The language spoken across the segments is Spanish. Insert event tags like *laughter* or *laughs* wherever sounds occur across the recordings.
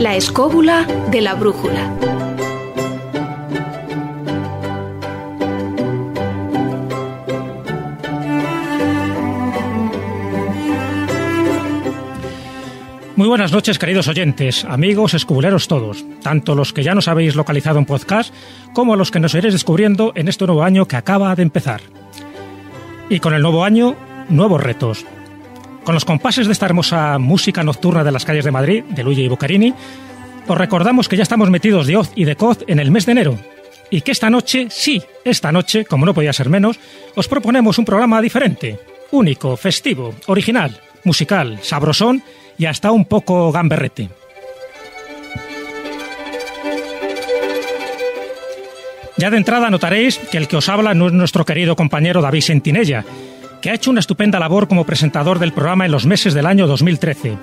La escóbula de la brújula. Buenas noches, queridos oyentes, amigos, escubuleros todos, tanto los que ya nos habéis localizado en podcast como los que nos iréis descubriendo en este nuevo año que acaba de empezar. Y con el nuevo año, nuevos retos. Con los compases de esta hermosa música nocturna de las calles de Madrid, de Luigi y Bucarini, os recordamos que ya estamos metidos de hoz y de coz en el mes de enero. Y que esta noche, sí, esta noche, como no podía ser menos, os proponemos un programa diferente, único, festivo, original, musical, sabrosón y hasta un poco gamberrete. Ya de entrada notaréis que el que os habla no es nuestro querido compañero David Sentinella, que ha hecho una estupenda labor como presentador del programa en los meses del año 2013.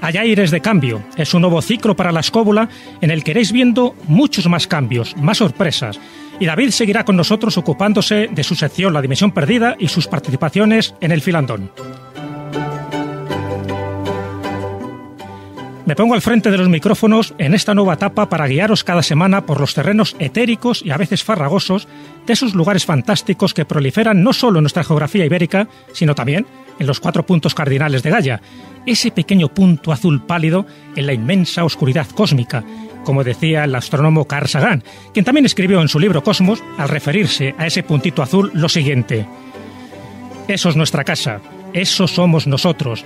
Hay aires de cambio, es un nuevo ciclo para la escóbula en el que iréis viendo muchos más cambios, más sorpresas. Y David seguirá con nosotros ocupándose de su sección La Dimensión Perdida y sus participaciones en el filandón. Me pongo al frente de los micrófonos en esta nueva etapa para guiaros cada semana por los terrenos etéricos y a veces farragosos de esos lugares fantásticos que proliferan no solo en nuestra geografía ibérica, sino también en los cuatro puntos cardinales de Gaia, ese pequeño punto azul pálido en la inmensa oscuridad cósmica, como decía el astrónomo Carl Sagan, quien también escribió en su libro Cosmos, al referirse a ese puntito azul, lo siguiente. Eso es nuestra casa, eso somos nosotros,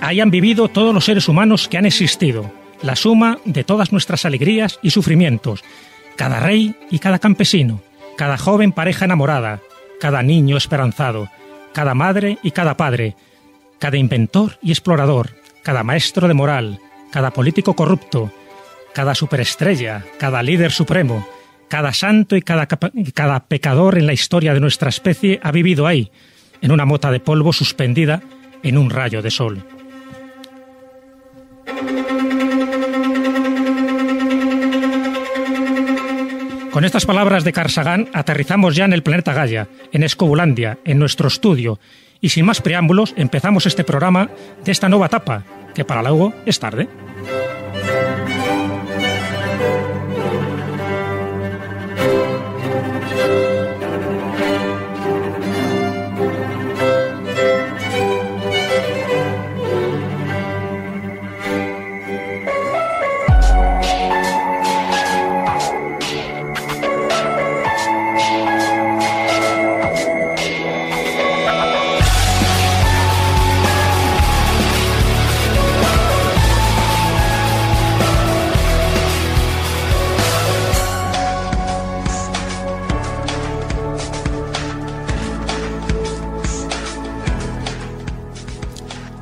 Ahí han vivido todos los seres humanos que han existido, la suma de todas nuestras alegrías y sufrimientos, cada rey y cada campesino, cada joven pareja enamorada, cada niño esperanzado, cada madre y cada padre, cada inventor y explorador, cada maestro de moral, cada político corrupto, cada superestrella, cada líder supremo, cada santo y cada, cada pecador en la historia de nuestra especie ha vivido ahí, en una mota de polvo suspendida en un rayo de sol. Con estas palabras de Carl aterrizamos ya en el planeta Gaia, en Escobulandia, en nuestro estudio, y sin más preámbulos empezamos este programa de esta nueva etapa, que para luego es tarde.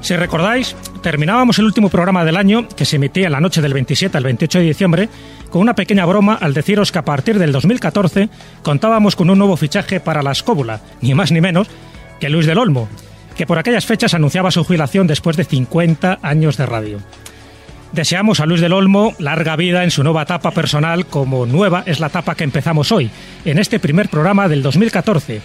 Si recordáis, terminábamos el último programa del año, que se emitía en la noche del 27 al 28 de diciembre, con una pequeña broma al deciros que a partir del 2014 contábamos con un nuevo fichaje para la escóbula, ni más ni menos que Luis del Olmo, que por aquellas fechas anunciaba su jubilación después de 50 años de radio. Deseamos a Luis del Olmo larga vida en su nueva etapa personal, como nueva es la etapa que empezamos hoy, en este primer programa del 2014,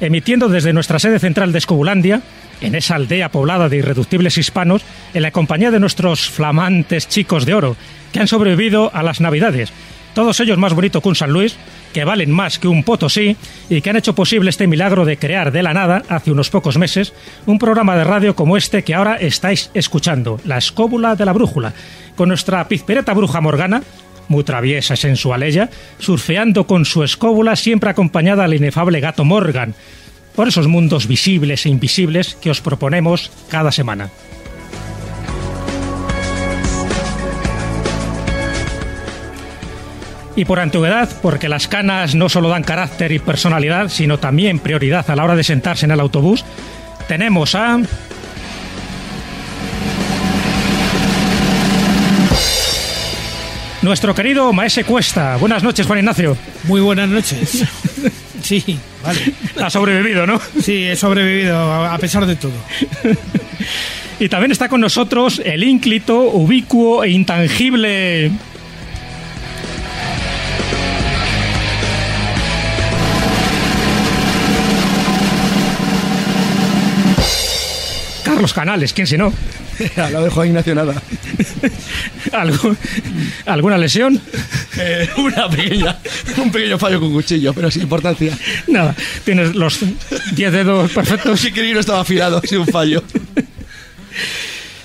emitiendo desde nuestra sede central de Escobulandia, en esa aldea poblada de irreductibles hispanos, en la compañía de nuestros flamantes chicos de oro, que han sobrevivido a las Navidades. Todos ellos más bonitos que un San Luis, que valen más que un Potosí y que han hecho posible este milagro de crear de la nada, hace unos pocos meses, un programa de radio como este que ahora estáis escuchando, La Escóbula de la Brújula, con nuestra pizpereta bruja Morgana, muy traviesa y sensual ella, surfeando con su escóbula siempre acompañada al inefable gato Morgan, por esos mundos visibles e invisibles que os proponemos cada semana. Y por antigüedad, porque las canas no solo dan carácter y personalidad, sino también prioridad a la hora de sentarse en el autobús, tenemos a... Nuestro querido Maese Cuesta. Buenas noches, Juan Ignacio. Muy buenas noches. *laughs* Sí, Vale. Ha sobrevivido, ¿no? Sí, he sobrevivido, a pesar de todo. y también está con nosotros el ínclito, ubicuo e intangible Carlos Canales, ¿quién si no? *laughs* Al lado de Juan Ignacio nada. *laughs* ¿Algún- ¿Alguna lesión? Eh, una pequeña, un pequeño fallo con cuchillo, pero sin importancia. Nada, tienes los 10 dedos perfectos. Sí que no estaba afilado, sido un fallo.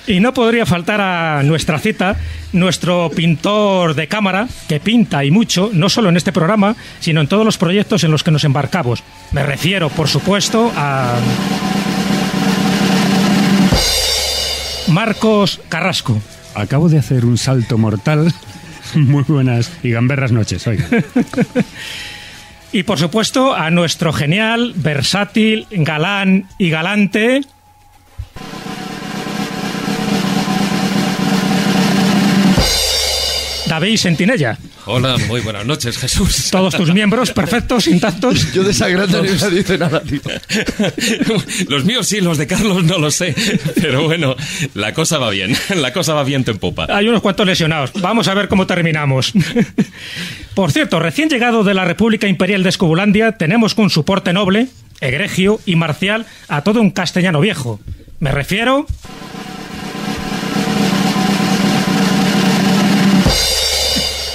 Y no podría faltar a nuestra cita nuestro pintor de cámara, que pinta y mucho, no solo en este programa, sino en todos los proyectos en los que nos embarcamos. Me refiero, por supuesto, a Marcos Carrasco. Acabo de hacer un salto mortal. *laughs* Muy buenas y gamberras noches, oiga. Y por supuesto a nuestro genial, versátil, galán y galante. David Sentinella. Hola, muy buenas noches, Jesús. Todos tus miembros perfectos, intactos. Yo de esa gran no dice nada, tío. *laughs* Los míos sí, los de Carlos no lo sé. Pero bueno, la cosa va bien. *laughs* La cosa va viento en popa. Hay unos cuantos lesionados. Vamos a ver cómo terminamos. *laughs* Por cierto, recién llegado de la República Imperial de Escobulandia, tenemos con soporte noble, egregio y marcial a todo un castellano viejo. Me refiero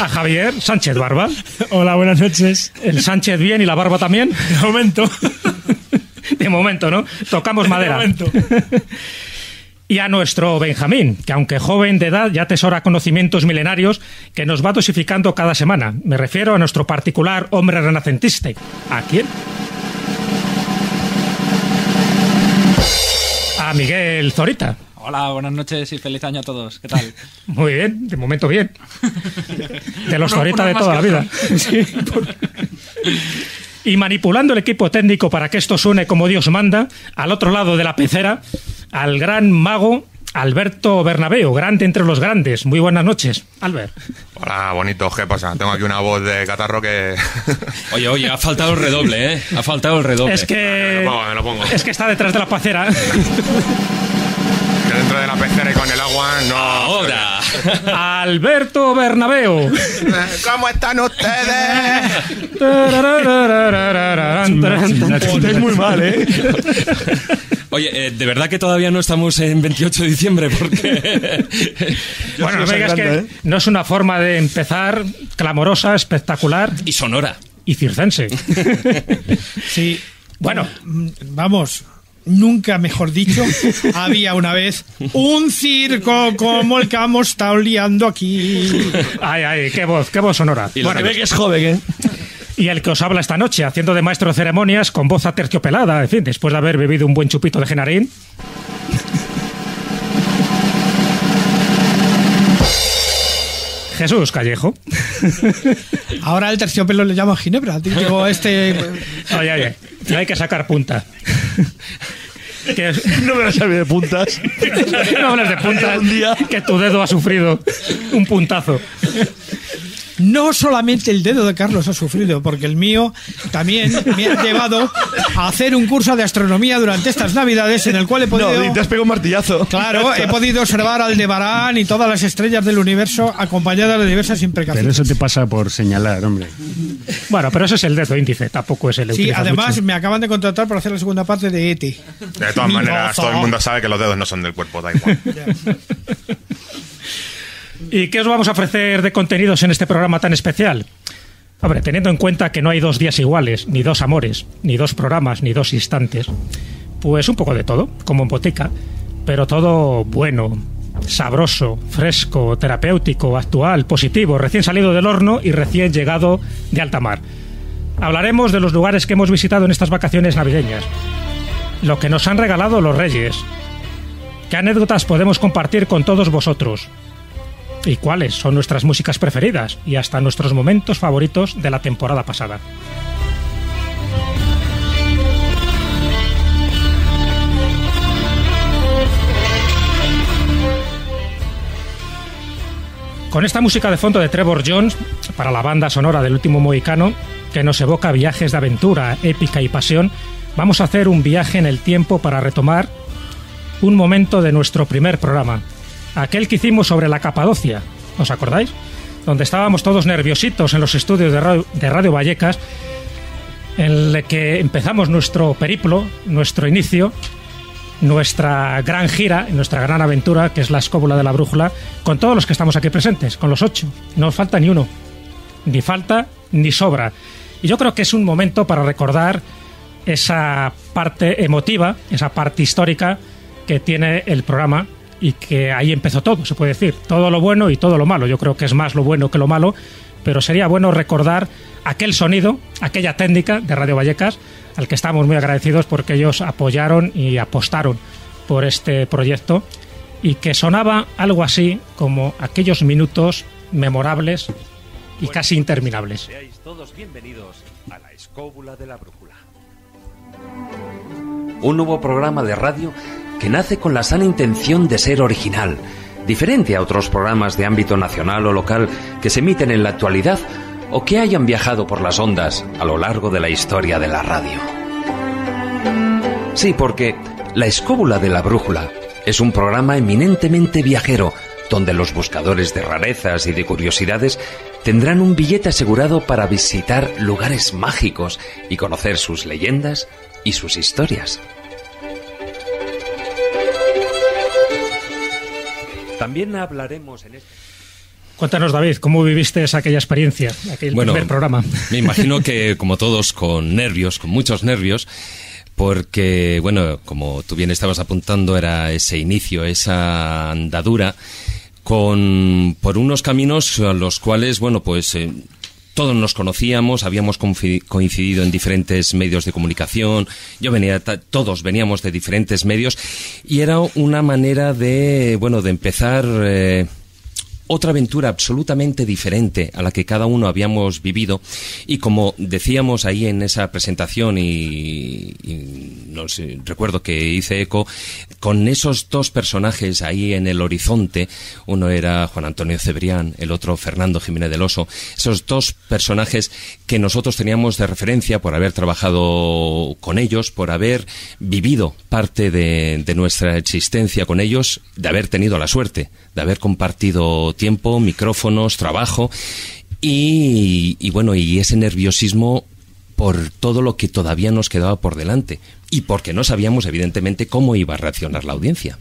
a Javier Sánchez Barba. *laughs* Hola, buenas noches. El Sánchez bien y la barba también. *laughs* De momento. *laughs* De momento, ¿no? Tocamos madera. momento. Y a nuestro Benjamín, que aunque joven de edad ya atesora conocimientos milenarios que nos va dosificando cada semana. Me refiero a nuestro particular hombre renacentista. ¿A quién? A Miguel Zorita. Hola, buenas noches y feliz año a todos. ¿Qué tal? *laughs* Muy bien, de momento bien. De los uno de toda la vida. *laughs* Sí, por- Y manipulando el equipo técnico para que esto suene como Dios manda, al otro lado de la pecera, al gran mago Alberto Bernabeu, grande entre los grandes. Muy buenas noches, Albert. Hola, bonitos, ¿qué pasa? Tengo aquí una voz de catarro que... *laughs* Oye, oye, ha faltado el redoble, ¿eh? Ha faltado el redoble. Es que. Me lo pongo, me lo pongo. Es que está detrás de la pacera. Dentro de la pecera y con el agua no... Ahora. Alberto Bernabeu. ¿Cómo están ustedes? Estáis muy mal, ¿eh? Oye, eh, de verdad que todavía no estamos en 28 de diciembre porque... *laughs* Bueno, no digas que ¿eh? no es una forma de empezar clamorosa, espectacular y sonora. y circense. *laughs* Sí. Bueno, Vamos. Nunca, mejor dicho, *laughs* había una vez un circo como el que hemos estado liando aquí. ay, ay, qué voz, qué voz sonora. Y Bueno, que Ve que es joven, ¿eh? y el que os habla esta noche, haciendo de maestro de ceremonias con voz aterciopelada, en fin, después de haber bebido un buen chupito de genarín. Jesús Callejo. *laughs* Ahora el terciopelo le llama Ginebra. Digo, este. Oye, oye, hay que sacar punta. Que es- No me lo sabía de puntas. *laughs* no hables de punta, Un día. que tu dedo ha sufrido un puntazo. No solamente el dedo de Carlos ha sufrido, porque el mío también me ha llevado a hacer un curso de astronomía durante estas navidades en el cual he podido. No, y te has pegado un martillazo. Claro, he podido observar al Debarán y todas las estrellas del universo acompañadas de diversas Pero imprecaciones. eso te pasa por señalar, hombre. Bueno, pero eso es el dedo índice, tampoco es el Sí, además mucho. me acaban de contratar para hacer la segunda parte de ET. De todas Mi maneras, gozo. todo el mundo sabe que los dedos no son del cuerpo, da igual. *laughs* ¿Y qué os vamos a ofrecer de contenidos en este programa tan especial? Hombre, teniendo en cuenta que no hay dos días iguales, ni dos amores, ni dos programas, ni dos instantes, pues un poco de todo, como en botica, pero todo bueno, sabroso, fresco, terapéutico, actual, positivo, recién salido del horno y recién llegado de alta mar. Hablaremos de los lugares que hemos visitado en estas vacaciones navideñas, lo que nos han regalado los reyes, qué anécdotas podemos compartir con todos vosotros, y cuáles son nuestras músicas preferidas y hasta nuestros momentos favoritos de la temporada pasada. Con esta música de fondo de Trevor Jones, para la banda sonora del último Mohicano, que nos evoca viajes de aventura, épica y pasión, vamos a hacer un viaje en el tiempo para retomar un momento de nuestro primer programa, aquel que hicimos sobre la Capadocia, ¿os acordáis? Donde estábamos todos nerviositos en los estudios de Radio, Vallecas, en el que empezamos nuestro periplo, nuestro inicio, nuestra gran gira, nuestra gran aventura, que es la escóbula de la brújula, con todos los que estamos aquí presentes, con los ocho. No falta ni uno, ni falta ni sobra. Y yo creo que es un momento para recordar esa parte emotiva, esa parte histórica que tiene el programa y que ahí empezó todo, se puede decir, todo lo bueno y todo lo malo. Yo creo que es más lo bueno que lo malo, pero sería bueno recordar aquel sonido, aquella técnica de Radio Vallecas, al que estamos muy agradecidos porque ellos apoyaron y apostaron por este proyecto y que sonaba algo así como aquellos minutos memorables y casi interminables. Seáis todos bienvenidos a la Escóbula de la Brújula. Un nuevo programa de radio que nace con la sana intención de ser original, diferente a otros programas de ámbito nacional o local que se emiten en la actualidad o que hayan viajado por las ondas a lo largo de la historia de la radio. Sí, porque La Escóbula de la Brújula es un programa eminentemente viajero, donde los buscadores de rarezas y de curiosidades tendrán un billete asegurado para visitar lugares mágicos y conocer sus leyendas y sus historias. También hablaremos en este... Cuéntanos, David, ¿cómo viviste aquella experiencia, aquel Bueno, primer programa? Me imagino que, como todos, con nervios, con muchos nervios, porque, bueno, como tú bien estabas apuntando, era ese inicio, esa andadura, con, por unos caminos a los cuales, bueno, pues eh, todos nos conocíamos, habíamos coincidido en diferentes medios de comunicación, yo venía, todos veníamos de diferentes medios, y era una manera de, bueno, de empezar... eh, otra aventura absolutamente diferente a la que cada uno habíamos vivido. Y como decíamos ahí en esa presentación y, y recuerdo que hice eco con esos dos personajes ahí en el horizonte uno era Juan Antonio Cebrián el otro Fernando Jiménez del Oso esos dos personajes que nosotros teníamos de referencia por haber trabajado con ellos por haber vivido parte de nuestra existencia con ellos de haber tenido la suerte de haber compartido tiempo, micrófonos, trabajo y, bueno, y ese nerviosismo por todo lo que todavía nos quedaba por delante y porque no sabíamos evidentemente cómo iba a reaccionar la audiencia.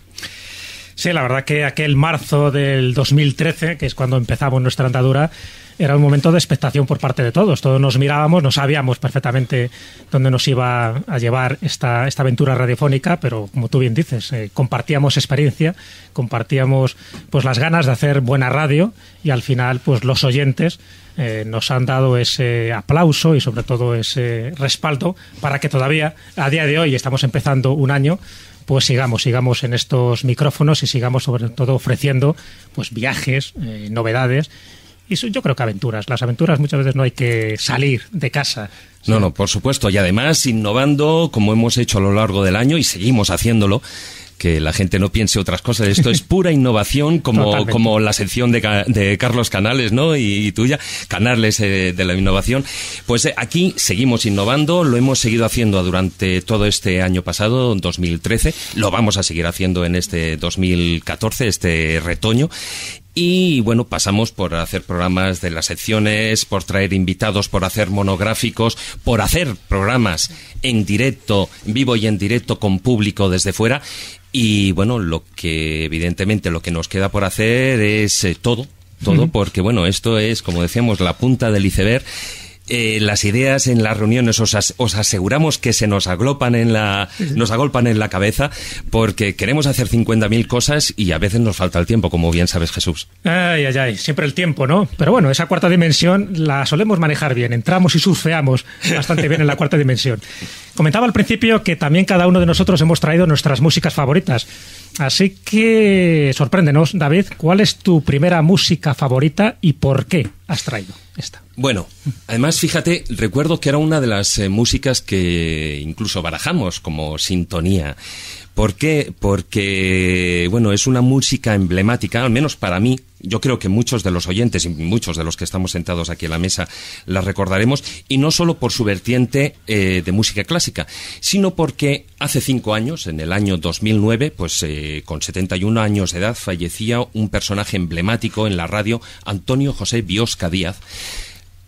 Sí, la verdad que aquel marzo del 2013, que es cuando empezamos nuestra andadura, era un momento de expectación por parte de todos. Todos nos mirábamos, no sabíamos perfectamente dónde nos iba a llevar esta, esta aventura radiofónica, pero como tú bien dices, eh, compartíamos experiencia, compartíamos pues las ganas de hacer buena radio y al final pues los oyentes eh, nos han dado ese aplauso y sobre todo ese respaldo para que todavía a día de hoy estamos empezando un año pues sigamos, sigamos en estos micrófonos y sigamos sobre todo ofreciendo pues viajes, eh, novedades y yo creo que aventuras. Las aventuras muchas veces no hay que salir de casa. No, no, por supuesto. Y además innovando como hemos hecho a lo largo del año y seguimos haciéndolo. Que la gente no piense otras cosas. Esto es *laughs* pura innovación, como, Totalmente. como la sección de, de Carlos Canales, ¿no? Y, y tuya, Canales eh, de la innovación. Pues eh, aquí seguimos innovando, lo hemos seguido haciendo durante todo este año pasado, 2013. Lo vamos a seguir haciendo en este 2014, este retoño. Y bueno, pasamos por hacer programas de las secciones, por traer invitados, por hacer monográficos, por hacer programas en directo, vivo y en directo con público desde fuera. Y bueno, lo que evidentemente lo que nos queda por hacer es eh, todo, todo, porque bueno, esto es, como decíamos, la punta del iceberg. Eh, las ideas en las reuniones os, as- os aseguramos que se nos aglopan en la nos agolpan en la cabeza porque queremos hacer 50.000 cosas y a veces nos falta el tiempo, como bien sabes Jesús. Ay, ay, ay, siempre el tiempo, ¿no? Pero bueno, esa cuarta dimensión la solemos manejar bien. Entramos y surfeamos bastante bien en la cuarta dimensión. Comentaba al principio que también cada uno de nosotros hemos traído nuestras músicas favoritas. Así que sorpréndenos, David, ¿cuál es tu primera música favorita y por qué has traído esta? Bueno, además fíjate, recuerdo que era una de las eh, músicas que incluso barajamos como sintonía. ¿Por qué? Porque, bueno, es una música emblemática, al menos para mí. Yo creo que muchos de los oyentes y muchos de los que estamos sentados aquí en la mesa la recordaremos, y no solo por su vertiente eh, de música clásica, sino porque hace cinco años, en el año 2009, pues eh, con 71 años de edad, fallecía un personaje emblemático en la radio, Antonio José Biosca Díaz,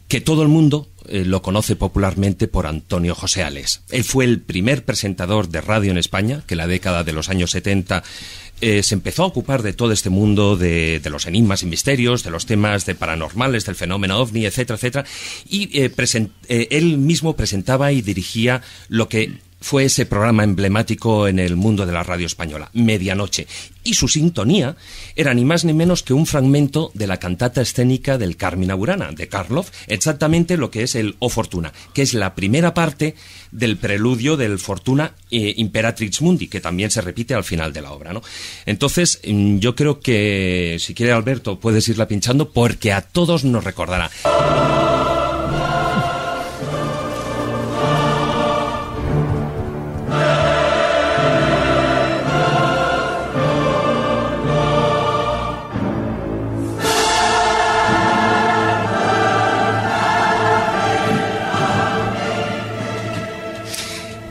que todo el mundo eh, lo conoce popularmente por Antonio José Ales. Él fue el primer presentador de radio en España, que en la década de los años 70 eh, se empezó a ocupar de todo este mundo de, los enigmas y misterios, de los temas de paranormales, del fenómeno ovni, etcétera, etcétera. Y eh, present, él mismo presentaba y dirigía lo que fue ese programa emblemático en el mundo de la radio española, Medianoche. Y su sintonía era ni más ni menos que un fragmento de la cantata escénica del Carmina Burana, de Karloff, exactamente lo que es el O Fortuna, que es la primera parte del preludio del Fortuna eh, Imperatrix Mundi, que también se repite al final de la obra. ¿no? Entonces, mm, yo creo que, si quiere Alberto, puedes irla pinchando porque a todos nos recordará.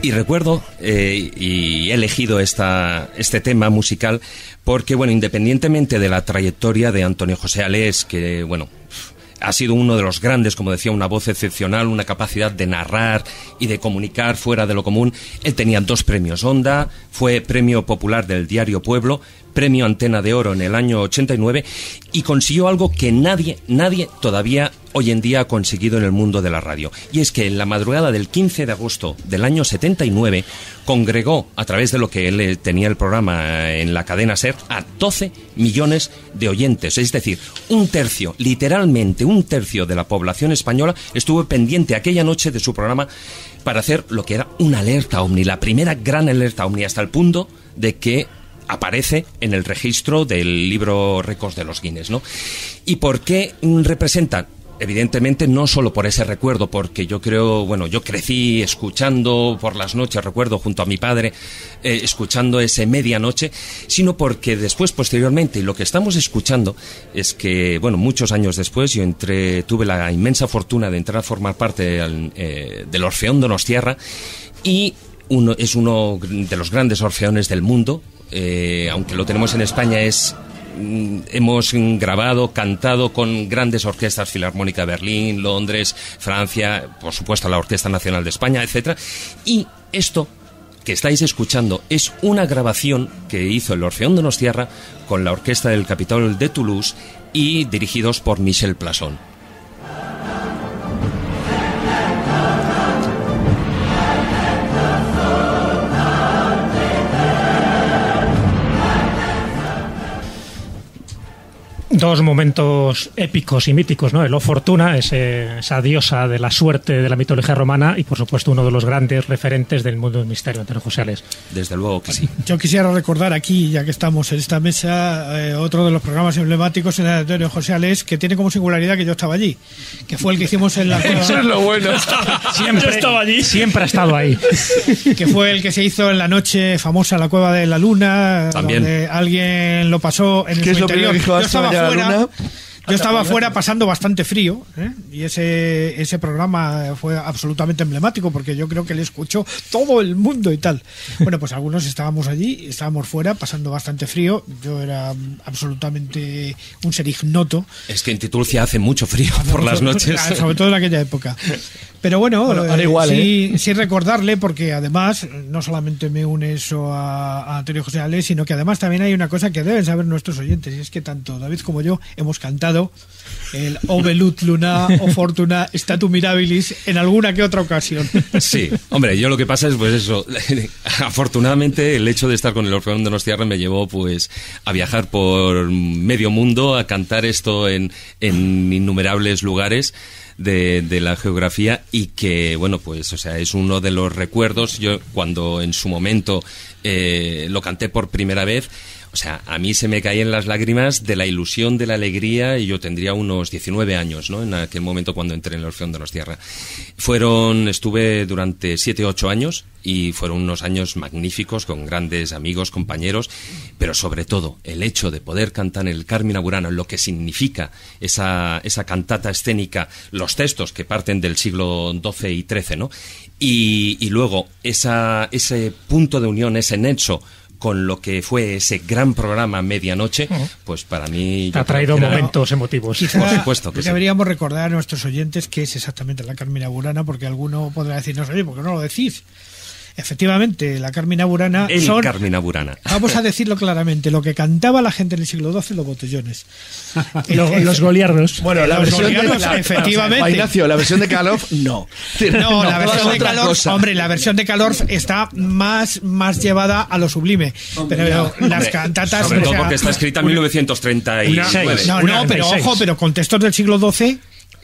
Y recuerdo, eh, y he elegido esta, este tema musical porque, bueno, independientemente de la trayectoria de Antonio José Alés, que, bueno, ha sido uno de los grandes, como decía, una voz excepcional, una capacidad de narrar y de comunicar fuera de lo común. Él tenía dos premios Onda, fue premio popular del diario Pueblo, premio Antena de Oro en el año 89 y consiguió algo que nadie, nadie todavía hoy en día ha conseguido en el mundo de la radio. Y es que en la madrugada del 15 de agosto del año 79 congregó, a través de lo que él tenía el programa en la cadena SER, a 12 millones de oyentes. Es decir, un tercio, literalmente un tercio de la población española estuvo pendiente aquella noche de su programa para hacer lo que era una alerta ovni, la primera gran alerta ovni, hasta el punto de que aparece en el registro del libro Récords de los Guinness, ¿no? ¿Y por qué representan? Evidentemente no solo por ese recuerdo, porque yo creo, bueno, yo crecí escuchando por las noches, recuerdo junto a mi padre, eh, escuchando ese medianoche, sino porque después, posteriormente, lo que estamos escuchando es que, bueno, muchos años después yo entré, tuve la inmensa fortuna de entrar a formar parte del, eh, del Orfeón Donostierra y uno, es uno de los grandes orfeones del mundo, eh, aunque lo tenemos en España, es mm, hemos grabado, cantado con grandes orquestas, Filarmónica de Berlín, Londres, Francia, por supuesto la Orquesta Nacional de España, etcétera. Y esto que estáis escuchando es una grabación que hizo el Orfeón de Nostierra con la Orquesta del Capitol de Toulouse y dirigidos por Michel Plasson. Dos momentos épicos y míticos, ¿no? El O Fortuna, ese, esa diosa de la suerte de la mitología romana y, por supuesto, uno de los grandes referentes del mundo del misterio, Antonio José Ales. Desde luego que sí. Yo quisiera recordar aquí, ya que estamos en esta mesa, eh, otro de los programas emblemáticos en el Antonio José Ales, que tiene como singularidad que yo estaba allí, que fue el que hicimos en la... *laughs* Eso es lo bueno. *laughs* Siempre, Yo estaba allí. Siempre ha estado ahí. *laughs* que fue el que se hizo en la noche famosa la cueva de la luna También. donde alguien lo pasó en el ¿Qué es lo interior que dijo yo estaba mañana fuera luna? yo estaba fuera pasando bastante frío ¿eh? y ese ese programa fue absolutamente emblemático porque yo creo que le escuchó todo el mundo y tal *laughs* bueno pues algunos estábamos allí estábamos fuera pasando bastante frío yo era absolutamente un ser ignoto Es que en Titulcia hace mucho frío por las noches. Sobre todo en aquella época. *laughs* Pero bueno, Bueno, ahora eh, igual, sí, sí recordarle, porque además no solamente me une eso a, a Antonio José Alés, sino que además también hay una cosa que deben saber nuestros oyentes, y es que tanto David como yo hemos cantado el O Velut Luna o Fortuna Statu Mirabilis en alguna que otra ocasión. Sí, hombre, yo lo que pasa es pues eso. *laughs* Afortunadamente el hecho de estar con el Orfeón de Nostierra me llevó pues a viajar por medio mundo, a cantar esto en, en innumerables lugares. De, de la geografía y que bueno pues o sea es uno de los recuerdos. Yo cuando en su momento eh, lo canté por primera vez o sea, a mí se me caían las lágrimas de la ilusión, de la alegría, y yo tendría unos 19 años, ¿no? En aquel momento cuando entré en el Orfeón de Nostierra. Fueron, estuve durante 7, 8 años, y fueron unos años magníficos, con grandes amigos, compañeros, pero sobre todo, el hecho de poder cantar el Carmina Burana, lo que significa esa, esa cantata escénica, los textos que parten del siglo XII y XIII, ¿no? Y, luego, ese punto de unión, ese nexo, con lo que fue ese gran programa Medianoche, pues para mí... Ha traído era- momentos emotivos. Quizá Por supuesto que sí. deberíamos recordar a nuestros oyentes qué es exactamente la Carmina Burana, porque alguno podrá decirnos, oye, ¿por qué no lo decís? Efectivamente, la Carmina Burana El son, Carmina Burana. vamos a decirlo claramente, lo que cantaba la gente en el siglo XII, los botellones. *laughs* Lo- los goliardos. Bueno, la Los versión de la- efectivamente. Ignacio, la versión de Kalov, no. No, la *laughs* versión de cosa. hombre, la versión de calor está más, más llevada a lo sublime. Pero las cantatas. Sobre o todo sea, porque está escrita en 1939. No, Una no, pero 36. ojo, pero con textos del siglo XII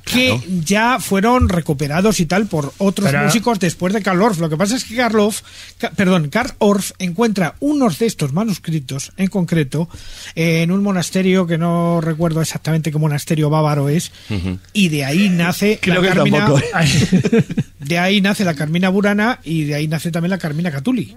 que Claro. ya fueron recuperados y tal por otros Pero- músicos después de Karl Orff. Lo que pasa es que Karl Orff, perdón, Karl Orff encuentra unos de estos manuscritos en concreto en un monasterio que no recuerdo exactamente qué monasterio bávaro es y de ahí nace Creo la que Carmina, tampoco, *laughs* de ahí nace la Carmina Burana y de ahí nace también la Carmina Catuli.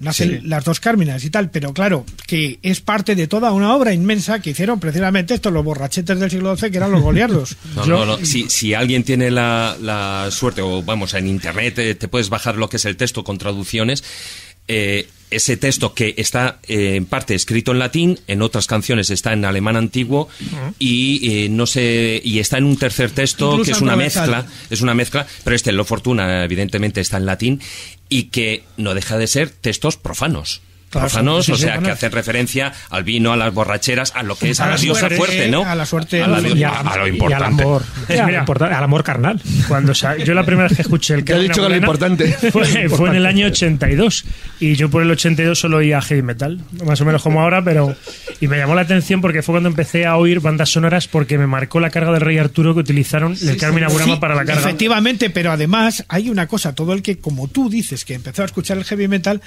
Nacen las dos Cárminas y tal, pero claro, que es parte de toda una obra inmensa que hicieron precisamente estos los borrachetes del siglo XII, que eran los goliardos. *laughs* No, no, no. Si, si alguien tiene la, la suerte, o vamos, en internet eh, te puedes bajar lo que es el texto con traducciones, eh, ese texto que está eh, en parte escrito en latín, en otras canciones está en alemán antiguo y eh, no sé y está en un tercer texto Incluso que es una mezcla, es una mezcla, pero este Lo Fortuna evidentemente está en latín y que no deja de ser textos profanos. Claro, profanos, sí, o sea, que hacen referencia al vino, a las borracheras, a lo que es a, A la la diosa suerte, fuerte, ¿no? a la suerte, A la lo- diosa- Y a- a lo y al importante. amor, Mira. al importa- al amor carnal. Cuando yo la primera vez que escuché el *laughs* Te he dicho que lo importante. *laughs* Fue, fue en el año 82 y yo por el 82 solo oía heavy metal, más o menos como ahora, pero y me llamó la atención porque fue cuando empecé a oír bandas sonoras porque me marcó la carga del Rey Arturo que utilizaron el Carmina Burana Sí, para la carga. Efectivamente, pero además hay una cosa, todo el que, como tú dices, que empezó a escuchar el heavy metal,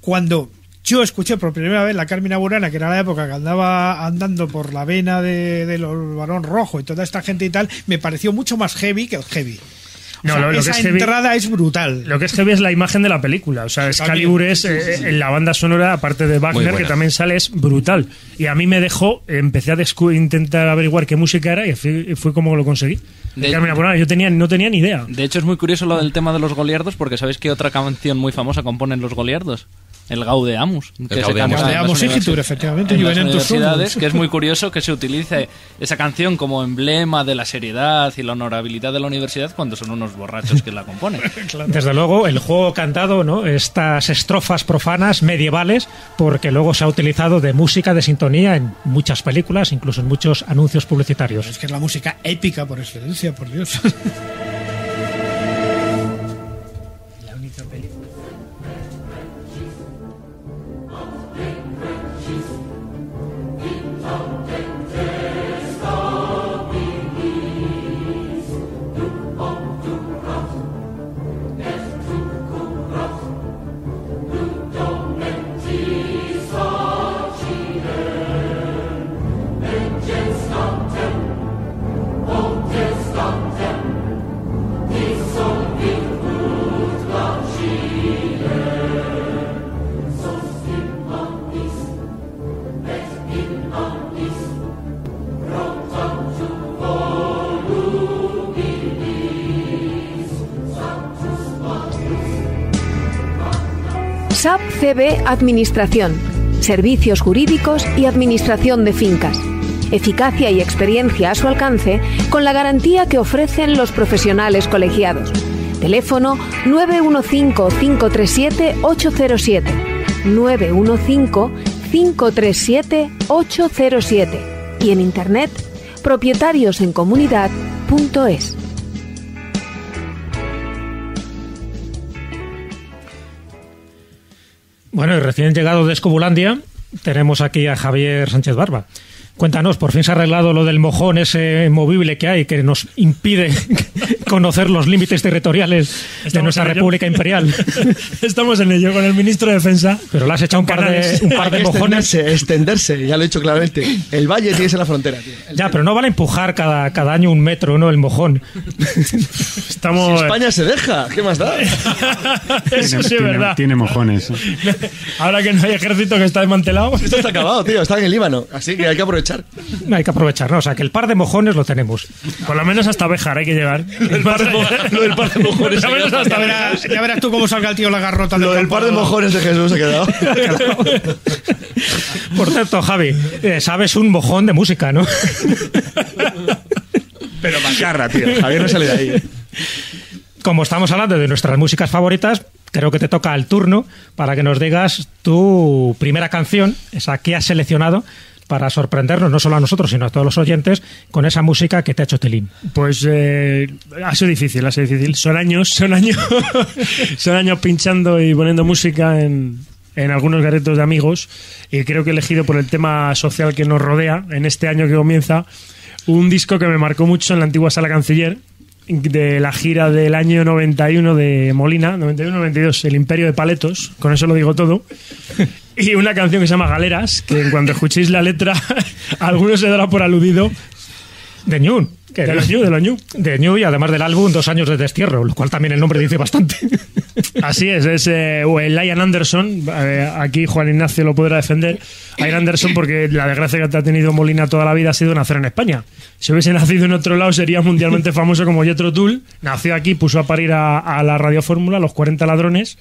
cuando yo escuché por primera vez la Carmina Burana, que era la época que andaba andando por la vena de, de los Barón Rojo y toda esta gente y tal, me pareció mucho más heavy que el heavy. O No, sea, lo- lo que es heavy- entrada es brutal. Lo que es heavy es la imagen de la película. O sea, Excalibur es eh, en la banda sonora, aparte de Wagner, que también sale, es brutal. Y a mí me dejó, empecé a intentar averiguar qué música era y fue, fue como lo conseguí. De- Carmina Burana, yo tenía, no tenía ni idea. De hecho, es muy curioso lo del tema de los goliardos, porque ¿sabéis qué otra canción muy famosa componen los goliardos? El Gaudeamus. que se Gaudeamus. canta en las Gaudeamus Igitur, efectivamente, en las universidades, que es muy curioso que se utilice esa canción como emblema de la seriedad y la honorabilidad de la universidad cuando son unos borrachos que la componen. *laughs* Desde luego, el juego cantado, ¿no? Estas estrofas profanas medievales, porque luego se ha utilizado de música de sintonía en muchas películas, incluso en muchos anuncios publicitarios. Es que es la música épica por excelencia, por Dios. *laughs* CB Administración. Servicios jurídicos y administración de fincas. Eficacia y experiencia a su alcance con la garantía que ofrecen los profesionales colegiados. Teléfono 915-537-807. 915-537-807. Y en internet propietariosencomunidad.es. Bueno, y recién llegado de Escobulandia, tenemos aquí a Javier Sánchez Barba. Cuéntanos, por fin se ha arreglado lo del mojón ese movible que hay que nos impide *laughs* conocer los límites territoriales de Estamos nuestra en ello. República Imperial. *laughs* Estamos en ello con el ministro de Defensa. Pero le has echado un par de, un par de mojones. extenderse, extenderse, ya lo he dicho claramente. El valle tiene que ser la frontera, tío. El- Ya, pero no vale empujar cada, cada año un metro, ¿no? El mojón. *laughs* Si Estamos. España se deja, ¿qué más da? Eso sí es tiene, verdad. tiene mojones. Ahora que no hay ejército que está desmantelado. Esto está acabado, tío. Está en el Líbano. Así que hay que aprovechar. Hay que aprovechar, ¿no? O sea, que el par de mojones lo tenemos. Por lo menos hasta Béjar hay que llegar. del par de, mo- lo del par de *laughs* mojones. Ya verás hasta Ya verás, ya verás tú cómo salga el tío la garrota Lo del par de mojones de Jesús se ha quedado. *laughs* Por cierto, Javi, eh, sabes un mojón de música, ¿no? *laughs* Pero macarra, tío. Javier no sale de ahí. ¿eh? Como estamos hablando de nuestras músicas favoritas, creo que te toca el turno para que nos digas tu primera canción, esa que has seleccionado para sorprendernos no solo a nosotros, sino a todos los oyentes con esa música que te ha hecho Telín. Pues eh, ha sido difícil, ha sido difícil. Son años, son años, *laughs* son años pinchando y poniendo música en, en algunos garetos de amigos y creo que he elegido por el tema social que nos rodea en este año que comienza un disco que me marcó mucho en la antigua sala canciller de la gira del año 91 de Molina, 91-92, El Imperio de Paletos, con eso lo digo todo. *laughs* Y una canción que se llama Galeras, que en cuanto escuchéis la letra, *laughs* a algunos se dará por aludido. De que- De los Ñu, de los Ñu. De Ñu y además del álbum Dos años de destierro, lo cual también el nombre dice bastante. *laughs* Así es, es eh, Anderson. eh, aquí Juan Ignacio lo podrá defender. Ian Anderson, porque la desgracia que ha tenido Molina toda la vida ha sido nacer en España. Si hubiese nacido en otro lado, sería mundialmente famoso como Jethro Tull. Nació aquí, puso a parir a, la radiofórmula, los 40 ladrones,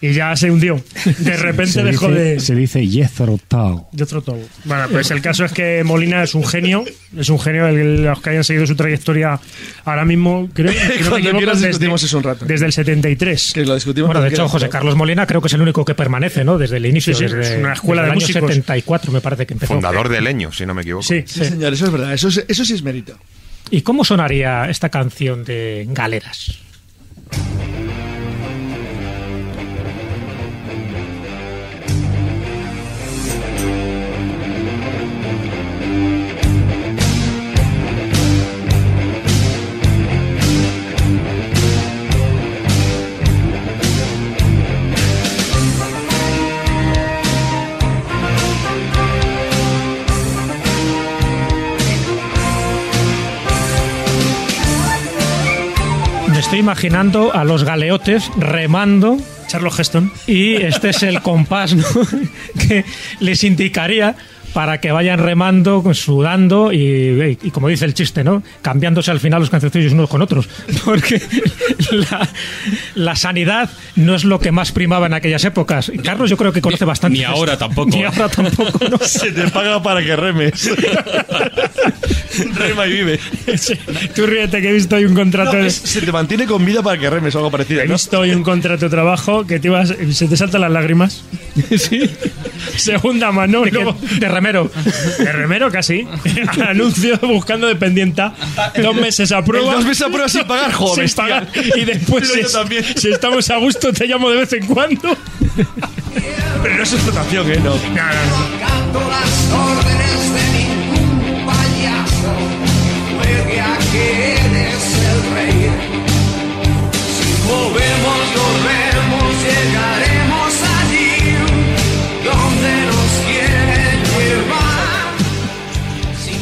y ya se hundió. De repente se, dejó dice, de. se dice Jethro Tull. Jethro Tull. Bueno, pues el caso es que Molina es un genio, es un genio, el- los que hayan seguido su trayectoria ahora mismo, creo, *laughs* Cuando equivoco, quieras desde- discutimos eso un rato. Desde el 73. Que lo discutimos. Bueno, de hecho. José Carlos Molina creo que es el único que permanece, ¿no? Desde el inicio, Sí, sí, desde, es una escuela desde de el año músicos. 74 me parece que empezó. Fundador de Leño, si no me equivoco. Sí, Sí, señor, eso es verdad. Eso, es- eso sí es mérito. ¿Y cómo sonaría esta canción de Galeras? Estoy imaginando a los galeotes remando Charles Heston. y este es el compás *laughs* que les indicaría para que vayan remando, sudando y, y como dice el chiste, ¿no? Cambiándose al final los cancioncillos unos con otros. *laughs* Porque la, la sanidad no es lo que más primaba en aquellas épocas. Carlos yo creo que conoce bastante. ni ahora tampoco, Ni ¿eh? ahora tampoco, ¿no? *laughs* Se te paga para que remes. *laughs* Rema y vive. Tú ríete que he visto hoy un contrato. No, de- es- se te mantiene con vida para que remes o algo parecido. He ¿no? visto hoy un contrato de trabajo que te ibas, se te saltan las lágrimas. Sí. Segunda mano. De remero. de remero casi. *laughs* Anuncio buscando dependienta. Dos meses a prueba. Dos meses a prueba sin pagar, joder, Sin pagar. Y después, si, también. si estamos a gusto, te llamo de vez en cuando. Pero no es explotación, ¿eh? No. No, no, las órdenes de ningún payaso. Juegue a que eres el rey. Si movemos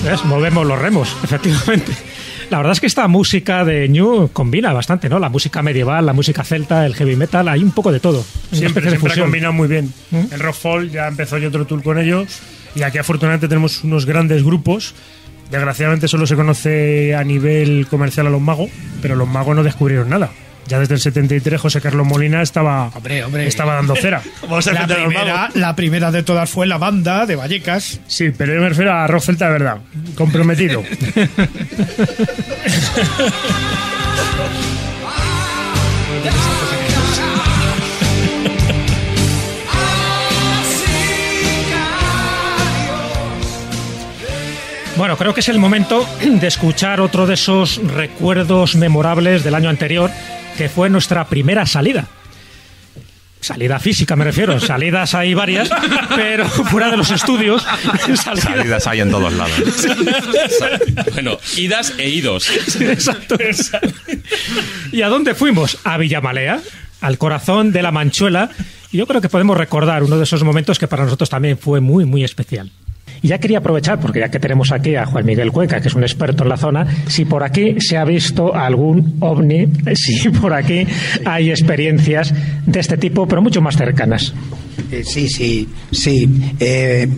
¿Ves? Movemos los remos, *laughs* efectivamente. La verdad es que esta música de New combina bastante, ¿no? La música medieval, la música celta, el heavy metal, hay un poco de todo. Siempre, siempre ha combinado muy bien. ¿Mm? El rock ya empezó yo otro tour con ellos. Y aquí afortunadamente tenemos unos grandes grupos. Desgraciadamente solo se conoce a nivel comercial a los magos, pero los magos no descubrieron nada. Ya desde el 73 José Carlos Molina estaba, Hombre, hombre. estaba dando cera. *laughs* Vamos a La primera, la primera de todas fue la banda de Vallecas. Sí, pero yo me refiero a rock celta de verdad. Comprometido. *laughs* Bueno, creo que es el momento de escuchar otro de esos recuerdos memorables del año anterior, que fue nuestra primera salida. Salida física me refiero, salidas hay varias, pero fuera de los estudios, *laughs* salida- Salidas hay en todos lados. Bueno, idas e idos. Exacto. ¿Y a dónde fuimos? A Villamalea, al corazón de la Manchuela. Y yo creo que podemos recordar uno de esos momentos que para nosotros también fue muy, muy especial. Ya quería aprovechar, porque ya que tenemos aquí a Juan Miguel Cuenca, que es un experto en la zona, si por aquí se ha visto algún ovni, *laughs* si por aquí hay experiencias de este tipo, pero mucho más cercanas. Eh, sí, sí, sí. Eh,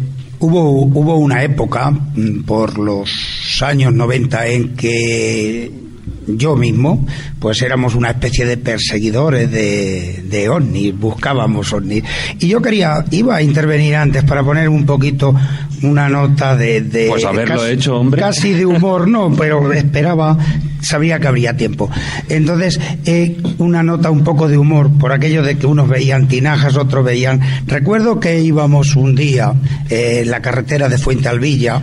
hubo, hubo una época, mm, por los años 90, en que yo mismo, pues éramos una especie de perseguidores de, de ovnis, buscábamos ovnis. Y yo quería, iba a intervenir antes para poner un poquito una nota de... de Pues haberlo casi- hecho, hombre. Casi de humor, no, pero esperaba, sabía que habría tiempo. Entonces, eh, una nota un poco de humor, por aquello de que unos veían tinajas, otros veían... Recuerdo que íbamos un día eh, en la carretera de Fuente Alvilla,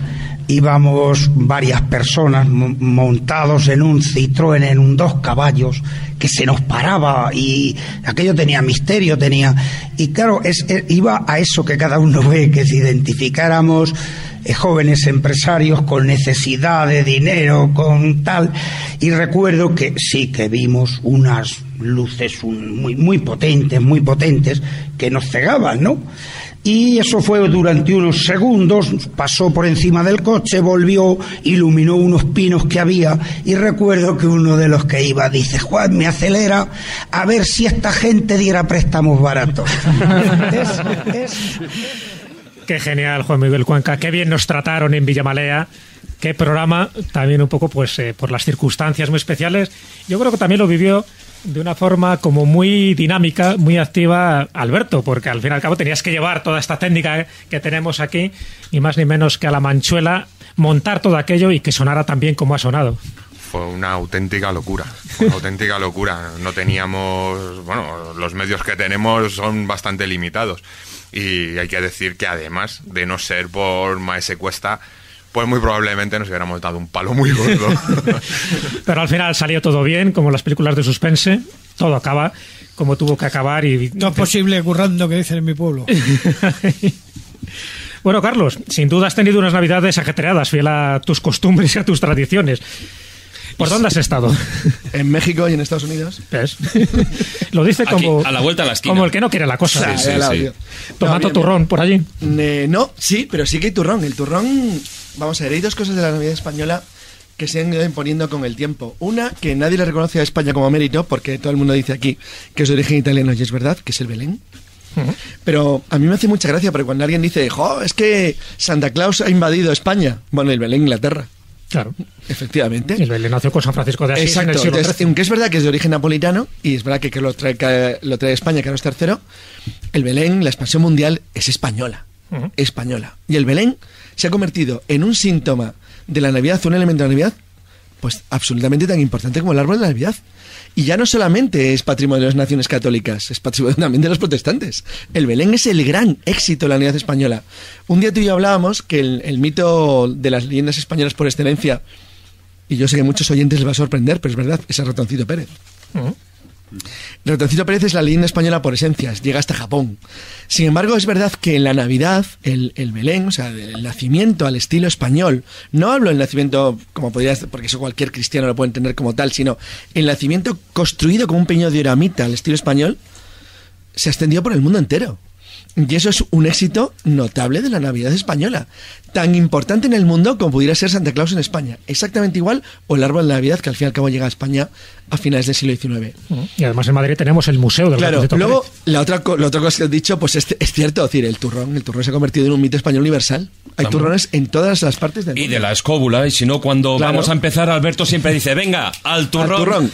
íbamos varias personas mo- montados en un Citroën, en un dos caballos, que se nos paraba y aquello tenía misterio, tenía... Y claro, es, es- iba a eso que cada uno *laughs* ve, que si identificáramos eh, jóvenes empresarios con necesidad de dinero, con tal. Y recuerdo que sí, que vimos unas luces muy, muy potentes, muy potentes, que nos cegaban, ¿no? Y eso fue durante unos segundos, pasó por encima del coche, volvió, iluminó unos pinos que había y recuerdo que uno de los que iba dice, Juan, me acelera a ver si esta gente diera préstamos baratos. *laughs* Es- es- Qué genial, Juan Miguel Cuenca. Qué bien nos trataron en Villamalea. Qué programa, también un poco pues eh, por las circunstancias muy especiales. Yo creo que también lo vivió de una forma como muy dinámica, muy activa Alberto, porque al fin y al cabo tenías que llevar toda esta técnica que tenemos aquí, ni más ni menos que a la manchuela, montar todo aquello y que sonara tan bien como ha sonado. Fue una auténtica locura, una auténtica locura. No teníamos, bueno, los medios que tenemos son bastante limitados. Y hay que decir que además de no ser por Maese Cuesta, pues muy probablemente nos hubiéramos dado un palo muy gordo. *laughs* Pero al final salió todo bien, como las películas de suspense, todo acaba como tuvo que acabar y No es posible currando que dicen en mi pueblo. *laughs* Bueno, Carlos, sin duda has tenido unas navidades ajetreadas, fiel a tus costumbres y a tus tradiciones. ¿Por dónde has estado? *laughs* En México y en Estados Unidos. ¿Ves? Lo dice Aquí, como, a la vuelta a la esquina. como el que no quiere la cosa. Sí, No, turrón por allí. Eh, no, sí, pero sí que hay turrón. El turrón, vamos a ver, hay dos cosas de la Navidad española que se han ido imponiendo con el tiempo. Una, que nadie le reconoce a España como mérito, porque todo el mundo dice aquí que es de origen italiano y es verdad, que es el Belén. Pero a mí me hace mucha gracia, porque cuando alguien dice, jo, es que Santa Claus ha invadido España. Bueno, el Belén, Inglaterra. Claro. Efectivamente. El Belén nació con San Francisco de Asís en el Exacto. siglo XIII. aunque es verdad que es de origen napolitano, y es verdad que, que lo, trae, que lo trae España, Carlos III, el Belén, la expansión mundial, es española. Española. Y el Belén se ha convertido en un síntoma de la Navidad, un elemento de la Navidad, pues absolutamente tan importante como el árbol de la Navidad. Y ya no solamente es patrimonio de las naciones católicas, es patrimonio también de los protestantes. El Belén es el gran éxito de la Navidad española. Un día tú y yo hablábamos que el, mito de las leyendas españolas por excelencia, y yo sé que a muchos oyentes les va a sorprender, pero es verdad, es el ratoncito Pérez. El ratoncito Pérez es la leyenda española por esencias, llega hasta Japón. Sin embargo, es verdad que en la Navidad, el, el Belén, o sea, el nacimiento al estilo español, no hablo del nacimiento como podrías, porque eso cualquier cristiano lo puede entender como tal, sino el nacimiento construido como un pequeño dioramita al estilo español, se ha extendido por el mundo entero. Y eso es un éxito notable de la Navidad española. Tan importante en el mundo como pudiera ser Santa Claus en España. Exactamente igual, o el árbol de Navidad, que al fin y al cabo llega a España a finales del siglo XIX. Y además en Madrid tenemos el Museo del Claro, Ratoncito luego la otra, la otra cosa que has dicho, pues es, es cierto, es decir, el turrón, el turrón se ha convertido en un mito español universal. Hay turrones en todas las partes del Y mundo. de la escóbula, y si no, cuando Claro. vamos a empezar, Alberto siempre dice, venga, al Al turrón.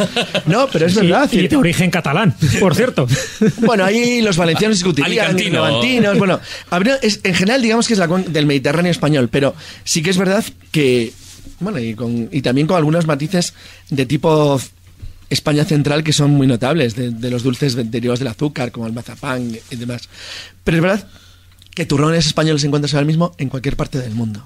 No, pero es Sí, verdad. y de origen catalán, por cierto. *laughs* Bueno, ahí los valencianos discutirían, Alicantino. levantinos, bueno, es- en general digamos que es la del Mediterráneo español, pero sí que es verdad que, bueno, y, con, y también con algunos matices de tipo España central que son muy notables, de, de los dulces de- derivados del azúcar, como el mazapán y demás. Pero es verdad que turrones españoles se encuentran ahora mismo en cualquier parte del mundo.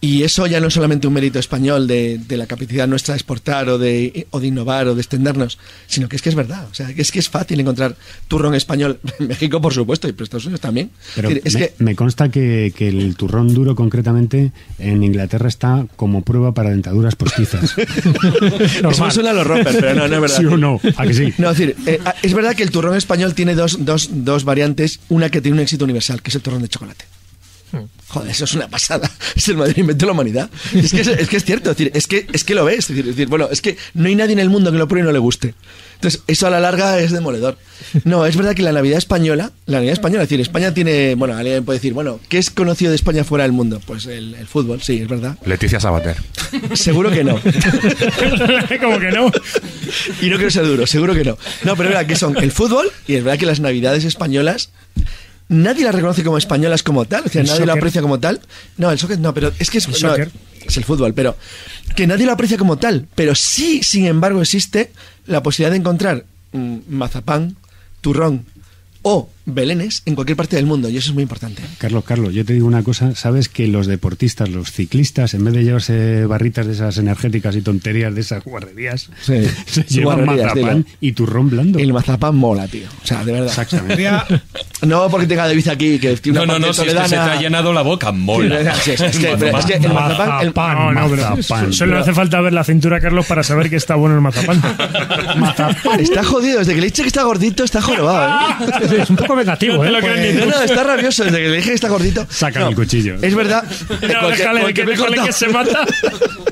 Y eso ya no es solamente un mérito español de, de la capacidad nuestra de exportar o de, o de innovar o de extendernos, sino que es que es verdad. O sea, que es que es fácil encontrar turrón español *laughs* en México, por supuesto, y en Estados Unidos también. Pero Es me, que me consta que, que el turrón duro concretamente en Inglaterra está como prueba para dentaduras postizas. *laughs* eso me suena a los rompers, pero no, no es verdad. ¿Sí o no? ¿A que sí? *laughs* No, es decir, eh, es verdad que el turrón español tiene dos, dos, dos variantes. Una que tiene un éxito universal, que es el turrón de chocolate. Joder, eso es una pasada. *laughs* Es el mayor invento de la humanidad. Es que es, es que es cierto, es decir, es que, es que lo ves. Es decir, es decir, bueno, es que no hay nadie en el mundo que lo pruebe y no le guste. Entonces, eso a la larga es demoledor. No, es verdad que la Navidad española, la Navidad española, es decir, España tiene, bueno, alguien puede decir, bueno, ¿qué es conocido de España fuera del mundo? Pues el, el fútbol, sí, es verdad. Leticia Sabater. Seguro que no. *laughs* Como que no. Y no quiero ser duro, seguro que no. No, pero es verdad que son el fútbol y es verdad que las navidades españolas nadie las reconoce como españolas como tal, o sea, ¿El nadie soccer? aprecia como tal. No, el soccer no, pero es que es, ¿El no, es el fútbol, pero que nadie lo aprecia como tal, pero sí, sin embargo, existe la posibilidad de encontrar mm, mazapán, turrón o belenes en cualquier parte del mundo y eso es muy importante. Carlos, Carlos, yo te digo una cosa, sabes que los deportistas, los ciclistas, en vez de llevarse barritas de esas energéticas y tonterías de esas guarrerías, Sí. *laughs* se llevan Guarrerías, mazapán dilo. y turrón blando. El mazapán mola, tío. O sea, de verdad. Exactamente. *laughs* No porque tenga David aquí, que tiene No, una no, no, parte si es que se te ha llenado la boca, mola. Sí, es, es que, *laughs* pero es que el mazapán, el- No, no, pero Mazapán. solo hace falta ver la cintura, Carlos, para saber que está bueno el mazapán. está jodido. Desde que le he dicho que está gordito, está jorobado. ¿eh? Es un poco vengativo, ¿eh? No, no, está rabioso. Desde que le dije que está gordito. Saca No, el cuchillo. Es verdad. No, déjale, que, me he déjale cortado. que se mata.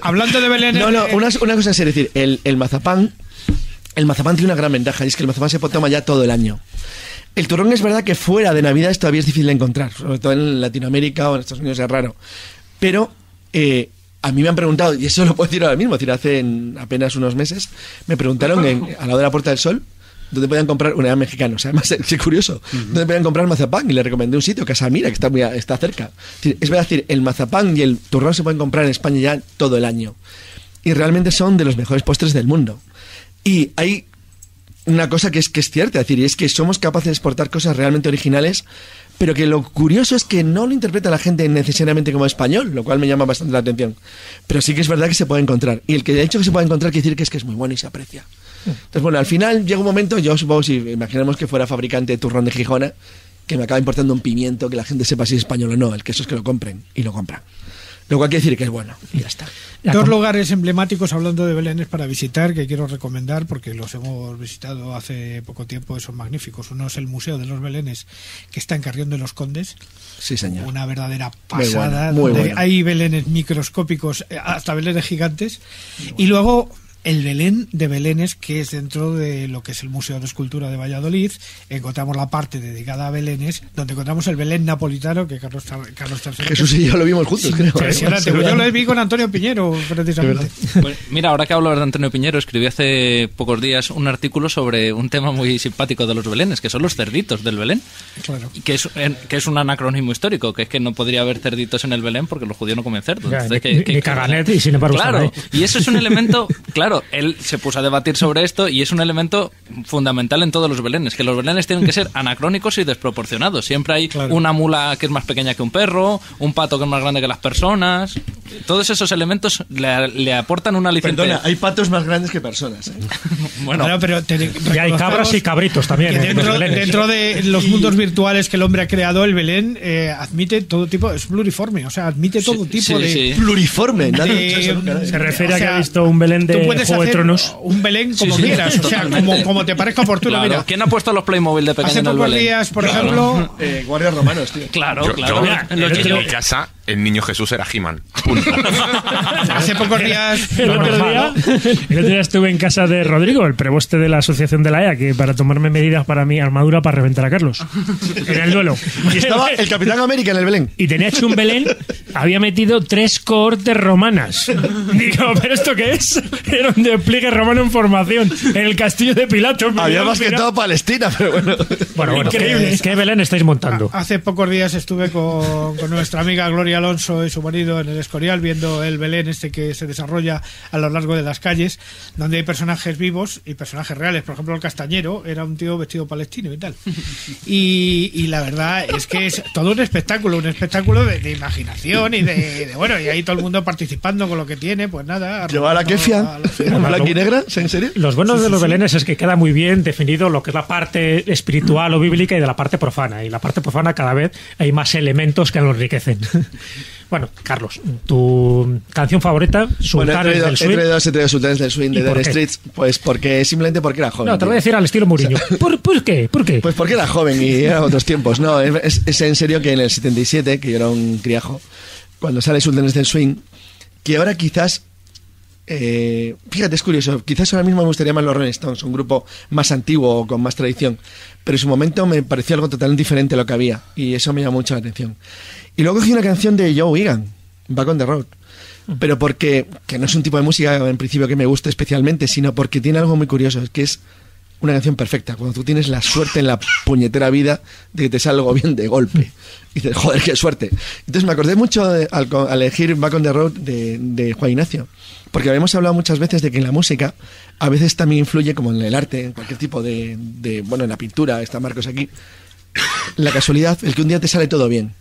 Hablando de Belén. No, no, eh, una, una cosa. Es decir, el, el mazapán. El mazapán tiene una gran ventaja y es que el mazapán se toma ya todo el año. El turrón es verdad que fuera de Navidades todavía es difícil de encontrar, sobre todo en Latinoamérica o en Estados Unidos es raro. Pero eh, a mí me han preguntado, y eso lo puedo decir ahora mismo, es decir, hace en apenas unos meses, me preguntaron en, al lado de la Puerta del Sol dónde podían comprar, una era mexicano, o sea, *laughs* además es curioso, dónde podían comprar mazapán y le recomendé un sitio, Casa Mira, que está, muy a- está cerca. Es verdad, decir, el mazapán y el turrón se pueden comprar en España ya todo el año. Y realmente son de los mejores postres del mundo. Y hay una cosa que es, que es cierta, es decir, y es que somos capaces de exportar cosas realmente originales, pero que lo curioso es que no lo interpreta la gente necesariamente como español, lo cual me llama bastante la atención. Pero sí que es verdad que se puede encontrar. Y el que de hecho que se puede encontrar quiere decir que es que es muy bueno y se aprecia. Entonces, bueno, al final llega un momento, yo supongo, si imaginemos que fuera fabricante de turrón de Gijona, que me acaba importando un pimiento, que la gente sepa si es español o no, el queso es que lo compren, y lo compran. Lo cual quiere decir que es bueno, y ya está. Dos lugares emblemáticos hablando de Belénes para visitar que quiero recomendar porque los hemos visitado hace poco tiempo y son magníficos. Uno es el Museo de los Belenes que está en Carrión de los Condes. Sí, señor. Una verdadera Muy pasada. bueno, muy donde bueno. Hay belenes microscópicos, eh, hasta belenes gigantes. Y luego el Belén de Belénes, que es dentro de lo que es el Museo de Escultura de Valladolid. Encontramos la parte dedicada a Belenes, donde encontramos el Belén napolitano que Carlos, Carlos III. Jesús y yo lo vimos juntos, creo. Impresionante. Pues yo lo vi con Antonio Piñero, precisamente. Pues mira, ahora que hablo de Antonio Piñero, escribí hace pocos días un artículo sobre un tema muy simpático de los belenes, que son los cerditos del Belén. Claro. Que es, que es un anacronismo histórico, que es que no podría haber cerditos en el Belén porque los judíos no comen cerdo. Ya, Entonces, ni- que- ni- que- ni que- caganet, y sin embargo Claro, y eso es un elemento, claro, él se puso a debatir sobre esto y es un elemento fundamental en todos los belenes, que los belenes tienen que ser anacrónicos y desproporcionados. Siempre hay una mula que es más pequeña que un perro, un pato que es más grande que las personas. Todos esos elementos le, le aportan una licencia. Perdona, hay patos más grandes que personas. ¿eh? *laughs* Bueno, Bueno, pero te- Y hay cabras y cabritos también. que ¿eh? en los dentro, de los mundos virtuales que el hombre ha creado, el Belén eh, admite todo tipo, es pluriforme, o sea, admite todo tipo sí, de. sí. Pluriforme, nadie de-. Se refiere o a que ha visto un Belén tú de puedes Juego de hacer Tronos. Un Belén como Sí, sí, quieras, o sea, como, como te parezca oportuno. claro. Mira, ¿Quién ha puesto los Playmobil de pequeño hace en el pocos Belén? días, por Claro. ejemplo, *laughs* Eh, guardias romanos, tío. Claro, Yo, claro. yo- Mira, en mi casa, el niño Jesús era He-Man. *laughs* Hace pocos días. *laughs* El otro, día, el otro día estuve en casa de Rodrigo, el preboste de la asociación de la EA, que para tomarme medidas para mi armadura para reventar a Carlos. En el duelo. Y estaba el Capitán América en el Belén. Y tenía hecho un Belén, había metido tres cohortes romanas. Digo, ¿pero esto qué es? Era un despliegue romano en formación en el castillo de Pilato. Había más que todo Palestina, pero bueno. Bueno, bueno, Increíble. ¿qué, qué Belén estáis montando? Hace pocos días estuve con, con nuestra amiga Gloria Alonso y su marido en el Escorial viendo el Belén este que se desarrolla a lo largo de las calles, donde hay personajes vivos y personajes reales. Por ejemplo, el castañero era un tío vestido palestino y tal. Y, y la verdad es que es todo un espectáculo, un espectáculo de, de imaginación y de, de, bueno, y ahí todo el mundo participando con lo que tiene, pues nada. Llevar a Kefia blanco y negra, ¿en serio? Los buenos de los belenes es que queda muy bien definido lo que es la parte espiritual o bíblica y de la parte profana. Y la parte profana cada vez hay más elementos que lo enriquecen. *laughs* Bueno, Carlos, tu canción favorita, Bueno, he Sultanes traído, del he Swing. traído, he traído Sultanes del Swing ¿Y de qué? Streets, pues porque simplemente porque era joven. No, te lo voy a decir al estilo Mourinho. ¿Por, por qué? ¿Por qué? Pues porque era joven y eran otros tiempos. No, es, es en serio que en el 77, que yo era un criajo, cuando sale Sultanes del Swing, que ahora quizás. Eh, fíjate, es curioso. Quizás ahora mismo me gustaría más los Rolling Stones, un grupo más antiguo o con más tradición. Pero en su momento me pareció algo totalmente diferente a lo que había. Y eso me llamó mucho la atención. Y luego cogí una canción de Joe Egan, Back on the Road. Pero porque, que no es un tipo de música en principio que me guste especialmente, sino porque tiene algo muy curioso, es que es una canción perfecta. Cuando tú tienes la suerte en la puñetera vida de que te sale algo bien de golpe. Y dices, joder, qué suerte. Entonces me acordé mucho de- al elegir Back on the Road de, de Juan Ignacio. Porque habíamos hablado muchas veces de que en la música a veces también influye, como en el arte, en cualquier tipo de, de- bueno, en la pintura, está Marcos aquí, la casualidad, el que un día te sale todo bien.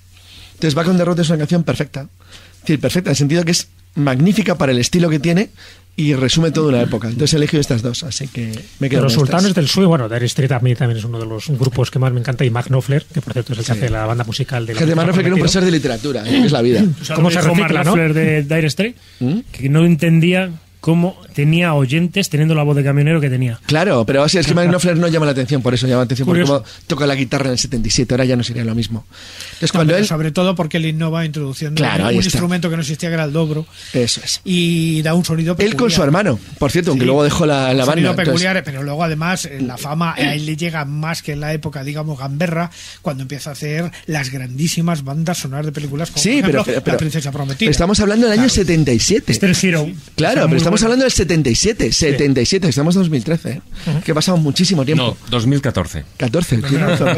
Entonces Back on the es una canción perfecta. Es decir, perfecta en el sentido que es magnífica para el estilo que tiene y resume toda una época. Entonces he elegido estas dos, así que me quedo Pero los estas. Sultanes del Swing, bueno, Dire Street a mí también es uno de los grupos que más me encanta y Mark Knopfler, que por cierto es el que hace la banda musical de la Gente, Manfred, que era un profesor de literatura, ¿eh? es la vida. ¿Cómo se recicla, Mark no? Knopfler de Dire Straits, ¿Mm? que no entendía cómo tenía oyentes teniendo la voz de camionero que tenía. Claro, pero así es que Knopfler no llama la atención, por eso llama la atención, porque como toca la guitarra en el 77, ahora ya no sería lo mismo. Entonces No, cuando él... Sobre todo porque él innova introduciendo Claro, un instrumento que no existía, que era el dobro, Eso es. y da un sonido peculiar. Él con su hermano, por cierto, aunque Sí, luego dejó la, la banda. entonces- peculiar, pero luego además eh, la fama a él le llega más que en la época, digamos, gamberra, cuando empieza a hacer las grandísimas bandas sonoras de películas como Sí, por pero, ejemplo, pero- La Princesa Prometida. Estamos hablando del año 77. Esther Zero. Claro, Está pero estamos bueno. hablando del 77, 77, estamos en 2013, ¿eh? que ha pasado muchísimo tiempo. No, 2014. 14, tiene razón.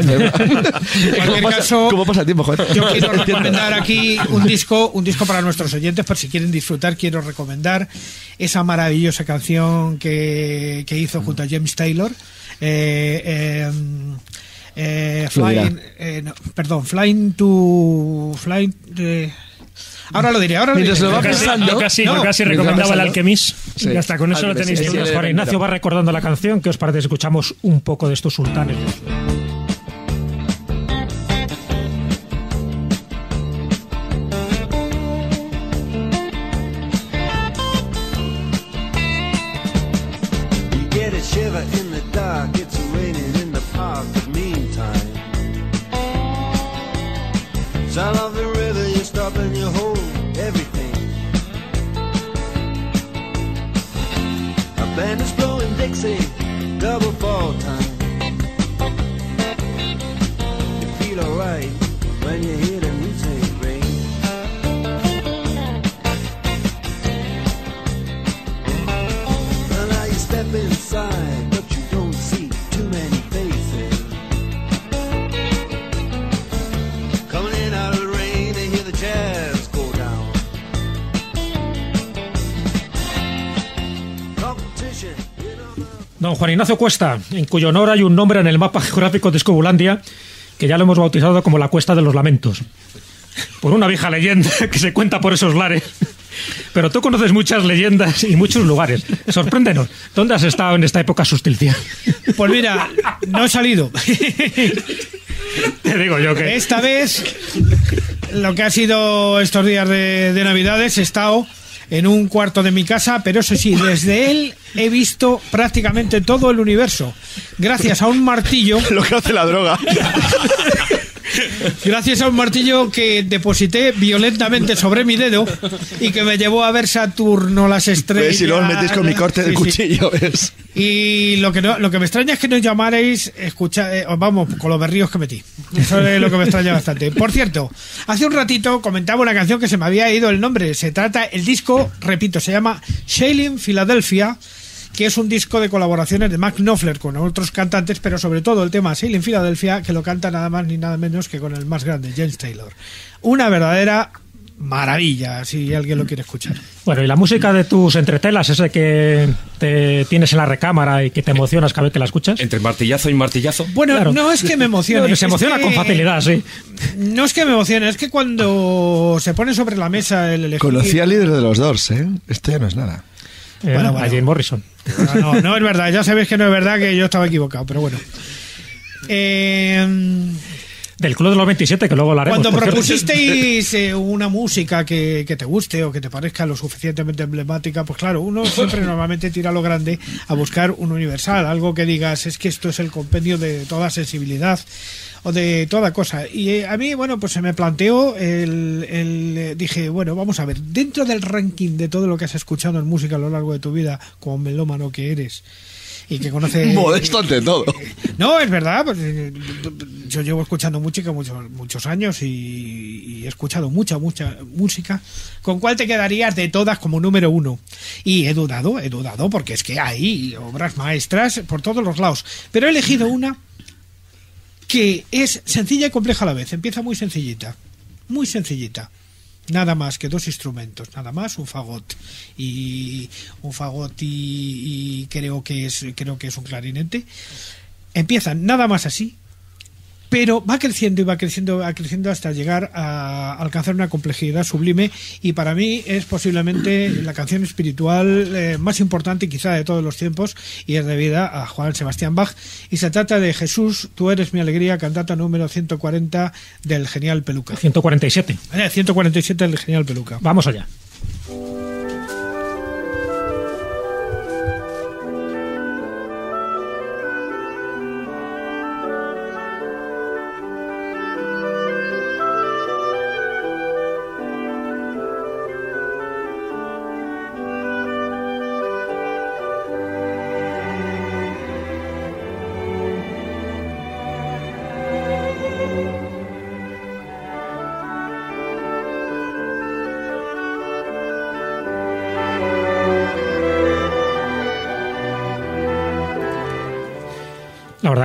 ¿Cómo pasa, caso, ¿Cómo pasa el tiempo, joder? Yo quiero *laughs* recomendar aquí un disco, un disco para nuestros oyentes, por si quieren disfrutar, quiero recomendar esa maravillosa canción que, que hizo junto a James Taylor. eh, eh, eh, flying, eh, no, perdón, Flying to Flying. eh, ahora lo diré, ahora lo diré. Mientras lo va casi, pensando- yo casi, No, recomendaba el Alchemist. Sí. Y hasta con eso lo Alchemist, tenéis sí, Ignacio va recordando la canción. ¿Qué os parece si escuchamos un poco de estos sultanes? Ignacio Cuesta, en cuyo honor hay un nombre en el mapa geográfico de Escobulandia, que ya lo hemos bautizado como la Cuesta de los Lamentos. Por una vieja leyenda *laughs* que se cuenta por esos lares. Pero tú conoces muchas leyendas y muchos lugares. Sorpréndenos. ¿Dónde has estado en esta época sustilcia? Pues mira, no he salido. Te digo yo que. Esta vez, lo que ha sido estos días de, de Navidades, he estado en un cuarto de mi casa, pero eso sí, desde él he visto prácticamente todo el universo. Gracias a un martillo. *laughs* Lo que hace la droga. *laughs* Gracias a un martillo que deposité violentamente sobre mi dedo y que me llevó a ver Saturno, las estrellas. ¿Ves? Y luego metéis con mi corte de Sí, sí. cuchillo, ¿ves? Y lo que no, lo que me extraña es que no llamarais, escucha, eh, vamos, con los berríos que metí. Eso es lo que me extraña bastante. Por cierto, hace un ratito comentaba una canción que se me había ido el nombre. Se trata, el disco, repito, se llama Shailene Philadelphia, que es un disco de colaboraciones de Mac Knopfler con otros cantantes, pero sobre todo el tema Shailene Philadelphia, que lo canta nada más ni nada menos que con el más grande, James Taylor. Una verdadera maravilla, si alguien lo quiere escuchar. Bueno, y la música de tus entretelas, ese que te tienes en la recámara y que te emocionas cada vez que la escuchas. Entre martillazo y martillazo. Bueno, Claro. no es que me emocione. No, se es emociona que- con facilidad, sí. No es que me emocione, es que cuando se pone sobre la mesa el elegir... Conocí al líder de los Doors, ¿eh? Esto ya no es nada. Eh, Bueno, a bueno. Jim Morrison. No, no, no es verdad, ya sabéis que no es verdad, que yo estaba equivocado, pero bueno. Eh, Del Club de los 27, que luego lo haremos. Cuando propusisteis *laughs* eh, una música que, que te guste o que te parezca lo suficientemente emblemática, pues claro, uno *laughs* siempre normalmente tira lo grande a buscar un universal, algo que digas, es que esto es el compendio de toda sensibilidad o de toda cosa. Y eh, a mí, bueno, pues se me planteó el, el, eh, dije, bueno, vamos a ver, dentro del ranking de todo lo que has escuchado en música a lo largo de tu vida, como melómano que eres, y que conoce *laughs* Modesto ante todo. *laughs* no, es verdad. pues, eh, yo llevo escuchando música muchos muchos años y, y he escuchado mucha, mucha música. ¿Con cuál te quedarías de todas como número uno? Y he dudado, he dudado, porque es que hay obras maestras por todos los lados. Pero he elegido una que es sencilla y compleja a la vez. Empieza muy sencillita. Muy sencillita. Nada más que dos instrumentos, nada más un fagot y un fagot y, creo que es creo que es un clarinete. Empiezan nada más así, pero va creciendo y va creciendo, va creciendo hasta llegar a alcanzar una complejidad sublime y para mí es posiblemente *clears throat* la canción espiritual eh, más importante quizá de todos los tiempos y es debida a Juan Sebastián Bach y se trata de Jesús, tú eres mi alegría, cantata número 140 del genial Peluca. 147. Eh, 147 del genial Peluca. Vamos allá.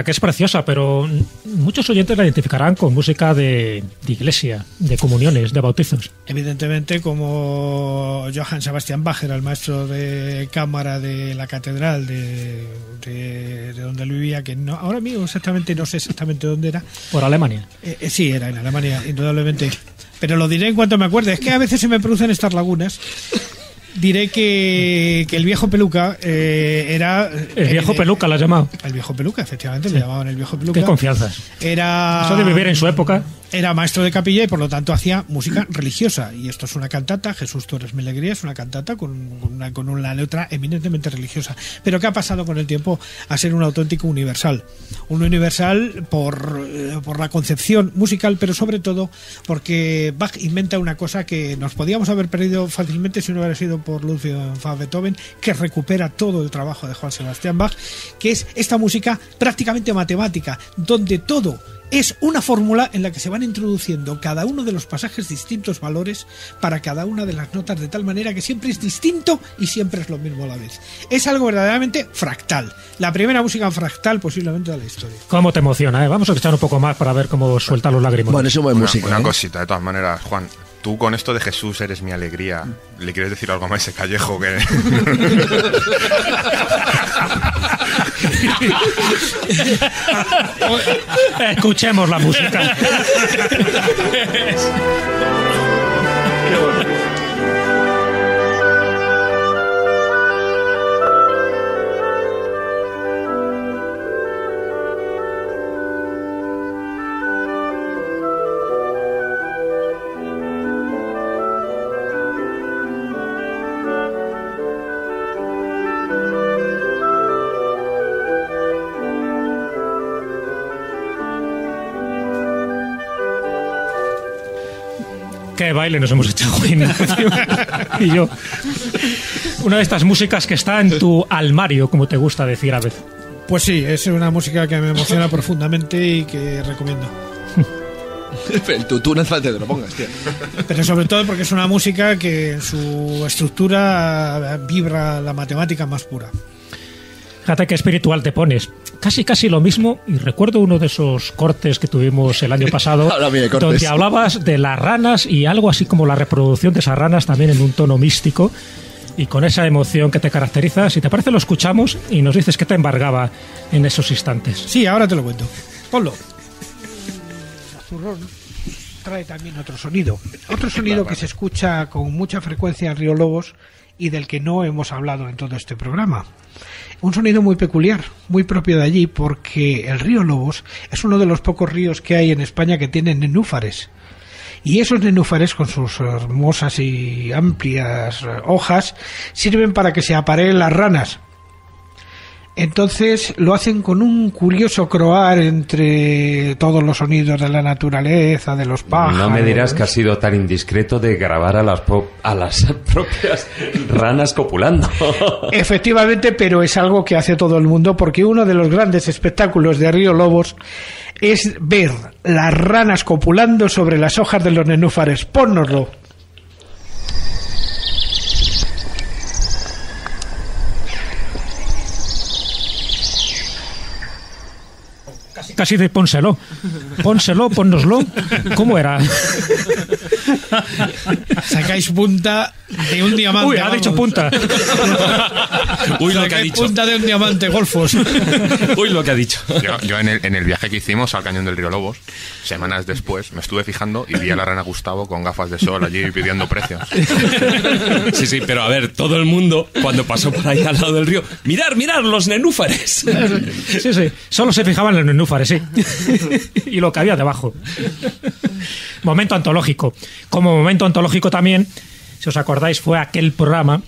Verdad que es preciosa, pero muchos oyentes la identificarán con música de, de iglesia, de comuniones, de bautizos. Evidentemente, como Johann Sebastian Bach era el maestro de cámara de la catedral de, de, de donde él vivía, que no, ahora mismo exactamente no sé exactamente dónde era. Por Alemania. Eh, eh, sí, era en Alemania, indudablemente. Pero lo diré en cuanto me acuerde. Es que a veces se me producen estas lagunas. Diré que, que el viejo peluca eh, era. El viejo peluca lo has llamado. El viejo peluca, efectivamente, le llamaban el viejo peluca. Qué confianzas. Era. Eso de vivir en su época. Era maestro de capilla y por lo tanto hacía música religiosa. Y esto es una cantata, Jesús tú eres mi alegría, es una cantata con una, con una letra eminentemente religiosa. Pero que ha pasado con el tiempo a ser un auténtico universal. Un universal por, eh, por la concepción musical, pero sobre todo porque Bach inventa una cosa que nos podíamos haber perdido fácilmente si no hubiera sido por Ludwig van Beethoven, que recupera todo el trabajo de Juan Sebastián Bach, que es esta música prácticamente matemática, donde todo es una fórmula en la que se van introduciendo cada uno de los pasajes distintos valores para cada una de las notas de tal manera que siempre es distinto y siempre es lo mismo a la vez. Es algo verdaderamente fractal. La primera música fractal posiblemente de la historia. ¿Cómo te emociona? eh? Vamos a escuchar un poco más para ver cómo suelta los lágrimas. Bueno, es un buen Una, músico. una ¿eh? cosita, de todas maneras, Juan. Tú con esto de Jesús eres mi alegría. ¿Le quieres decir algo más a ese callejo que.? *laughs* Escuchemos la música. *laughs* Baile nos hemos echado y yo. Una de estas músicas que está en tu almario, como te gusta decir a veces. Pues sí, es una música que me emociona profundamente y que recomiendo. tú, tú no hace falta que te lo pongas, tío. Pero sobre todo porque es una música que en su estructura vibra la matemática más pura. Fíjate qué espiritual te pones. Casi, casi lo mismo. Y recuerdo uno de esos cortes que tuvimos el año *laughs* pasado, Habla bien de cortes. donde hablabas de las ranas y algo así como la reproducción de esas ranas también en un tono místico. Y con esa emoción que te caracteriza, si te parece, lo escuchamos y nos dices qué te embargaba en esos instantes. Sí, ahora te lo cuento. Ponlo. El zurrón trae también otro sonido. Otro sonido que se escucha con mucha frecuencia en Río Lobos y del que no hemos hablado en todo este programa. Un sonido muy peculiar, muy propio de allí, porque el río Lobos es uno de los pocos ríos que hay en España que tienen nenúfares. Y esos nenúfares, con sus hermosas y amplias hojas, sirven para que se apareen las ranas. Entonces lo hacen con un curioso croar entre todos los sonidos de la naturaleza, de los pájaros. No me dirás que ha sido tan indiscreto de grabar a las, a las *laughs* propias ranas copulando. *laughs* Efectivamente, pero es algo que hace todo el mundo porque uno de los grandes espectáculos de Río Lobos es ver las ranas copulando sobre las hojas de los nenúfares. Pónnoslo. Casi de pónselo. Pónselo, pónnoslo. ¿Cómo era? Sacáis punta de un diamante. Uy, ha vamos. dicho punta. *laughs* Uy, lo que ha dicho. punta de un diamante, golfos. *laughs* Uy, lo que ha dicho. Yo, yo en, el, en el viaje que hicimos al cañón del río Lobos, semanas después, me estuve fijando y vi a la rana Gustavo con gafas de sol allí pidiendo precios. *laughs* Sí, sí, pero a ver, todo el mundo, cuando pasó por ahí al lado del río, mirar, mirar los nenúfares. Sí, sí. Solo se fijaban en los nenúfares, sí. y lo que había debajo. Momento antológico. Como momento antológico también, si os acordáis, fue aquel programa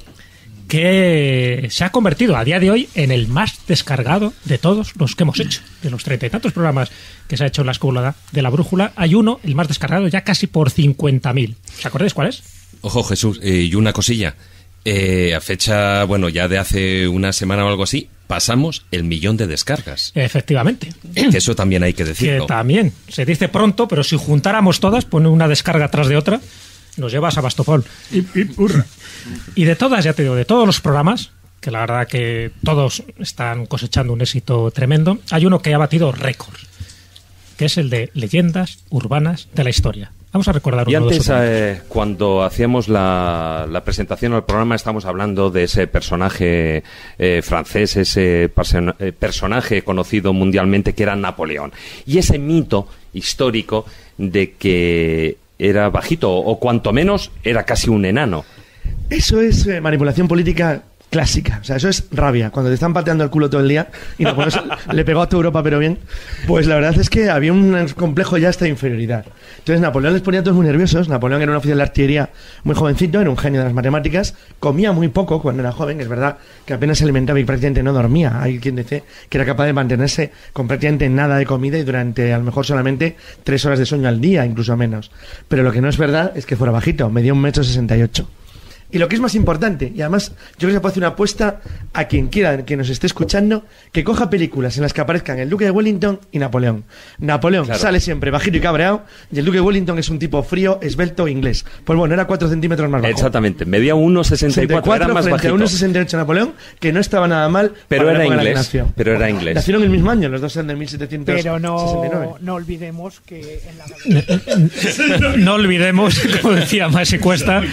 que se ha convertido a día de hoy en el más descargado de todos los que hemos hecho. De los treinta y tantos programas que se ha hecho en la escuela de la brújula, hay uno, el más descargado, ya casi por 50.000. ¿Os acordáis cuál es? Ojo, Jesús, eh, y una cosilla. Eh, a fecha, bueno, ya de hace una semana o algo así, pasamos el millón de descargas. Efectivamente. Que eso también hay que Que decirlo. también se dice pronto, pero si juntáramos todas, pone una descarga tras de otra, nos lleva a Sebastopol. Y de todas, ya te digo, de todos los programas, que la verdad que todos están cosechando un éxito tremendo, hay uno que ha batido récords, que es el de leyendas urbanas de la historia. Vamos a recordar Y antes, eh, cuando hacíamos la, la presentación al programa, estamos hablando de ese personaje eh, francés, ese person- eh, personaje conocido mundialmente que era Napoleón. Y ese mito histórico de que era bajito, o cuanto menos era casi un enano. Eso es eh, manipulación política clásica. O sea, eso es rabia. Cuando te están pateando el culo todo el día y Napoleón *laughs* se- le pegó a toda Europa, pero bien. Pues la verdad es que había un complejo ya hasta de inferioridad. Entonces Napoleón les ponía todos muy nerviosos. Napoleón era un oficial de artillería muy jovencito, era un genio de las matemáticas. Comía muy poco cuando era joven. Es verdad que apenas se alimentaba y prácticamente no dormía. Hay quien dice que era capaz de mantenerse con prácticamente nada de comida y durante a lo mejor solamente tres horas de sueño al día, incluso menos. Pero lo que no es verdad es que fuera bajito. Medía un metro sesenta y ocho. Y lo que es más importante, y además yo creo que se puede hacer una apuesta a quien quiera que nos esté escuchando, que coja películas en las que aparezcan el Duque de Wellington y Napoleón. Napoleón Claro. sale siempre bajito y cabreado, y el Duque de Wellington es un tipo frío, esbelto, inglés. Pues bueno, era 4 centímetros más bajo. Exactamente, medía 1,64, era más bajito. 1,68 Napoleón, que no estaba nada mal. Pero era inglés, pero era inglés. Nacieron el mismo año, los dos eran de 1769. Pero no, no olvidemos que en la *laughs* No olvidemos, como decía Maese Cuesta,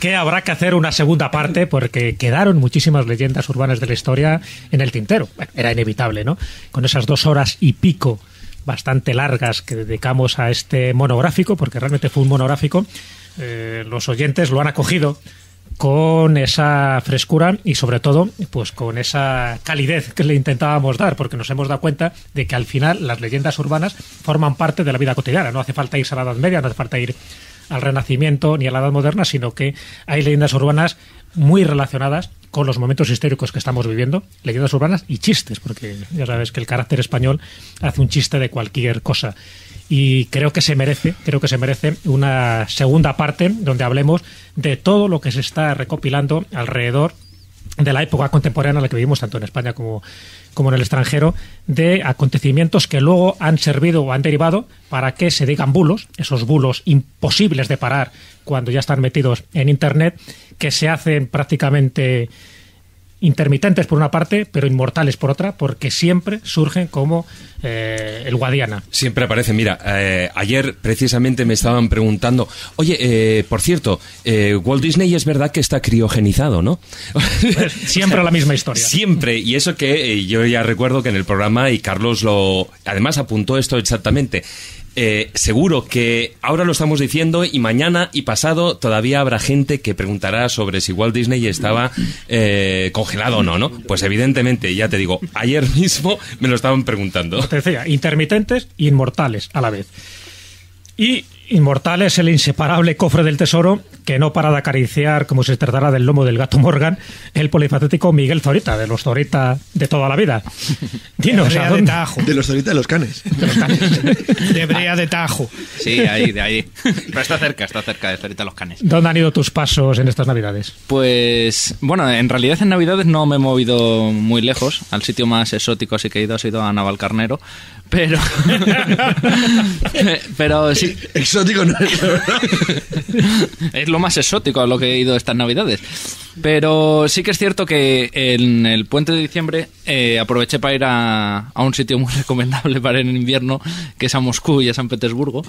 que habrá que hacer una segunda parte porque quedaron muchísimas leyendas urbanas de la historia en el tintero. Bueno, era inevitable, ¿no? Con esas dos horas y pico bastante largas que dedicamos a este monográfico, porque realmente fue un monográfico, eh, los oyentes lo han acogido con esa frescura y sobre todo pues con esa calidez que le intentábamos dar porque nos hemos dado cuenta de que al final las leyendas urbanas forman parte de la vida cotidiana no hace falta irse a la Edad Media no hace falta ir al Renacimiento ni a la Edad Moderna sino que hay leyendas urbanas muy relacionadas con los momentos históricos que estamos viviendo leyendas urbanas y chistes porque ya sabes que el carácter español hace un chiste de cualquier cosa. Y creo que se merece, creo que se merece una segunda parte donde hablemos de todo lo que se está recopilando alrededor de la época contemporánea en la que vivimos tanto en España como, como en el extranjero, de acontecimientos que luego han servido o han derivado para que se digan bulos, esos bulos imposibles de parar cuando ya están metidos en Internet, que se hacen prácticamente intermitentes por una parte, pero inmortales por otra, porque siempre surgen como eh, el Guadiana. Siempre aparece. Mira, eh, ayer precisamente me estaban preguntando, oye, eh, por cierto, Walt Disney es verdad que está criogenizado, ¿no? Siempre la misma historia. *laughs* Siempre. Y eso que yo ya recuerdo que en el programa, y Carlos lo, además apuntó esto exactamente, eh, seguro que ahora lo estamos diciendo y mañana y pasado todavía habrá gente que preguntará sobre si Walt Disney estaba eh, congelado o no, ¿no? Pues evidentemente, ya te digo, ayer *laughs* mismo me lo estaban preguntando. Te decía, intermitentes inmortales a la vez. Y inmortal es el inseparable cofre del tesoro que no para de acariciar, como se tratara del lomo del gato Morgan, el polifacético Miguel Zorita, de los Zorita de toda la vida. *laughs* Dinos, Brea ¿a de dónde? Tajo. De los Zorita de los canes. *laughs* De Brea de Tajo. Sí, ahí, de ahí. Pero está cerca, está cerca de Cerita los Canes. ¿Dónde han ido tus pasos en estas navidades? Pues, bueno, en realidad en Navidades no me he movido muy lejos. Al sitio más exótico sí que he ido, ha sido a Navalcarnero. Pero. *laughs* pero sí. Exótico no es, la verdad. es lo más exótico a lo que he ido estas navidades. Pero sí que es cierto que en el puente de diciembre eh, aproveché para ir a, a un sitio muy *laughs* recomendable para ir en invierno, que es a Moscú y a San Petersburgo.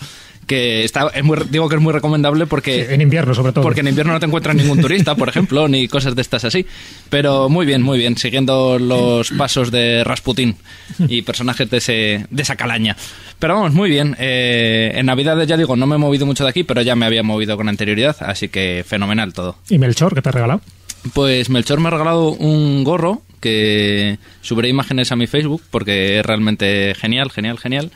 Que está, es muy, digo que es muy recomendable porque. En invierno, sobre todo. Porque en invierno no te encuentras ningún turista, por ejemplo, ni cosas de estas así. Pero muy bien, muy bien, siguiendo los pasos de Rasputín y personajes de, ese, de esa calaña. Pero vamos, muy bien. Eh, en Navidades, ya digo, no me he movido mucho de aquí, pero ya me había movido con anterioridad, así que fenomenal todo. ¿Y Melchor, qué te ha regalado? Pues Melchor me ha regalado un gorro que subiré imágenes a mi Facebook porque es realmente genial, genial, genial.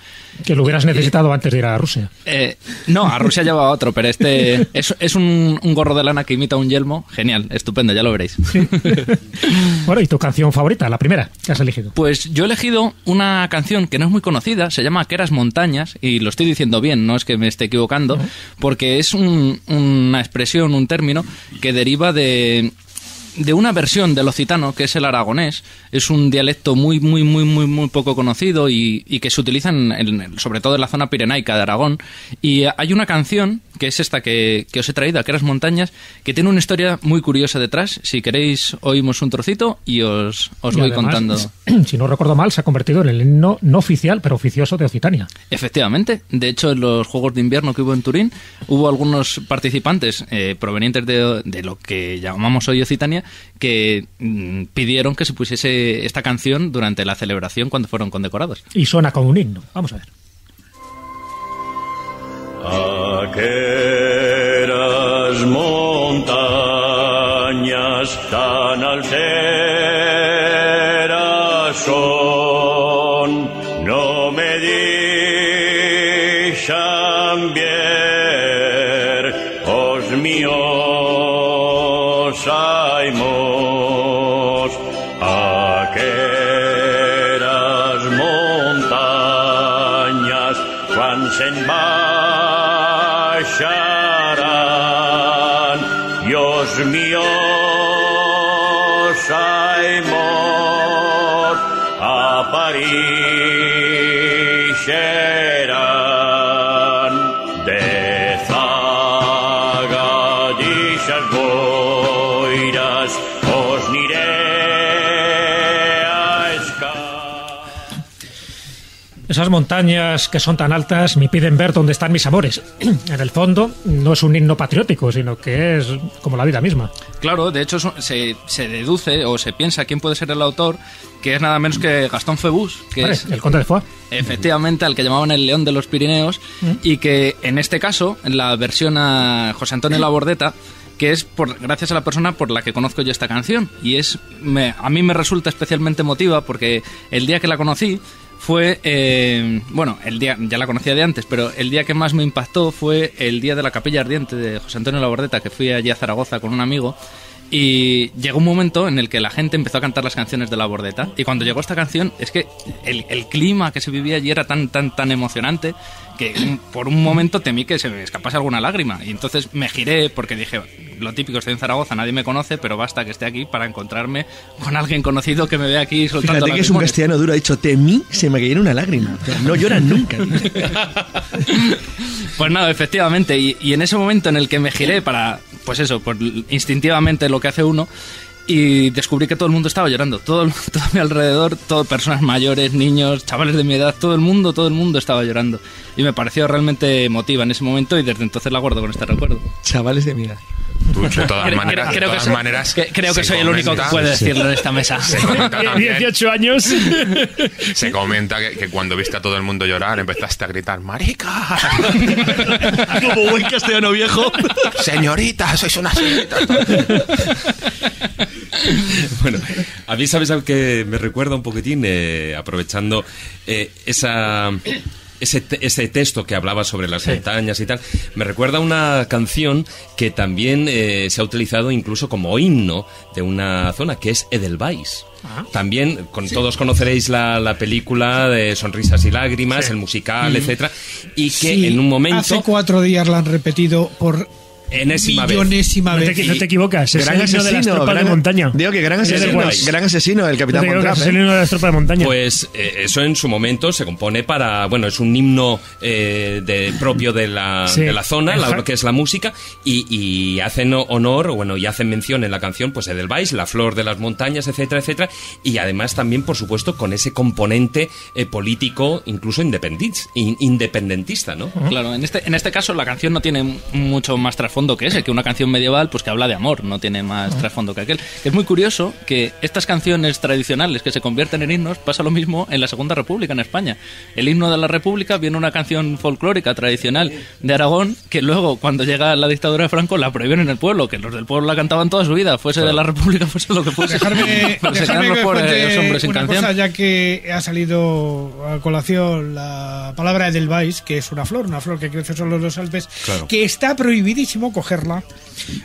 Que lo hubieras necesitado antes de ir a Rusia. Eh, no, a Rusia llevaba otro, pero este *laughs* es, es un, un gorro de lana que imita un yelmo. Genial, estupendo, ya lo veréis. *laughs* Bueno, ¿y tu canción favorita, la primera que has elegido? Pues yo he elegido una canción que no es muy conocida, se llama Queras Montañas, y lo estoy diciendo bien, no es que me esté equivocando, porque es un- una expresión, un término que deriva de, de una versión del occitano, que es el aragonés. Es un dialecto muy, muy, muy, muy, muy poco conocido y, y que se utiliza en- en- sobre todo en la zona pirenaica de Aragón. Y hay una canción, que es esta que, que os he traído, Aqueras Montañas, que tiene una historia muy curiosa detrás. Si queréis, oímos un trocito y os, os Y voy además, contando. *clears throat* Si no recuerdo mal, se ha convertido en el himno no oficial, pero oficioso de Occitania. Efectivamente. De hecho, en los Juegos de Invierno que hubo en Turín, hubo algunos participantes eh, provenientes de, de lo que llamamos hoy Occitania que mm, pidieron que se pusiese esta canción durante la celebración cuando fueron condecorados. Y suena como un himno. Vamos a ver. Aqueras montañas tan alteras son, no me deixan baixaran i os míos aimos Esas montañas que son tan altas me piden ver dónde están mis amores. *clears throat* En el fondo, no es un himno patriótico, sino que es como la vida misma. Claro, de hecho se, se deduce o se piensa quién puede ser el autor, que es nada menos que Gastón Febus, que Vale, es el conde de Foix. efectivamente al que llamaban el León de los Pirineos, y que en este caso, en la versión a José Antonio Labordeta, que es por, gracias a la persona por la que conozco yo esta canción. Y es me- a mí me resulta especialmente emotiva porque el día que la conocí fue, eh, bueno, el día, ya la conocía de antes, pero el día que más me impactó fue el día de la capilla ardiente de José Antonio Labordeta, que fui allí a Zaragoza con un amigo. Y llegó un momento en el que la gente empezó a cantar las canciones de la bordeta. Y cuando llegó esta canción, es que el, el clima que se vivía allí era tan, tan, tan emocionante que por un momento temí que se me escapase alguna lágrima. Y entonces me giré porque dije, lo típico, estoy en Zaragoza, nadie me conoce, pero basta que esté aquí para encontrarme con alguien conocido que me vea aquí soltando Fíjate que es un lagrimones". castellano duro. Ha dicho, de mí se me cayó una lágrima. No lloran nunca. *laughs* Pues nada, efectivamente. Y, y en ese momento en el que me giré para, pues eso, por instintivamente lo que hace uno, y descubrí que todo el mundo estaba llorando. Todo, *laughs* todo a mi alrededor, todo, personas mayores, niños, chavales de mi edad, todo el mundo, todo el mundo estaba llorando. Y me pareció realmente emotiva en ese momento y desde entonces la guardo con este recuerdo. Chavales de mi edad. Tú De todas Creo- maneras, creo de que todas soy- maneras, que- creo que se soy el único que puede *laughs* decirlo en esta mesa. Se comenta *laughs* también, 18 años. *laughs* se comenta que, que cuando viste a todo el mundo llorar empezaste a gritar ¡Marica! Como buen castellano viejo. ¡Señorita! ¡Sois una señorita! Bueno, a mí, ¿sabes algo que me recuerda un poquitín? Eh, aprovechando eh, esa... Ese, ese texto que hablaba sobre las montañas y tal, me recuerda a una canción que también eh, se ha utilizado incluso como himno de una zona, que es Edelweiss. También, con, todos conoceréis la, la película de Sonrisas y Lágrimas, el musical, etcétera, y que Sí, en un momento, Hace cuatro días la han repetido por enésima vez, millonésima No te, vez. equi- no te equivocas, es Gran el himno de las asesino. tropas Gran, de montaña. Digo que gran Es asesino, gran asesino el No capitán ¿eh? himno de las tropas de montaña. Pues eh, eso en su momento se compone para, bueno, es un himno eh, de, propio de la, Sí. de la zona, la- que es la música, y, y hacen honor, bueno, y hacen mención en la canción, pues Edelweiss, la flor de las montañas, etcétera, etcétera, y además también, por supuesto, con ese componente eh, político, incluso independentista, independentista, ¿no? Claro, en este, en este caso la canción no tiene mucho más trasfondo que ese, que una canción medieval pues que habla de amor, no tiene más trasfondo que aquel. Es muy curioso que estas canciones tradicionales que se convierten en himnos pasa lo mismo en la Segunda República en España. El himno de la República viene una canción folclórica tradicional de Aragón que luego cuando llega la dictadura de Franco la prohibieron en el pueblo, que los del pueblo la cantaban toda su vida, fuese de la República, fuese lo que fuese. Dejarme, *laughs* Pero se dejarme que pobres hombres sin una canción. cosa, ya que ha salido a colación la palabra Edelweiss, que es una flor, una flor que crece solo en los Alpes, Claro. que está prohibidísimo cogerla.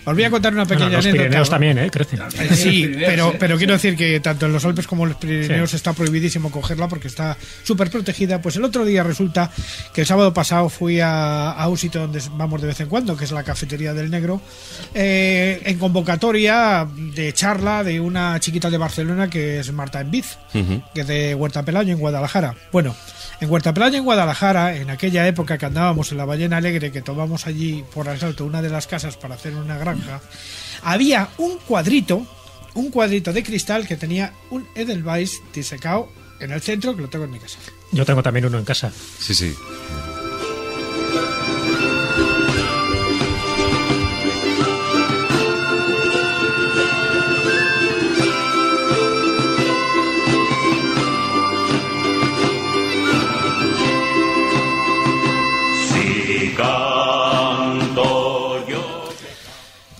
Os voy a contar una pequeña Bueno, los anécdota. Pirineos también, ¿eh? Crecen. Eh, Sí, *laughs* pero, pero quiero decir que tanto en los Alpes como en los Pirineos está prohibidísimo cogerla porque está súper protegida. Pues el otro día resulta que el sábado pasado fui a, a un sitio donde vamos de vez en cuando, que es la Cafetería del Negro, eh, en convocatoria de charla de una chiquita de Barcelona que es Marta Enviz, que es de Huerta Pelayo en Guadalajara. Bueno, en Huerta Pelayo en Guadalajara, en aquella época que andábamos en la Ballena Alegre, que tomamos allí por asalto una de las casas para hacer una granja, había un cuadrito, un cuadrito de cristal que tenía un Edelweiss disecado en el centro, que lo tengo en mi casa. Yo tengo también uno en casa. Sí, sí.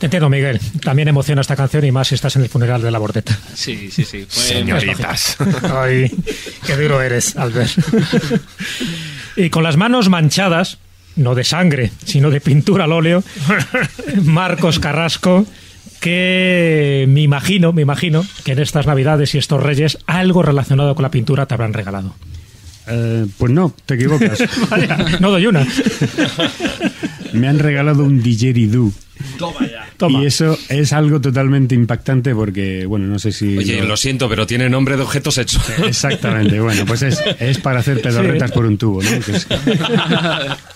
Te entiendo, Miguel. También emociona esta canción y más si estás en el funeral de la bordeta. Sí, sí, sí. Señoritas. *laughs* Ay, qué duro eres, Albert. Y con las manos manchadas, no de sangre, sino de pintura al óleo, Marcos Carrasco, que me imagino, me imagino que en estas Navidades y estos Reyes algo relacionado con la pintura te habrán regalado. Eh, pues no, te equivocas. *laughs* Vaya, no doy una. Me han regalado un didgeridoo. Toma. Y eso es algo totalmente impactante porque, bueno, no sé si... Oye, lo- lo siento, pero tiene nombre de objeto sexual. Exactamente, bueno, pues es, es para hacer pedorretas por un tubo, ¿no? Que es-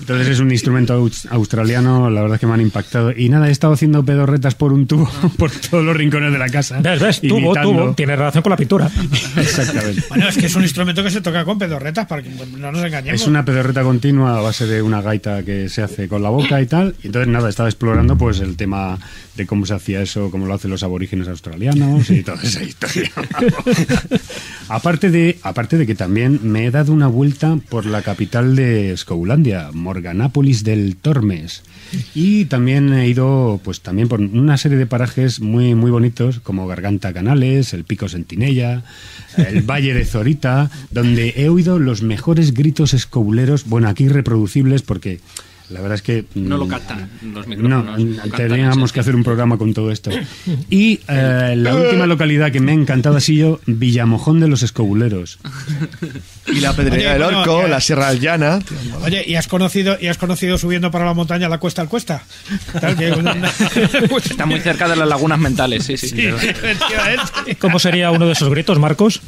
Entonces es un instrumento aus- australiano, la verdad es que me han impactado. Y nada, he estado haciendo pedorretas por un tubo *laughs* por todos los rincones de la casa. ¿Ves, ves? Tubo, tubo, tiene relación con la pintura. Exactamente. Bueno, es que es un instrumento que se toca con pedorretas, para que no nos engañemos. Es una pedorreta continua a base de una gaita que se hace con la boca y tal. Y entonces, nada, estaba explorando pues el tema de cómo se hacía eso, cómo lo hacen los aborígenes australianos y toda esa historia. *laughs* aparte, de, aparte de que también me he dado una vuelta por la capital de Scoulandia, Morganápolis del Tormes. Y también he ido pues también por una serie de parajes muy, muy bonitos, como Garganta Canales, el Pico Sentinella, el Valle de Zorita, donde he oído los mejores gritos escouleros, bueno, aquí reproducibles porque la verdad es que... No lo mm, captan los no, micrófonos. lo captan, teníamos que hacer un programa con todo esto. Y eh, la última localidad que me ha encantado ha sido Villamojón de los Escobuleros. Y la Pedrería Oye, del bueno, Orco, que- la Sierra Llana. Oye, ¿y has conocido y has conocido subiendo para la montaña la cuesta al cuesta? Tal que- *laughs* Está muy cerca de las lagunas mentales, sí, sí. Sí, efectivamente. ¿Cómo sería uno de esos gritos, Marcos?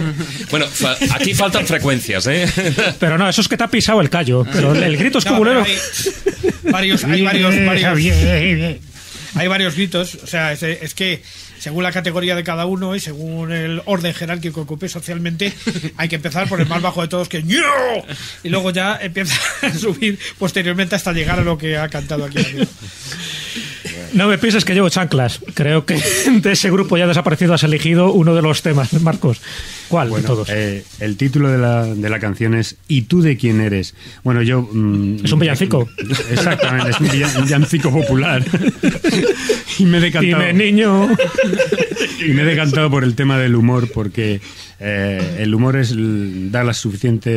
*laughs* Bueno, fa- aquí faltan frecuencias, ¿eh? *laughs* Pero no, eso es que te ha pisado el callo. Pero el grito No, escobulero. pero hay varios, hay varios, varios. hay varios gritos, o sea, es, es que según la categoría de cada uno y según el orden jerárquico que ocupe socialmente, hay que empezar por el más bajo de todos, que es "Ño", y luego ya empieza *laughs* a subir posteriormente hasta llegar a lo que ha cantado aquí. amigo. No me pienses que llevo chanclas. Creo que *laughs* de ese grupo ya desaparecido has elegido uno de los temas, Marcos. ¿Cuál de todos? eh, el título de la, de la canción es ¿Y tú de quién eres? Bueno, yo... mm, Es un villancico. *laughs* Exactamente, es un villancico popular. *laughs* y me he decantado... Dime, niño. y me he decantado por el tema del humor porque eh, el humor es da la suficiente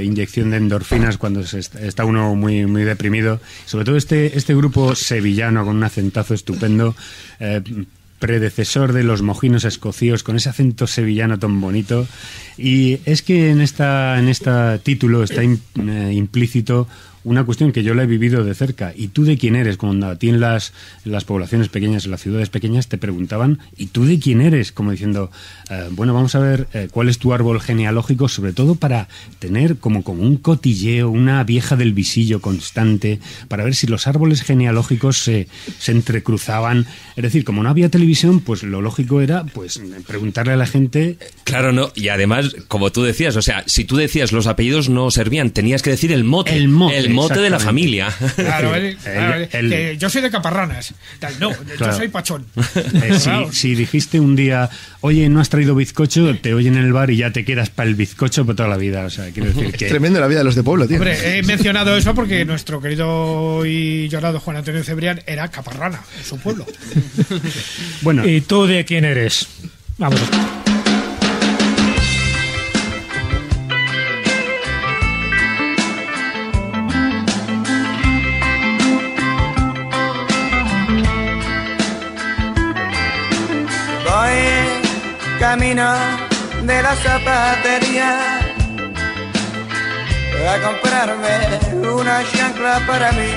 eh, inyección de endorfinas cuando se est- está uno muy muy deprimido. Sobre todo este este grupo sevillano con un acentazo estupendo eh, predecesor de los mojinos escocíos con ese acento sevillano tan bonito. Y es que en esta en este título está im- implícito una cuestión que yo la he vivido de cerca. ¿Y tú de quién eres? Cuando a ti en las, en las poblaciones pequeñas, en las ciudades pequeñas, te preguntaban, ¿y tú de quién eres? Como diciendo, eh, bueno, vamos a ver eh, cuál es tu árbol genealógico, sobre todo para tener como, como un cotilleo, una vieja del visillo constante, para ver si los árboles genealógicos se, se entrecruzaban. Es decir, como no había televisión, pues lo lógico era pues preguntarle a la gente Claro, no. Y además, como tú decías, o sea, si tú decías los apellidos no servían, tenías que decir el mote. El mote, de la familia. Claro, *laughs* El- ¿eh? el- Que yo soy de Caparranas. Tal, No, Claro. yo soy Pachón. *laughs* Eh, si, dijiste un día, oye, no has traído bizcocho, te oyen en el bar y ya te quedas para el bizcocho por toda la vida. O sea, quiero decir que. Tremendo la vida de los de pueblo, tío. Hombre, he mencionado eso porque nuestro querido y llorado Juan Antonio Cebrián era Caparrana, en su pueblo. *laughs* Bueno, ¿Y tú de quién eres? Vamos. Camino de la zapatería a comprarme una chancla para mí.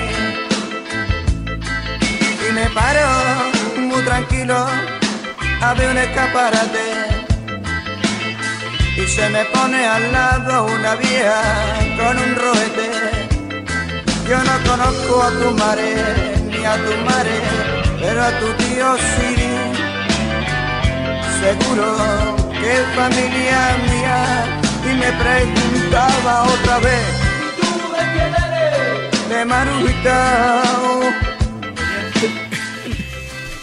Y me paro muy tranquilo a ver un escaparate. Y se me pone al lado una vieja con un roete. Yo no conozco a tu madre ni a tu madre, pero a tu tío sí. Seguro que es familia mía y me preguntaba otra vez. ¿Tú de quién eres? De Marujita.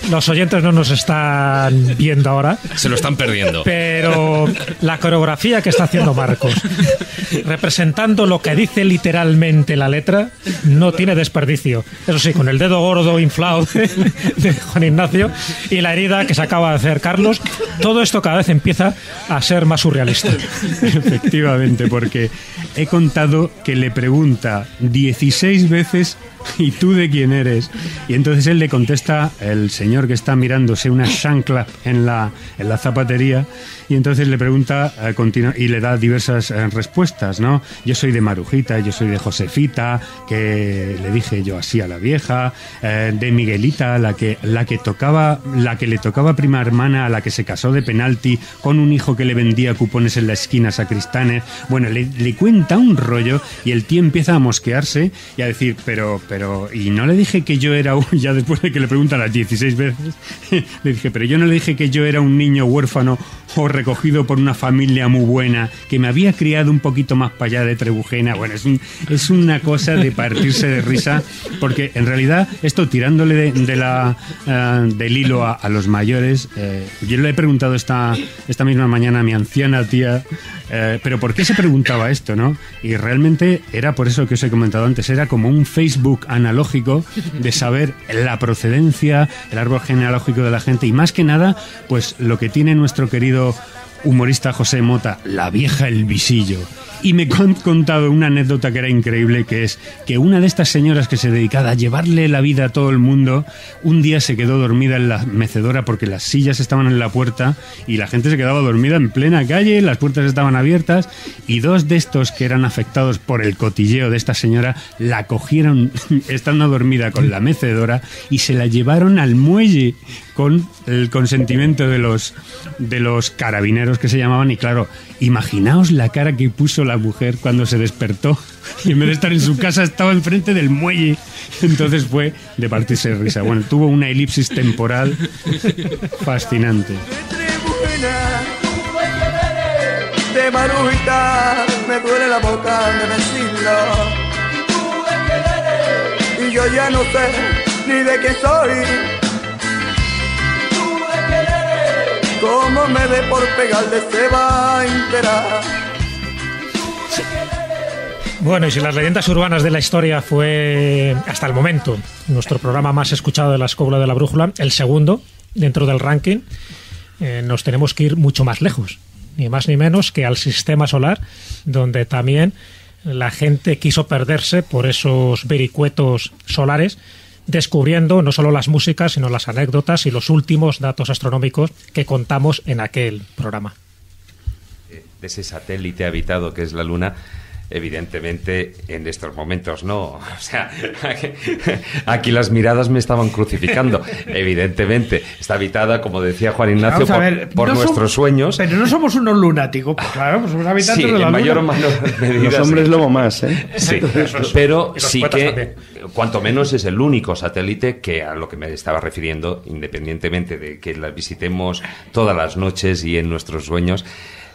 Los oyentes no nos están viendo ahora, Se lo están perdiendo. pero la coreografía que está haciendo Marcos, representando lo que dice literalmente la letra, no tiene desperdicio. Eso sí, con el dedo gordo inflado de, de Juan Ignacio y la herida que se acaba de hacer Carlos, todo esto cada vez empieza a ser más surrealista. efectivamente, porque he contado que le pregunta 16 veces. *laughs* ¿Y tú de quién eres? Y entonces él le contesta, el señor que está mirándose una chancla en la, en la zapatería, y entonces le pregunta eh, y le da diversas eh, respuestas, ¿no? Yo soy de Marujita, yo soy de Josefita, que le dije yo así a la vieja, eh, de Miguelita, la que, la que tocaba, la que le tocaba prima hermana, a la que se casó de penalti, con un hijo que le vendía cupones en la esquina sacristanes. Bueno, le, cuenta un rollo y el tío empieza a mosquearse y a decir, pero, pero, y no le dije que yo era un, *laughs* ya después de que le pregunta las 16 veces, *laughs* le dije, pero yo no le dije que yo era un niño huérfano o recogido por una familia muy buena, que me había criado un poquito más para allá de Trebujena. Bueno, es, un- es una cosa de partirse de risa, porque en realidad esto tirándole de, la, eh, del hilo a, a los mayores, eh, yo le he preguntado esta, esta misma mañana a mi anciana tía, eh, pero ¿por qué se preguntaba esto, no? Y realmente era por eso que os he comentado antes, era como un Facebook analógico de saber la procedencia, el árbol genealógico de la gente y más que nada, pues lo que tiene nuestro querido humorista José Mota, la vieja el visillo. Y me han contado una anécdota que era increíble, que es que una de estas señoras que se dedicaba a llevarle la vida a todo el mundo, un día se quedó dormida en la mecedora porque las sillas estaban en la puerta y la gente se quedaba dormida en plena calle, las puertas estaban abiertas y dos de estos que eran afectados por el cotilleo de esta señora la cogieron *laughs* estando dormida con la mecedora y se la llevaron al muelle con el consentimiento de los de los carabineros que se llamaban y claro, imaginaos la cara que puso la mujer cuando se despertó y en vez de estar en su casa estaba enfrente del muelle. Entonces fue de partirse de risa. Bueno, tuvo una elipsis temporal fascinante. de me duele la boca. Y yo ya no sé ni de qué soy. Como me dé por enterar. Bueno, y si las leyendas urbanas de la historia fue, hasta el momento, nuestro programa más escuchado de la Escóbula de la Brújula, el segundo dentro del ranking, eh, nos tenemos que ir mucho más lejos, ni más ni menos que al sistema solar, donde también la gente quiso perderse por esos vericuetos solares, descubriendo no solo las músicas, sino las anécdotas y los últimos datos astronómicos que contamos en aquel programa. de ese satélite habitado que es la Luna, evidentemente en estos momentos no. *laughs* O sea, aquí, aquí las miradas me estaban crucificando. *laughs* Evidentemente está habitada, como decía Juan Ignacio, por, ver, por no nuestros somos- sueños. Pero no somos unos lunáticos, pues claro, pues somos habitantes Sí, de la en mayor o luna. menor *laughs* medida. Los hombres sí. lobo más, ¿eh? Sí, pero sí que, cuanto menos, es el único satélite que a lo que me estaba refiriendo, independientemente de que la visitemos todas las noches y en nuestros sueños,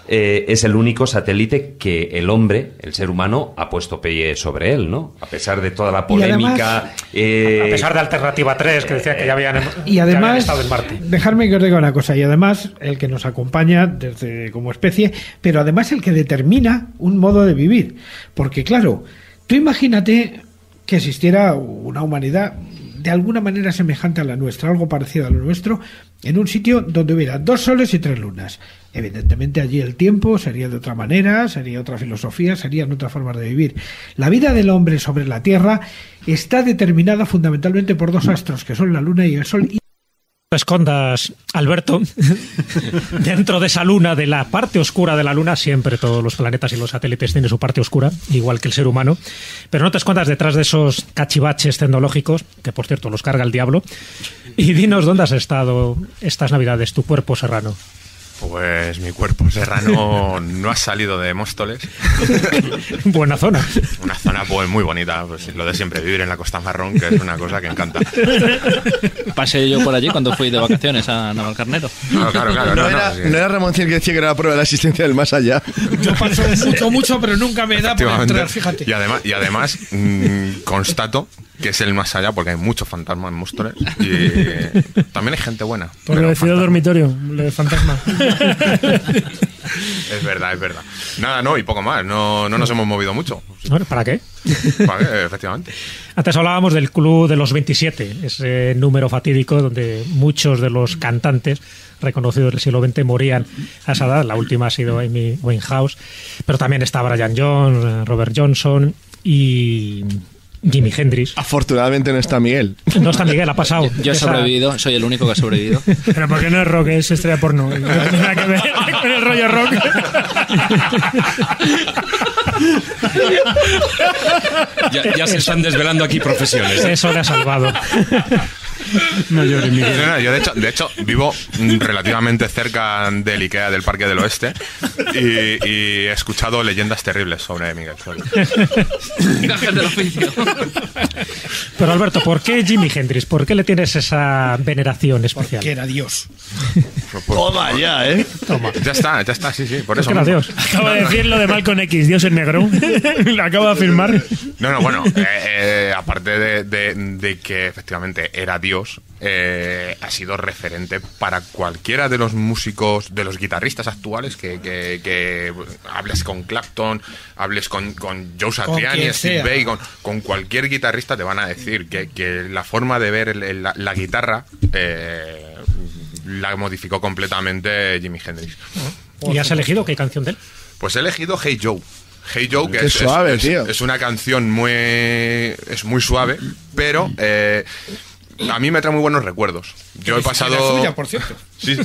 eh, es el único satélite que el hombre, el ser humano, ha puesto pie sobre él, ¿no? A pesar de toda la además- polémica. eh, A pesar de Alternativa 3, que decía que ya habían, Y ya habían además, estado en Marte. dejarme que os diga una cosa, y además el que nos acompaña desde como especie, pero además el que determina un modo de vivir. Porque claro, tú imagínate que existiera una humanidad de alguna manera semejante a la nuestra, algo parecido a lo nuestro, en un sitio donde hubiera dos soles y tres lunas. Evidentemente allí el tiempo sería de otra manera, sería otra filosofía, serían otras formas de vivir. La vida del hombre sobre la Tierra está determinada fundamentalmente por dos astros, que son la luna y el sol. Escondas, Alberto, *laughs* dentro de esa luna, de la parte oscura de la luna, siempre todos los planetas y los satélites tienen su parte oscura, igual que el ser humano, pero no te escondas detrás de esos cachivaches tecnológicos, que por cierto los carga el diablo, y dinos dónde has estado estas navidades, tu cuerpo serrano. Pues mi cuerpo serrano *laughs* no ha salido de Móstoles. *laughs* Buena zona. Una zona pues muy bonita, pues lo de siempre, vivir en la Costa Marrón, que es una cosa que encanta. *laughs* Pasé yo por allí cuando fui de vacaciones a Navalcarnero. Claro, claro, claro. No, no, no, era, sí. no era Ramón Cien que decía que era la prueba de la existencia del más allá. yo paso mucho, mucho, pero nunca me da por entrar, fíjate. Y además, y además mm, constato que es el más allá porque hay muchos fantasmas en Móstoles y *laughs* también hay gente buena. Por lo de Ciudad fantasma- Dormitorio, lo de fantasma. *laughs* Es verdad, es verdad. Nada, no, y poco más. No, no nos hemos movido mucho. Bueno, ¿Para qué? *laughs* Vale, efectivamente. Antes hablábamos del Club de los 27, ese número fatídico donde muchos de los cantantes reconocidos del siglo XX morían a esa edad. La última ha sido Amy Winehouse, pero también está Brian Jones, Robert Johnson y Jimi Hendrix. Afortunadamente no está Miguel. No está Miguel, ha pasado. Yo he Esa- sobrevivido, soy el único que ha sobrevivido. Pero ¿por qué no es rock? Es estrella porno. *laughs* No tiene nada que ver con el rollo rock. Ya, ya se están desvelando aquí profesiones. ¿eh? Eso le ha salvado. *laughs* No llores, Miguel. No, no, yo de hecho, de hecho vivo relativamente cerca del Ikea del Parque del Oeste y, y he escuchado leyendas terribles sobre Miguel Sol. Gajes del oficio. Pero Alberto, ¿por qué Jimi Hendrix? ¿Por qué le tienes esa veneración especial? Que era Dios. Toma ya, ¿eh? Ya está, ya está, sí, sí, por eso. Porque era. Dios. Acaba de decir lo de Malcolm X, Dios en negro. *laughs* Lo acabo de afirmar. No, no, bueno, eh, eh, aparte de, de- de que efectivamente era Dios, eh, ha sido referente para cualquiera de los músicos, de los guitarristas actuales, que, que- que hables con Clapton, hables con, con Joe Satriani, Steve. Vai, con, con cualquier guitarrista te van a decir que, que la forma de ver el- el- la, la guitarra eh, la modificó completamente Jimi Hendrix. ¿Y has elegido qué canción de él? Pues he elegido Hey Joe. Hey Joe, que Qué es, es- suave, es- tío. es una canción muy. es muy suave, pero eh, a mí me trae muy buenos recuerdos. Yo he Era pasado. suya, por cierto. *laughs* Sí,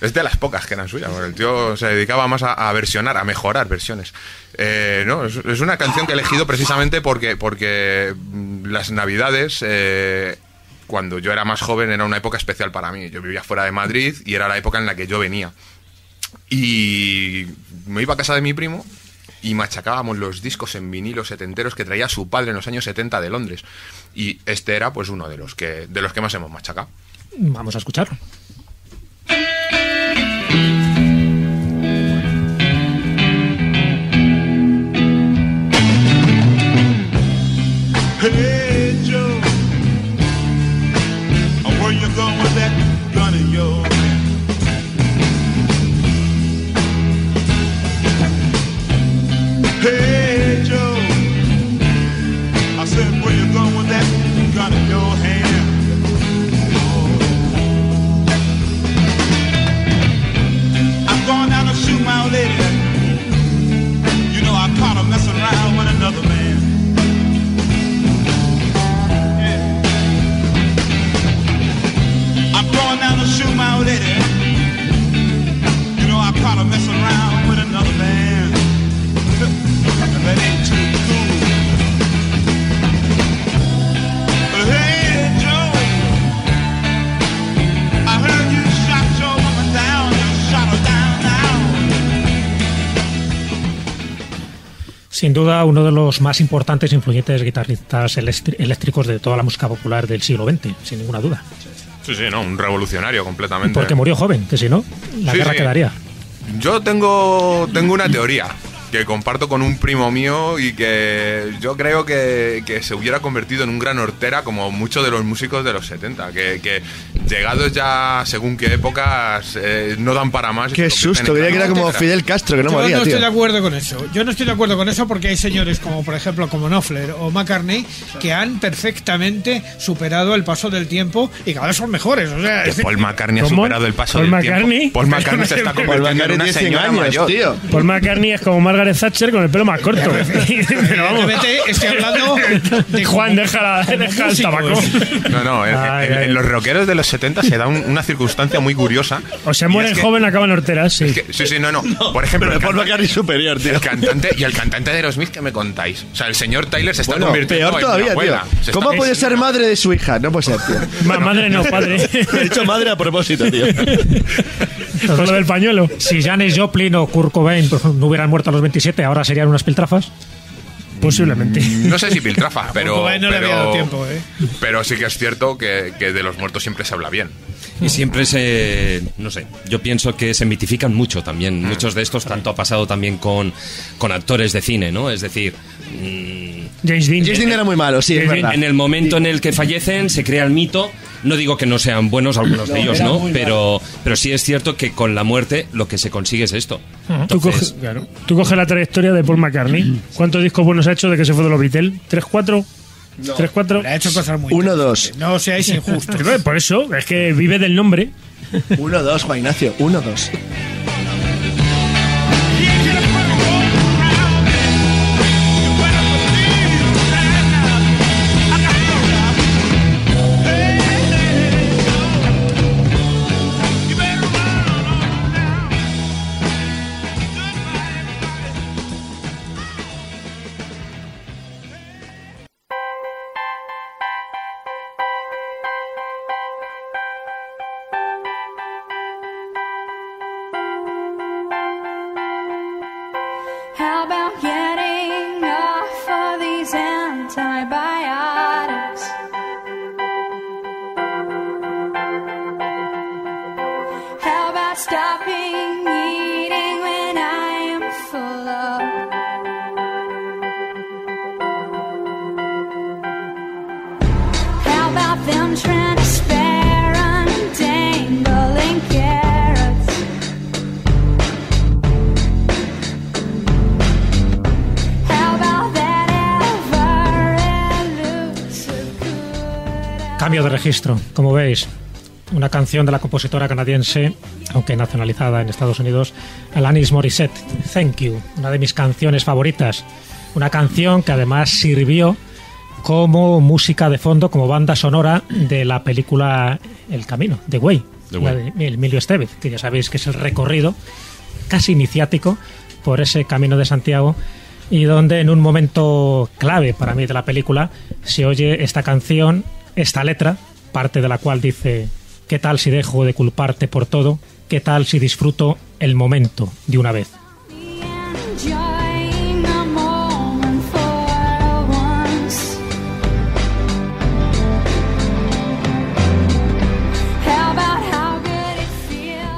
es de las pocas que eran suyas. porque El tío se dedicaba más a, a versionar, a mejorar versiones. Eh, no, es, es una canción que he elegido precisamente porque, porque mm, las navidades. eh, cuando yo era más joven era una época especial para mí. Yo vivía fuera de Madrid y era la época en la que yo venía. Y me iba a casa de mi primo y machacábamos los discos en vinilo setenteros que traía su padre en los años 70 de Londres. Y este era pues uno de los que, de los que más hemos machacado. Vamos a escucharlo. Hey Sin duda, uno de los más importantes e influyentes guitarristas eléctricos de toda la música popular del siglo XX, sin ninguna duda. Sí, sí, no, un revolucionario completamente. Porque murió joven, que si no, la Sí, guerra sí. quedaría. Yo tengo, tengo una teoría que comparto con un primo mío y que yo creo que, que se hubiera convertido en un gran hortera como muchos de los músicos de los 70, que, que llegados ya según qué épocas eh, no dan para más. Qué susto, creía que era como. Fidel Castro, que no Yo moría, no tío. estoy de acuerdo con eso. Yo no estoy de acuerdo con eso porque hay señores como, por ejemplo, como Knopfler o McCartney que han perfectamente superado el paso del tiempo y cada vez son mejores. O sea, es- Paul McCartney ha ¿Cómo? superado el paso ¿Paul del McCartney? tiempo. Paul *laughs* McCartney se está convirtiendo en una tiene 100 señora años, mayor. tío. Paul McCartney es como Margaret Thatcher con el pelo más corto. *laughs* Pero vamos. Estoy hablando de Juan, deja el tabaco. No, no, en, Ay, en- ay. en los rockeros de los 70 se da un- una circunstancia muy curiosa. O se Y mueren es que- joven, acaban horteras, sí. es que- sí, sí, no, no. Por ejemplo, Pero el Paul cantante- McCartney superior, tío. El cantante y el cantante de Aerosmith que me contáis. O sea, el señor Tyler se está Bueno, convirtiendo peor en todavía, mi abuela. tío. ¿Cómo puede ser madre de su hija? No puede ser, tío. Ma- madre no, *laughs* padre. He dicho madre a propósito, tío. *laughs* Por lo del pañuelo. Si Janis Joplin o Kurt Cobain no hubieran muerto a los 27, ahora serían unas piltrafas. Posiblemente. No sé si piltrafa, *laughs* pero. No le pero, había dado tiempo, ¿eh? pero sí que es cierto que, que de los muertos siempre se habla bien. Y siempre se, no sé, yo pienso que se mitifican mucho también. Mm. Muchos de estos, tanto ha pasado también con, con actores de cine, ¿no? Es decir, mm, James Dean. James Dean era muy malo, sí, es en, verdad. en el momento en el que fallecen se crea el mito. No digo que no sean buenos algunos de ellos, ¿no? Pero, pero sí es cierto que con la muerte lo que se consigue es esto. Tú coges, claro. Tú coges la trayectoria de Paul McCartney. ¿Cuántos discos buenos ha hecho de que se fue de los Beatles? ¿3-4? No, 3-4. Ha hecho cosas muy 1-2. No seáis injustos. *laughs* Por eso, es que vive del nombre. 1-2, Juan Ignacio, 1-2. Registro, como veis. Una canción de la compositora canadiense, aunque nacionalizada en Estados Unidos, Alanis Morissette, Thank You, una de mis canciones favoritas. Una canción que además sirvió como música de fondo, como banda sonora de la película El Camino, The Way, The Way. de Emilio Estevez, que ya sabéis que es el recorrido casi iniciático por ese camino de Santiago y donde en un momento clave para mí de la película se oye esta canción, esta letra, parte de la cual dice, ¿qué tal si dejo de culparte por todo? ¿Qué tal si disfruto el momento de una vez?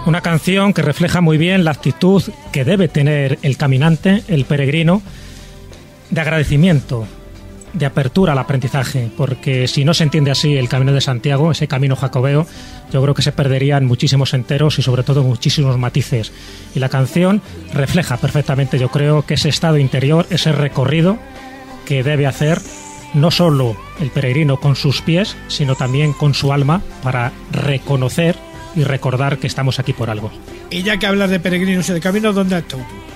Una canción que refleja muy bien la actitud que debe tener el caminante, el peregrino, de agradecimiento de apertura al aprendizaje, porque si no se entiende así el camino de Santiago, ese camino jacobeo, yo creo que se perderían muchísimos enteros y sobre todo muchísimos matices. Y la canción refleja perfectamente, yo creo, que ese estado interior, ese recorrido que debe hacer no solo el peregrino con sus pies, sino también con su alma para reconocer y recordar que estamos aquí por algo. Y ya que hablas de peregrinos y de camino, ¿dónde has estado tú?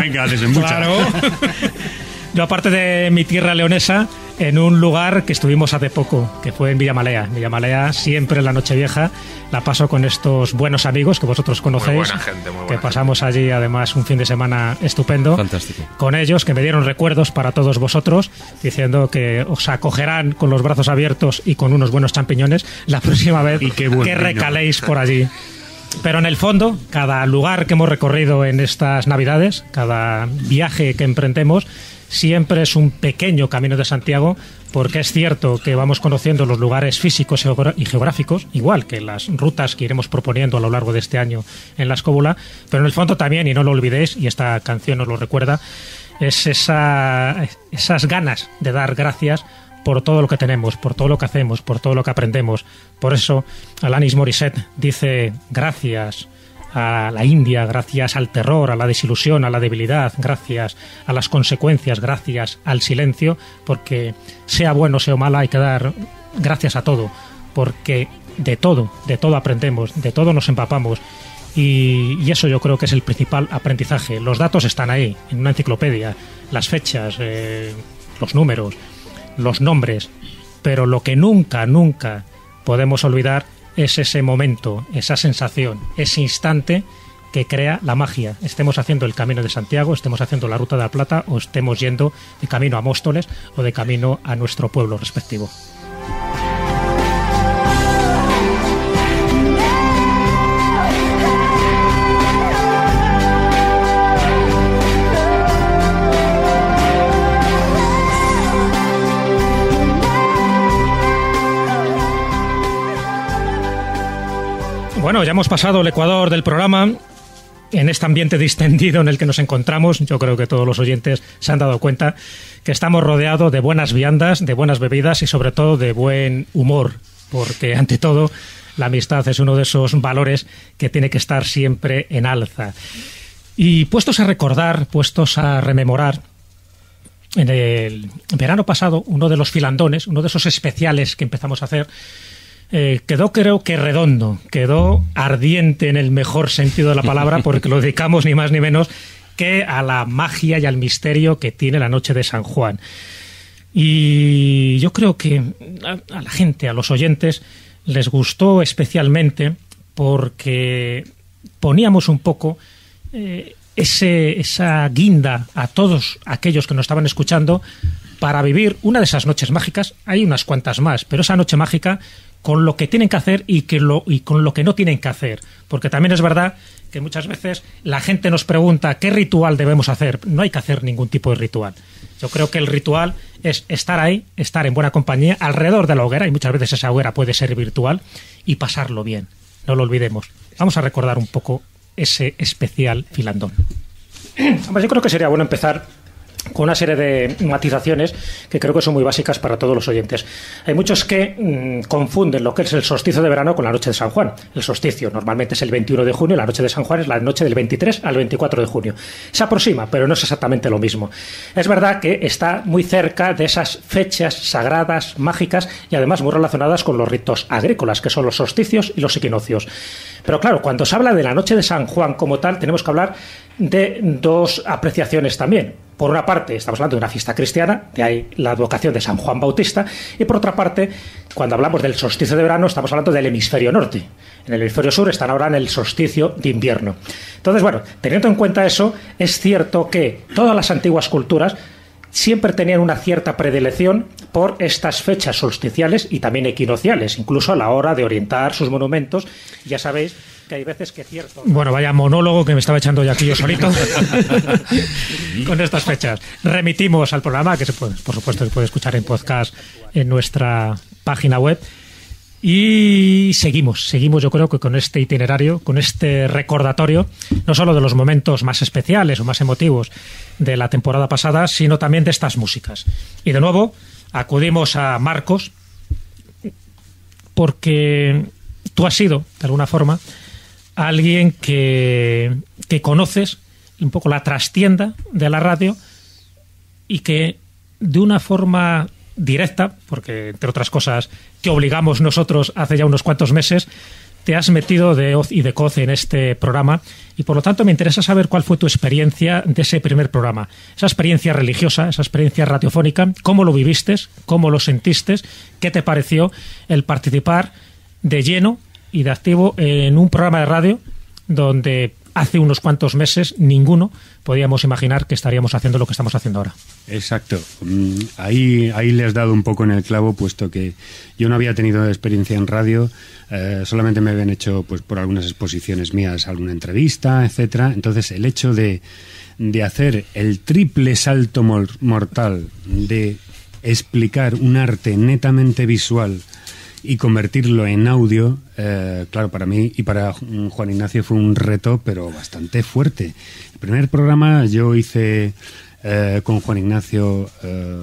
Venga, desembucha. Claro. *laughs* Yo, aparte de mi tierra leonesa, en un lugar que estuvimos hace poco, que fue en Villamalea. Villamalea, siempre en la Nochevieja, la paso con estos buenos amigos que vosotros conocéis. buena gente, muy buena que pasamos allí, además, un fin de semana estupendo. Fantástico. Con ellos, que me dieron recuerdos para todos vosotros, diciendo que os acogerán con los brazos abiertos y con unos buenos champiñones la próxima vez qué que recaléis por allí. Pero en el fondo, cada lugar que hemos recorrido en estas Navidades, cada viaje que emprendemos, siempre es un pequeño camino de Santiago, porque es cierto que vamos conociendo los lugares físicos y geográficos, igual que las rutas que iremos proponiendo a lo largo de este año en la escóbula, pero en el fondo también, y no lo olvidéis, y esta canción os lo recuerda, es esa, esas ganas de dar gracias por todo lo que tenemos, por todo lo que hacemos, por todo lo que aprendemos. Por eso, Alanis Morissette dice gracias a la India, gracias al terror, a la desilusión, a la debilidad, gracias a las consecuencias, gracias al silencio, porque sea bueno, sea mala, hay que dar gracias a todo, porque de todo, de todo aprendemos, de todo nos empapamos. Y, eso yo creo que es el principal aprendizaje. Los datos están ahí, en una enciclopedia, las fechas, eh, los números, los nombres, pero lo que nunca, nunca podemos olvidar es ese momento, esa sensación, ese instante que crea la magia. Estemos haciendo el camino de Santiago, estemos haciendo la ruta de la Plata o estemos yendo de camino a Móstoles o de camino a nuestro pueblo respectivo. Bueno, ya hemos pasado el Ecuador del programa. En este ambiente distendido en el que nos encontramos, yo creo que todos los oyentes se han dado cuenta que estamos rodeados de buenas viandas, de buenas bebidas y sobre todo de buen humor, porque ante todo la amistad es uno de esos valores que tiene que estar siempre en alza. Y puestos a recordar, puestos a rememorar, en el verano pasado, uno de los filandones, uno de esos especiales que empezamos a hacer, eh, quedó creo que redondo, quedó ardiente en el mejor sentido de la palabra, porque lo dedicamos ni más ni menos que a la magia y al misterio que tiene la noche de San Juan. Y yo creo que a, la gente, a los oyentes, les gustó especialmente porque poníamos un poco eh, esa guinda a todos aquellos que nos estaban escuchando para vivir una de esas noches mágicas. Hay unas cuantas más, pero esa noche mágica con lo que tienen que hacer y, que lo, y con lo que no tienen que hacer. Porque también es verdad que muchas veces la gente nos pregunta qué ritual debemos hacer. No hay que hacer ningún tipo de ritual. Yo creo que el ritual es estar ahí, estar en buena compañía, alrededor de la hoguera, y muchas veces esa hoguera puede ser virtual, y pasarlo bien. No lo olvidemos. Vamos a recordar un poco ese especial filandón. Yo creo que sería bueno empezar con una serie de matizaciones que creo que son muy básicas para todos los oyentes. Hay muchos que mm, confunden lo que es el solsticio de verano con la noche de San Juan. El solsticio normalmente es el 21 de junio, la noche de San Juan es la noche del 23 al 24 de junio. Se aproxima, pero no es exactamente lo mismo. Es verdad que está muy cerca de esas fechas sagradas, mágicas y además muy relacionadas con los ritos agrícolas, que son los solsticios y los equinoccios. Pero claro, cuando se habla de la noche de San Juan como tal, tenemos que hablar de dos apreciaciones también. Por una parte, estamos hablando de una fiesta cristiana, de ahí la advocación de San Juan Bautista, y por otra parte, cuando hablamos del solsticio de verano, estamos hablando del hemisferio norte. En el hemisferio sur están ahora en el solsticio de invierno. Entonces, bueno, teniendo en cuenta eso, es cierto que todas las antiguas culturas siempre tenían una cierta predilección por estas fechas solsticiales y también equinociales, incluso a la hora de orientar sus monumentos. Ya sabéis que hay veces que cierto. Bueno, vaya monólogo que me estaba echando ya aquí yo solito *laughs* con estas fechas. Remitimos al programa, que se puede, por supuesto se puede escuchar en podcast en nuestra página web. Y seguimos, seguimos yo creo que con este itinerario, con este recordatorio, no solo de los momentos más especiales o más emotivos de la temporada pasada, sino también de estas músicas. Y de nuevo, acudimos a Marcos, porque tú has sido, de alguna forma, alguien que, que conoces un poco la trastienda de la radio y que de una forma directa, porque entre otras cosas que obligamos nosotros hace ya unos cuantos meses, te has metido de hoz y de coz en este programa y por lo tanto me interesa saber cuál fue tu experiencia de ese primer programa, esa experiencia religiosa, esa experiencia radiofónica, cómo lo viviste, cómo lo sentiste, qué te pareció el participar de lleno y de activo en un programa de radio donde hace unos cuantos meses ninguno podíamos imaginar que estaríamos haciendo lo que estamos haciendo ahora. Exacto. Mm, Ahí, ahí le has dado un poco en el clavo, puesto que yo no había tenido experiencia en radio, eh, solamente me habían hecho, pues, por algunas exposiciones mías, alguna entrevista, etcétera. Entonces, el hecho de, de hacer el triple salto mor- mortal de explicar un arte netamente visual y convertirlo en audio, eh, claro, para mí y para Juan Ignacio fue un reto, pero bastante fuerte. El primer programa yo hice eh, con Juan Ignacio eh,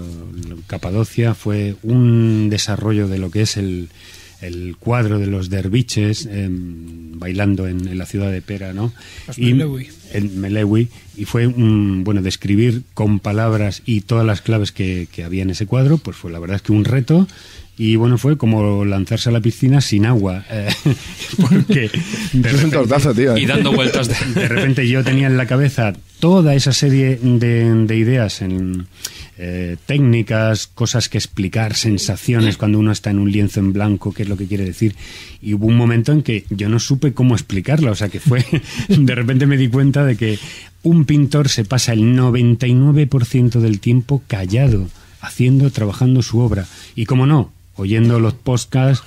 Capadocia, fue un desarrollo de lo que es el, el cuadro de los derviches em, bailando en, en la ciudad de Pera, ¿no? Los Y- Melewi. en Melewi y fue un, bueno describir con palabras y todas las claves que, que había en ese cuadro pues fue la verdad es que un reto y bueno fue como lanzarse a la piscina sin agua eh, *laughs* porque de Es un tortazo, tío. Y dando vueltas de- de repente yo tenía en la cabeza toda esa serie de, de ideas en eh, técnicas, cosas que explicar, sensaciones cuando uno está en un lienzo en blanco, qué es lo que quiere decir. Y hubo un momento en que yo no supe cómo explicarla, o sea que fue, *laughs* de repente me di cuenta de que un pintor se pasa el 99% del tiempo callado, haciendo, trabajando su obra. Y como no, oyendo los podcasts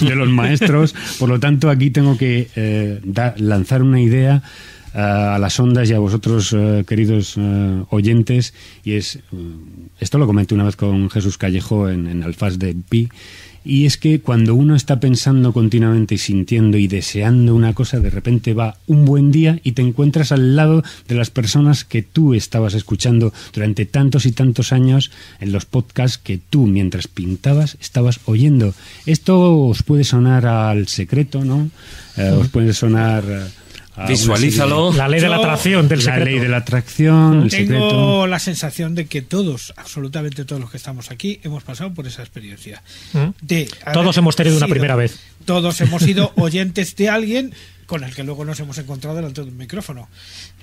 de los maestros. Por lo tanto, aquí tengo que eh, lanzar una idea eh, a las ondas y a vosotros, eh, queridos eh, oyentes, y es, eh, esto lo comenté una vez con Jesús Callejo en, en Alfaz de Pi, y es que cuando uno está pensando continuamente y sintiendo y deseando una cosa, de repente va un buen día y te encuentras al lado de las personas que tú estabas escuchando durante tantos y tantos años en los podcasts que tú, mientras pintabas, estabas oyendo. Esto os puede sonar al secreto, ¿no? Eh, os puede sonar... a una Visualízalo. La ley de la atracción del la secreto. ley de la atracción, el Tengo secreto. la sensación de que todos, absolutamente todos los que estamos aquí, hemos pasado por esa experiencia. ¿Mm? De Todos hemos tenido una primera vez. Todos hemos sido *laughs* oyentes de alguien con el que luego nos hemos encontrado delante de un micrófono.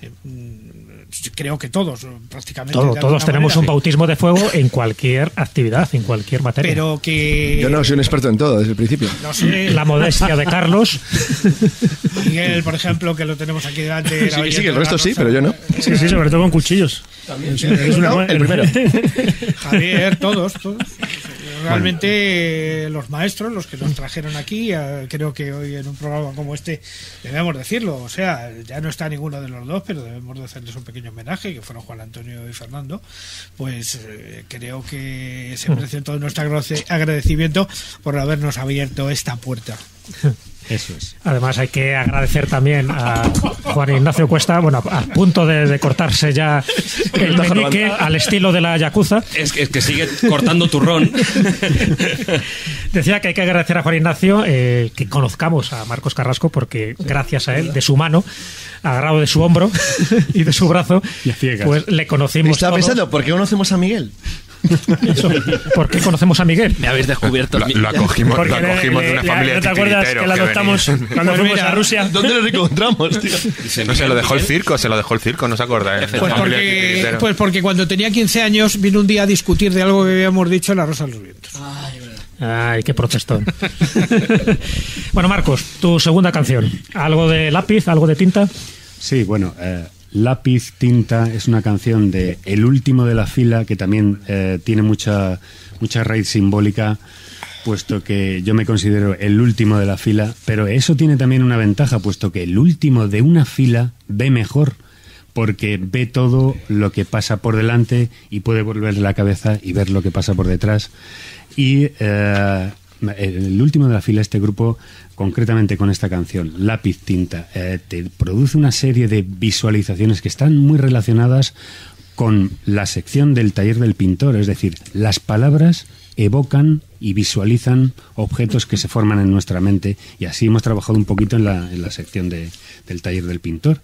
Eh, mm, creo que todos, prácticamente. Todo- todos tenemos un bautismo de fuego en cualquier actividad, en cualquier materia. Pero que. Yo no soy un experto en todo desde el principio. no sé, La modestia de Carlos. *laughs* Miguel, por ejemplo, que lo tenemos aquí delante. Sí, sí, el resto sí, pero yo no. Sí, sí, sobre todo con cuchillos. Es- es una No, buena- el primero. *laughs* Javier, todos, todos. Realmente eh, los maestros, los que nos trajeron aquí, eh, creo que hoy en un programa como este debemos decirlo. O sea, ya no está ninguno de los dos, pero debemos de hacerles un pequeño homenaje, que fueron Juan Antonio y Fernando. Pues eh, creo que se merecen todo nuestro agrade- agradecimiento por habernos abierto esta puerta. *laughs* Eso es. Además hay que agradecer también a Juan Ignacio Cuesta, bueno, a, a punto de, de cortarse ya *laughs* el meñique al estilo de la Yakuza. Es que, es que sigue cortando turrón. *laughs* Decía que hay que agradecer a Juan Ignacio eh, que conozcamos a Marcos Carrasco porque gracias a él, de su mano, agarrado de su hombro *laughs* y de su brazo, Y a pues le conocimos Estaba todos. pensando, ¿por qué conocemos a Miguel? Eso. ¿Por qué conocemos a Miguel? Me habéis descubierto. Lo, lo acogimos, lo le- de una le- familia ¿No te acuerdas que la adoptamos *laughs* cuando Pues fuimos mira, a Rusia? ¿Dónde nos encontramos, tío? *laughs* No, se lo dejó el circo, se lo dejó el circo, no se acuerda. ¿eh? Pues porque, pues porque cuando tenía 15 años vino un día a discutir de algo que habíamos dicho en La Rosa de los Vientos. Ay, qué protestón. *laughs* bueno, Marcos, tu segunda canción. ¿Algo de lápiz, algo de tinta? Sí, bueno, eh, Lápiz Tinta es una canción de El último de la fila que también eh, tiene mucha, mucha raíz simbólica, puesto que yo me considero el último de la fila, pero eso tiene también una ventaja, puesto que el último de una fila ve mejor, porque ve todo lo que pasa por delante y puede volver la cabeza y ver lo que pasa por detrás. Y eh, el último de la fila, este grupo, concretamente con esta canción, Lápiz Tinta, eh, te produce una serie de visualizaciones que están muy relacionadas con la sección del taller del pintor, es decir, las palabras evocan y visualizan objetos que se forman en nuestra mente y así hemos trabajado un poquito en la, en la sección de- del taller del pintor.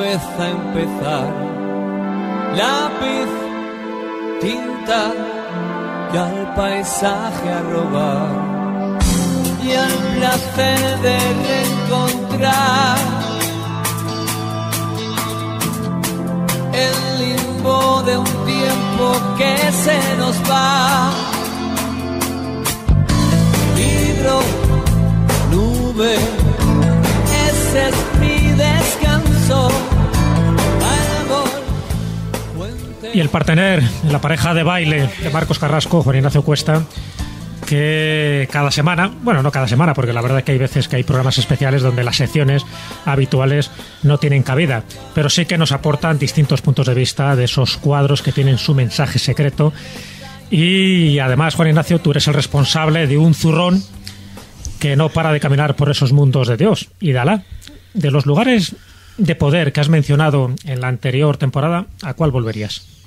Otra vez a empezar. Lápiz, tinta y al paisaje a robar. Y al placer de reencontrar el limbo de un tiempo que se nos va. Libro, nube, ese es Y el partener, la pareja de baile de Marcos Carrasco, Juan Ignacio Cuesta, que cada semana, bueno, no cada semana, porque la verdad es que hay veces que hay programas especiales donde las secciones habituales no tienen cabida, pero sí que nos aportan distintos puntos de vista de esos cuadros que tienen su mensaje secreto. Y además, Juan Ignacio, tú eres el responsable de un zurrón que no para de caminar por esos mundos de Dios. Y de Alá, de los lugares de poder que has mencionado en la anterior temporada, ¿a cuál volverías?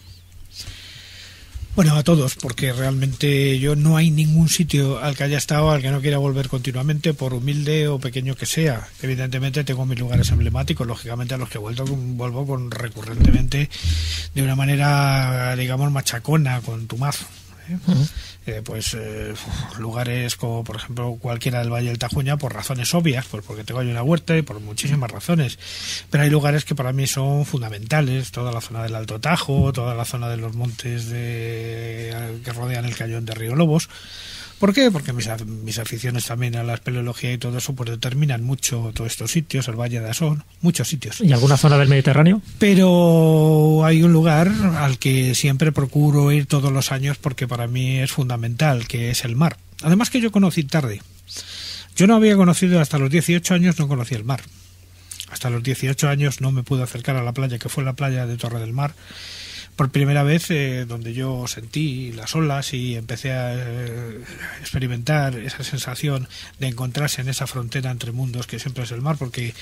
Bueno, a todos, porque realmente yo no hay ningún sitio al que haya estado al que no quiera volver continuamente, por humilde o pequeño que sea. Evidentemente tengo mis lugares emblemáticos, lógicamente a los que he vuelto con- vuelvo con recurrentemente de una manera, digamos, machacona, con tumazo. ¿eh? Eh, pues eh, lugares como por ejemplo cualquiera del Valle del Tajuña por razones obvias, pues porque tengo ahí una huerta y por muchísimas razones. Pero hay lugares que para mí son fundamentales, toda la zona del Alto Tajo, toda la zona de los montes de, que rodean el cañón de Río Lobos. ¿Por qué? Porque mis, mis aficiones también a la espeleología y todo eso pues determinan mucho todos estos sitios, el Valle de Asón, muchos sitios. ¿Y alguna zona del Mediterráneo? Pero hay un lugar al que siempre procuro ir todos los años porque para mí es fundamental, que es el mar. Además que yo conocí tarde. Yo no había conocido hasta los 18 años, no conocí el mar. Hasta los 18 años no me pude acercar a la playa, que fue la playa de Torre del Mar. Por primera vez, eh, donde yo sentí las olas y empecé a eh, experimentar esa sensación de encontrarse en esa frontera entre mundos que siempre es el mar, porque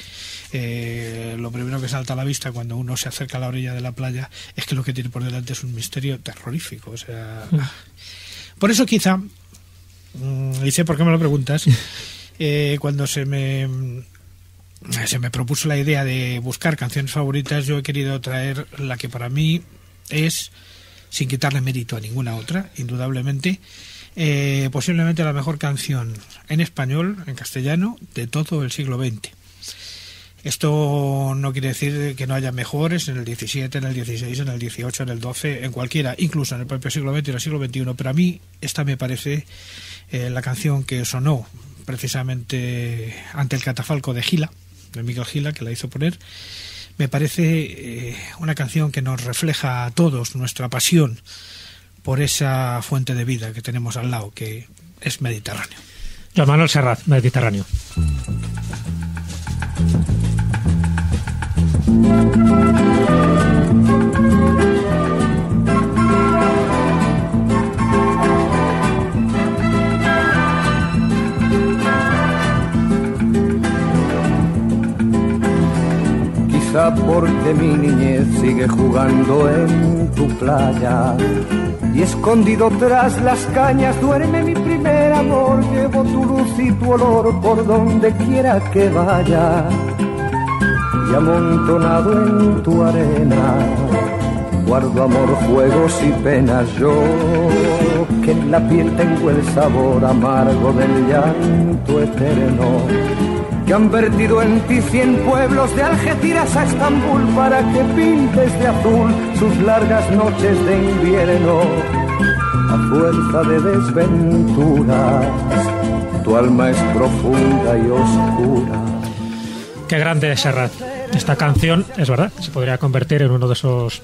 eh, lo primero que salta a la vista cuando uno se acerca a la orilla de la playa es que lo que tiene por delante es un misterio terrorífico. O sea, por eso quizá, mm, y sé por qué me lo preguntas, *laughs* eh, cuando se me se me propuso la idea de buscar canciones favoritas, yo he querido traer la que para mí es, sin quitarle mérito a ninguna otra, indudablemente, eh, posiblemente la mejor canción en español, en castellano, de todo el siglo XX. Esto no quiere decir que no haya mejores en el 17, en el 16, en el 18, en el 12, en cualquiera, incluso en el propio siglo XX y en el siglo XXI, pero a mí esta me parece eh, la canción que sonó precisamente ante el catafalco de Gila, de Miguel Gila, que la hizo poner. Me parece eh, una canción que nos refleja a todos nuestra pasión por esa fuente de vida que tenemos al lado, que es Mediterráneo. Joan Manuel Serrat, Mediterráneo. Porque mi niñez sigue jugando en tu playa y escondido tras las cañas duerme mi primer amor. Llevo tu luz y tu olor por donde quiera que vaya y amontonado en tu arena guardo amor, juegos y penas. Yo que en la piel tengo el sabor amargo del llanto eterno que han vertido en ti cien pueblos de Algeciras a Estambul para que pintes de azul sus largas noches de invierno. A fuerza de desventuras, tu alma es profunda y oscura. Qué grande es Serrat. Esta canción, es verdad, se podría convertir en uno de esos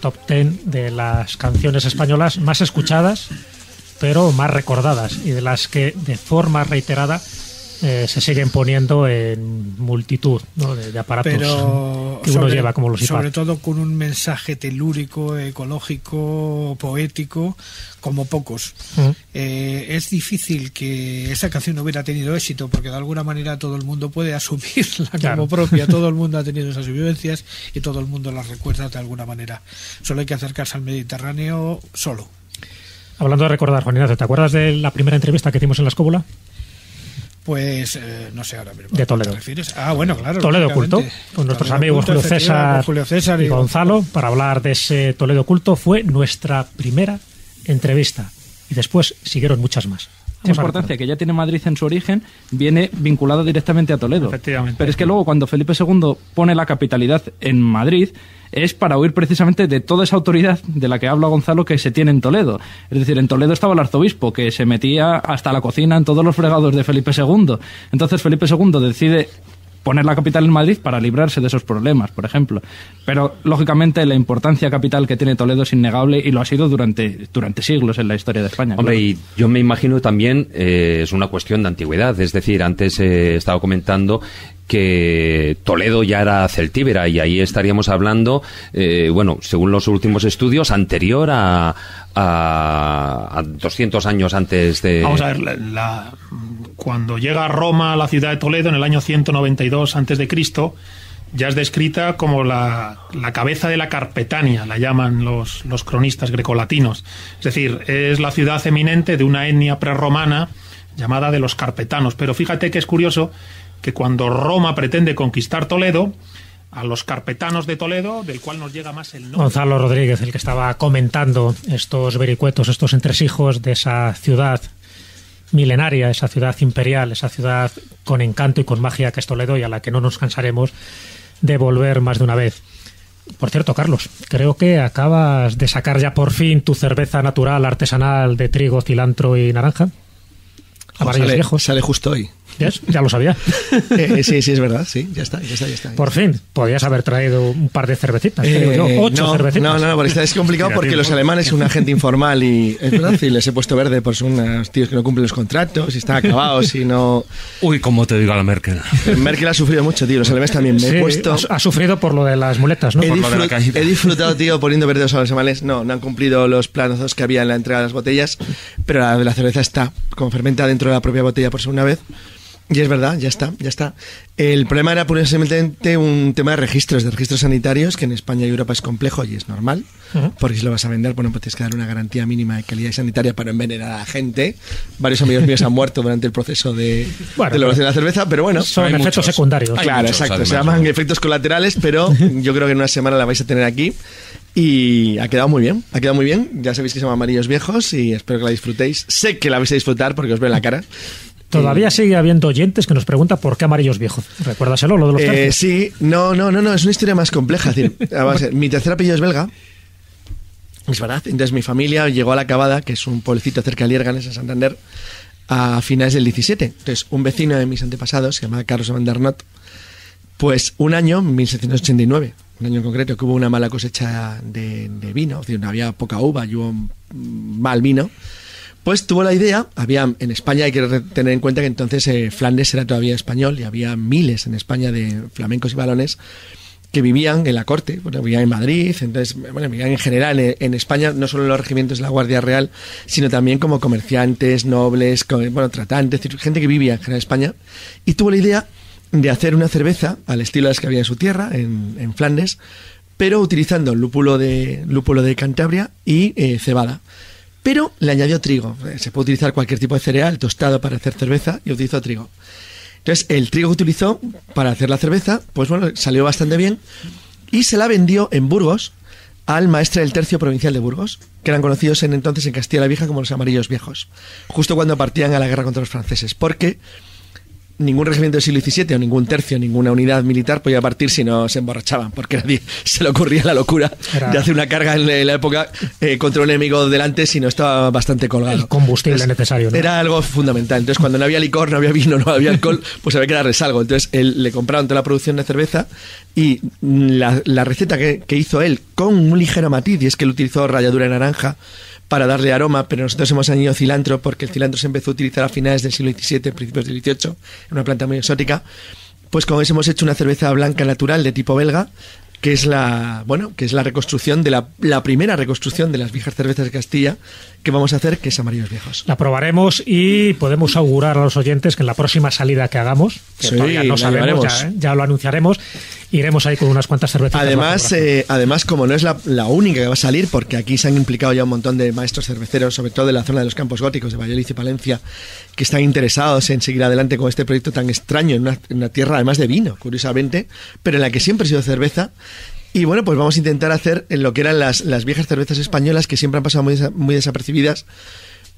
top 10 de las canciones españolas más escuchadas, pero más recordadas y de las que de forma reiterada eh, se siguen poniendo en multitud ¿no? de, de aparatos pero que uno lleva como los iPad. sobre todo con un mensaje telúrico, ecológico, poético, como pocos. Mm. Eh, es difícil que esa canción no hubiera tenido éxito porque de alguna manera todo el mundo puede asumirla Claro. como propia, *laughs* todo el mundo ha tenido esas vivencias y todo el mundo las recuerda de alguna manera. Solo hay que acercarse al Mediterráneo solo. Hablando de recordar, Juan Ignacio, ¿te acuerdas de la primera entrevista que hicimos en la escóbula? Pues eh, no sé ahora mismo. De ¿a qué Toledo. te refieres? Ah, bueno, claro. Toledo. Oculto, con nuestros Toledo amigos Oculto, Julio efectivamente, César, con Julio César y Gonzalo para hablar de ese Toledo Oculto. Fue nuestra primera entrevista y después siguieron muchas más. Esa importancia que ya tiene Madrid en su origen viene vinculada directamente a Toledo. Pero es que luego cuando Felipe II pone la capitalidad en Madrid es para huir precisamente de toda esa autoridad de la que habla Gonzalo que se tiene en Toledo. Es decir, en Toledo estaba el arzobispo que se metía hasta la cocina en todos los fregados de Felipe II. Entonces Felipe II decide poner la capital en Madrid para librarse de esos problemas, por ejemplo. Pero, lógicamente, la importancia capital que tiene Toledo es innegable y lo ha sido durante, durante siglos en la historia de España. Hombre, claro. y yo me imagino también eh, es una cuestión de antigüedad. Es decir, antes he estado comentando que Toledo ya era celtíbera y ahí estaríamos hablando, eh, bueno, según los últimos estudios, anterior a, a, a 200 años antes de... Vamos a ver, la- la- cuando llega Roma a la ciudad de Toledo en el año 192 antes de Cristo, ya es descrita como la, la cabeza de la Carpetania, la llaman los, los cronistas grecolatinos. Es decir, es la ciudad eminente de una etnia prerromana llamada de los carpetanos. Pero fíjate que es curioso que cuando Roma pretende conquistar Toledo, a los carpetanos de Toledo, del cual nos llega más el nombre. Gonzalo Rodríguez, el que estaba comentando estos vericuetos, estos entresijos de esa ciudad milenaria, esa ciudad imperial, esa ciudad con encanto y con magia que es Toledo y a la que no nos cansaremos de volver más de una vez. Por cierto, Carlos, creo que acabas de sacar ya por fin tu cerveza natural, artesanal de trigo, cilantro y naranja. Amarillos sale, viejos. sale justo hoy. ¿Ves? Ya lo sabía. *laughs* Eh, sí, sí, es verdad, sí, ya está, ya está, ya está. Por fin, podías haber traído un par de cervecitas, creo yo, Eh, ocho no, cervecitas. No, no, porque es complicado porque los alemanes son una gente informal y es verdad, y les he puesto verde por son unos tíos que no cumplen los contratos y están acabados y no. Uy, cómo te digo a la Merkel. Merkel ha sufrido mucho, tío. Los alemanes también. Me Sí, he puesto. ha, ha sufrido por lo de las muletas, ¿no? He, disfrut- he disfrutado, tío, poniendo verdes a los alemanes. No, no han cumplido los planazos que había en la entrega de las botellas, pero la, la cerveza está con fermenta dentro de la propia botella por segunda vez. Y es verdad, ya está, ya está. El problema era puramente un tema de registros, de registros sanitarios, que en España y Europa es complejo y es normal, Ujú. porque si lo vas a vender, bueno, pues tienes que dar una garantía mínima de calidad sanitaria para envenenar a la gente. Varios amigos míos han muerto durante el proceso de, Bueno, de elaboración de la cerveza, pero bueno. son Hay efectos muchos. secundarios. Hay Claro, muchos, exacto. Se además, llaman efectos colaterales, pero *laughs* yo creo que en una semana la vais a tener aquí. Y ha quedado muy bien, ha quedado muy bien. Ya sabéis que se llama Amarillos Viejos y espero que la disfrutéis. Sé que la vais a disfrutar porque os veo en la cara. Todavía sigue habiendo oyentes que nos preguntan por qué amarillos viejos. Recuérdaselo, lo de los Eh, sí, no, no, no, no, es una historia más compleja. Es decir, *laughs* vamos a ver, mi tercer apellido es belga. Es verdad. Entonces mi familia llegó a la Cabada, que es un pueblecito cerca de Liérganes, en Santander, a finales del 17. Entonces un vecino de mis antepasados, se llamaba Carlos Van der Not, pues un año, 1789, un año en concreto, que hubo una mala cosecha de, de vino, es decir, no había poca uva y hubo mm, mal vino, pues tuvo la idea, había en España hay que tener en cuenta que entonces eh, Flandes era todavía español y había miles en España de flamencos y balones que vivían en la corte, bueno, vivían en Madrid, entonces, bueno, vivían en general en, en España, no solo en los regimientos de la Guardia Real, sino también como comerciantes, nobles, co- bueno, tratantes, gente que vivía en general en España, y tuvo la idea de hacer una cerveza al estilo de las que había en su tierra, en, en Flandes, pero utilizando lúpulo de, lúpulo de Cantabria y eh, cebada. Pero le añadió trigo. Eh, Se puede utilizar cualquier tipo de cereal tostado para hacer cerveza y utilizó trigo. Entonces, el trigo que utilizó para hacer la cerveza, pues bueno, salió bastante bien y se la vendió en Burgos al maestre del tercio provincial de Burgos, que eran conocidos en entonces en Castilla la Vieja como los amarillos viejos, justo cuando partían a la guerra contra los franceses, porque ningún regimiento del siglo XVII o ningún tercio, ninguna unidad militar podía partir si no se emborrachaban, porque nadie *laughs* se le ocurría la locura Era- de hacer una carga en la- época eh, contra un enemigo delante si no estaba bastante colgado. El combustible necesario. ¿no? Era algo fundamental. Entonces, cuando no había licor, no había vino, no había alcohol, pues había que darle algo. Entonces, él, le compraron toda la producción de cerveza y mm, la, la receta que, que hizo él con un ligero matiz, y es que él utilizó ralladura de naranja para darle aroma, pero nosotros hemos añadido cilantro porque el cilantro se empezó a utilizar a finales del siglo XVII, principios del XVIII, en una planta muy exótica. Pues con eso hemos hecho una cerveza blanca natural de tipo belga, que es la, bueno, que es la reconstrucción de la, la primera reconstrucción de las viejas cervezas de Castilla que vamos a hacer, que es Amarillos Viejos. La probaremos y podemos augurar a los oyentes que en la próxima salida que hagamos, que Sí, todavía no sabemos, ya, ¿eh? ya lo anunciaremos, iremos ahí con unas cuantas cervezas. Además, eh, además, como no es la, la única que va a salir, porque aquí se han implicado ya un montón de maestros cerveceros, sobre todo de la zona de los campos góticos de Valladolid y Palencia, que están interesados en seguir adelante con este proyecto tan extraño en una, en una tierra además de vino, curiosamente, pero en la que siempre ha sido cerveza. Y bueno, pues vamos a intentar hacer en lo que eran las, las viejas cervezas españolas que siempre han pasado muy, muy desapercibidas,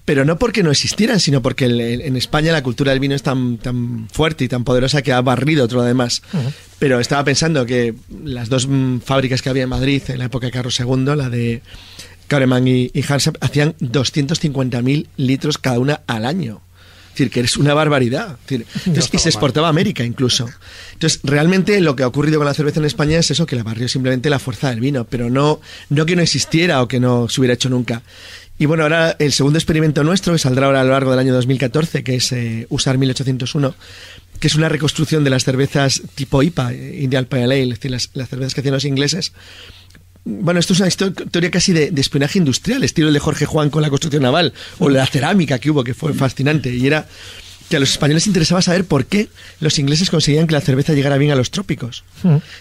pero no porque no existieran, sino porque el- el- en España la cultura del vino es tan, tan fuerte y tan poderosa que ha barrido todo lo demás. Pero estaba pensando que las dos mm, fábricas que había en Madrid en la época de Carlos II, la de Careman y, y Hansap, hacían 250.000 litros cada una al año. Decir, que es una barbaridad. Decir, entonces, y se exportaba a América incluso. Entonces, realmente lo que ha ocurrido con la cerveza en España es eso, que la barrió simplemente la fuerza del vino, pero no, no que no existiera o que no se hubiera hecho nunca. Y bueno, ahora el segundo experimento nuestro, que saldrá ahora a lo largo del año 2014, que es eh, usar 1801, que es una reconstrucción de las cervezas tipo IPA, eh, Indian Pale Ale, es decir, las, las cervezas que hacían los ingleses. Bueno, esto es una histo- historia casi de, de espionaje industrial, estilo de Jorge Juan con la construcción naval, o la cerámica que hubo, que fue fascinante. Y era que a los españoles les interesaba saber por qué los ingleses conseguían que la cerveza llegara bien a los trópicos.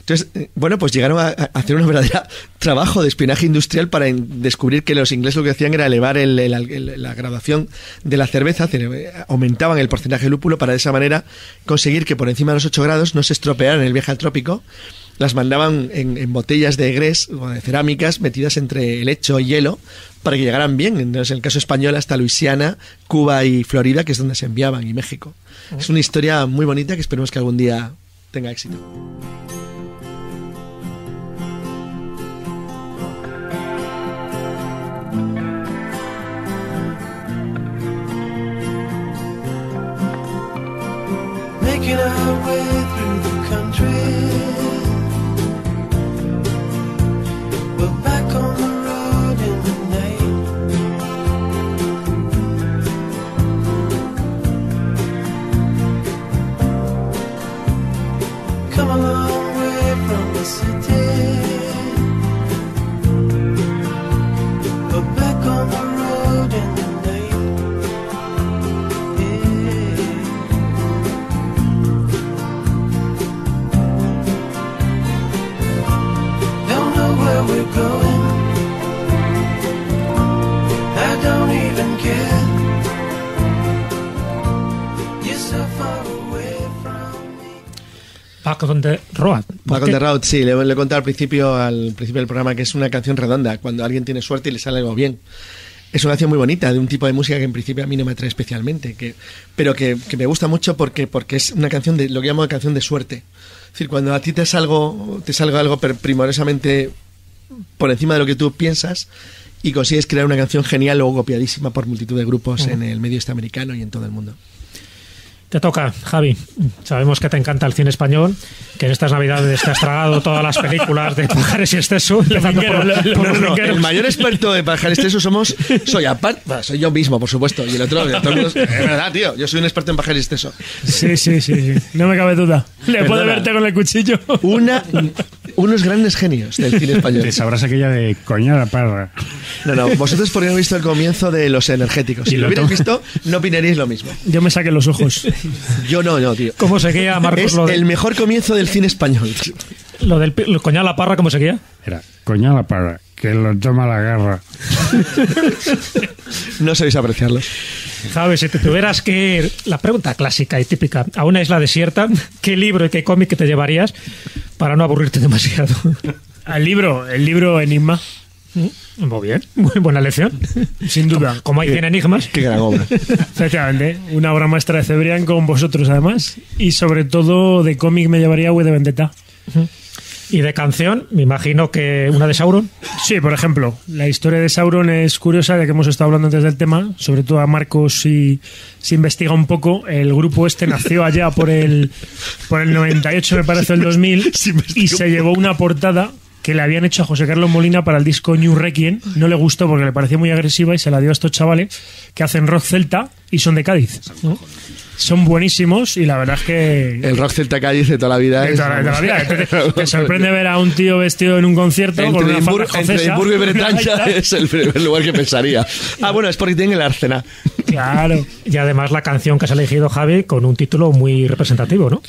Entonces, eh, bueno, pues llegaron a, a hacer un verdadero *laughs* trabajo de espionaje industrial para en- descubrir que los ingleses lo que hacían era elevar el- el- el- la graduación de la cerveza, aumentaban el porcentaje de lúpulo para de esa manera conseguir que por encima de los 8 grados no se estropearan en el viaje al trópico. Las mandaban en, botellas de grés o de cerámicas metidas entre helecho y hielo para que llegaran bien. Entonces, en el caso español, hasta Luisiana, Cuba y Florida, que es donde se enviaban, y México. Es una historia muy bonita que esperemos que algún día tenga éxito. On the road in the night. Don't know where we're going. Back on the Road. Back on the Road, sí, le, le he contado al principio, al principio del programa que es una canción redonda, cuando alguien tiene suerte y le sale algo bien. Es una canción muy bonita, de un tipo de música que en principio a mí no me atrae especialmente, que, pero que, que me gusta mucho porque, porque es una canción de lo que llamo canción de suerte. Es decir, cuando a ti te salgo, te salga algo primorosamente por encima de lo que tú piensas y consigues crear una canción genial o copiadísima por multitud de grupos en el medio este americano y en todo el mundo. Te toca, Javi. Sabemos que te encanta el cine español, que en estas navidades te has tragado todas las películas de Pajares y Exceso. empezando por- No, por no, no, el mayor experto de pajar exceso somos soy aparte bueno, soy yo mismo por supuesto y el otro el es verdad tío yo soy un experto en pajar exceso Sí, sí, sí, sí. No me cabe duda. Le Perdona. verte con el cuchillo. una unos grandes genios del cine español Te sabrás aquella de coña la parra. no no vosotros no habéis visto el comienzo de los energéticos si Y lo lo hubierais to- visto no opinaríais lo mismo Yo me saqué los ojos. Yo no no tío ¿Cómo seguía Marcos es lo, de- el mejor comienzo del cine español lo del lo coña la parra? ¿Cómo seguía? Era coña la parra, que lo toma la garra. no sabéis apreciarlos Javi, si te tuvieras que ir, la pregunta clásica y típica, a una isla desierta, ¿qué libro y qué cómic te llevarías para no aburrirte demasiado? Al libro, el libro Enigma. Muy bien, *laughs* muy buena lección. Sin duda. Como hay 100 enigmas. Qué gran obra. *laughs* Efectivamente, una obra maestra de Cebrián con vosotros además. Y sobre todo de cómic me llevaría V de Vendetta. Y de canción, me imagino que una de Sauron. Sí, por ejemplo, la historia de Sauron es curiosa, ya que hemos estado hablando antes del tema, sobre todo a Marcos si se investiga un poco, el grupo este nació allá por el, por el 98, me parece, el 2000, *laughs* y se llevó una portada que le habían hecho a José Carlos Molina para el disco New Requiem. No le gustó porque le parecía muy agresiva y se la dio a estos chavales que hacen rock celta y son de Cádiz. ¿no? Son buenísimos y la verdad es que El rock celta Cádiz de toda la vida de es... toda de toda la vida. *laughs* Te, te- te sorprende ver a un tío vestido en un concierto con Entre una Edimburgo, falda entre. Edimburgo y *laughs* Bretaña es el primer lugar que pensaría. Ah, bueno, es porque tienen el Arcena. Claro. Y además la canción que has elegido, Javi, con un título muy representativo, ¿no?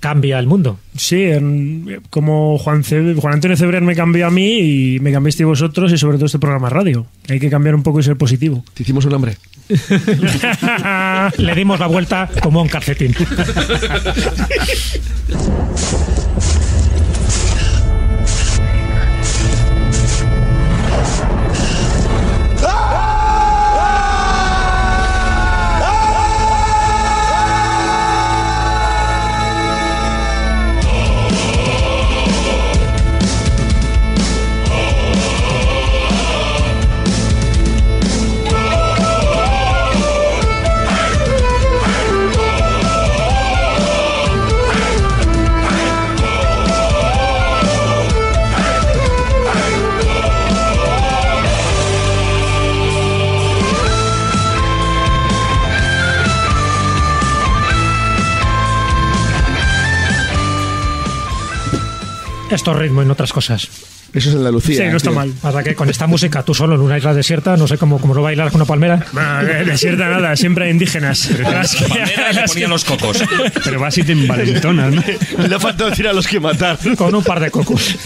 Cambia el mundo. Sí, en- como Juan, Ce- Juan Antonio Cebrián me cambió a mí y me cambiasteis vosotros y sobre todo este programa de radio. Hay que cambiar un poco y ser positivo. Te hicimos un hombre. *laughs* Le dimos la vuelta como un calcetín. *laughs* Esto es ritmo y no otras cosas. Eso es Andalucía. Sí, no está tío. mal. Pasa que con esta música, tú solo en una isla desierta, no sé cómo, cómo lo bailar con una palmera. De- desierta nada, siempre hay indígenas. *laughs* Las que- Palmera las ponían que- los cocos. Pero vas y te envalentonas, ¿no? Le falta decir a los que matar. Con un par de cocos.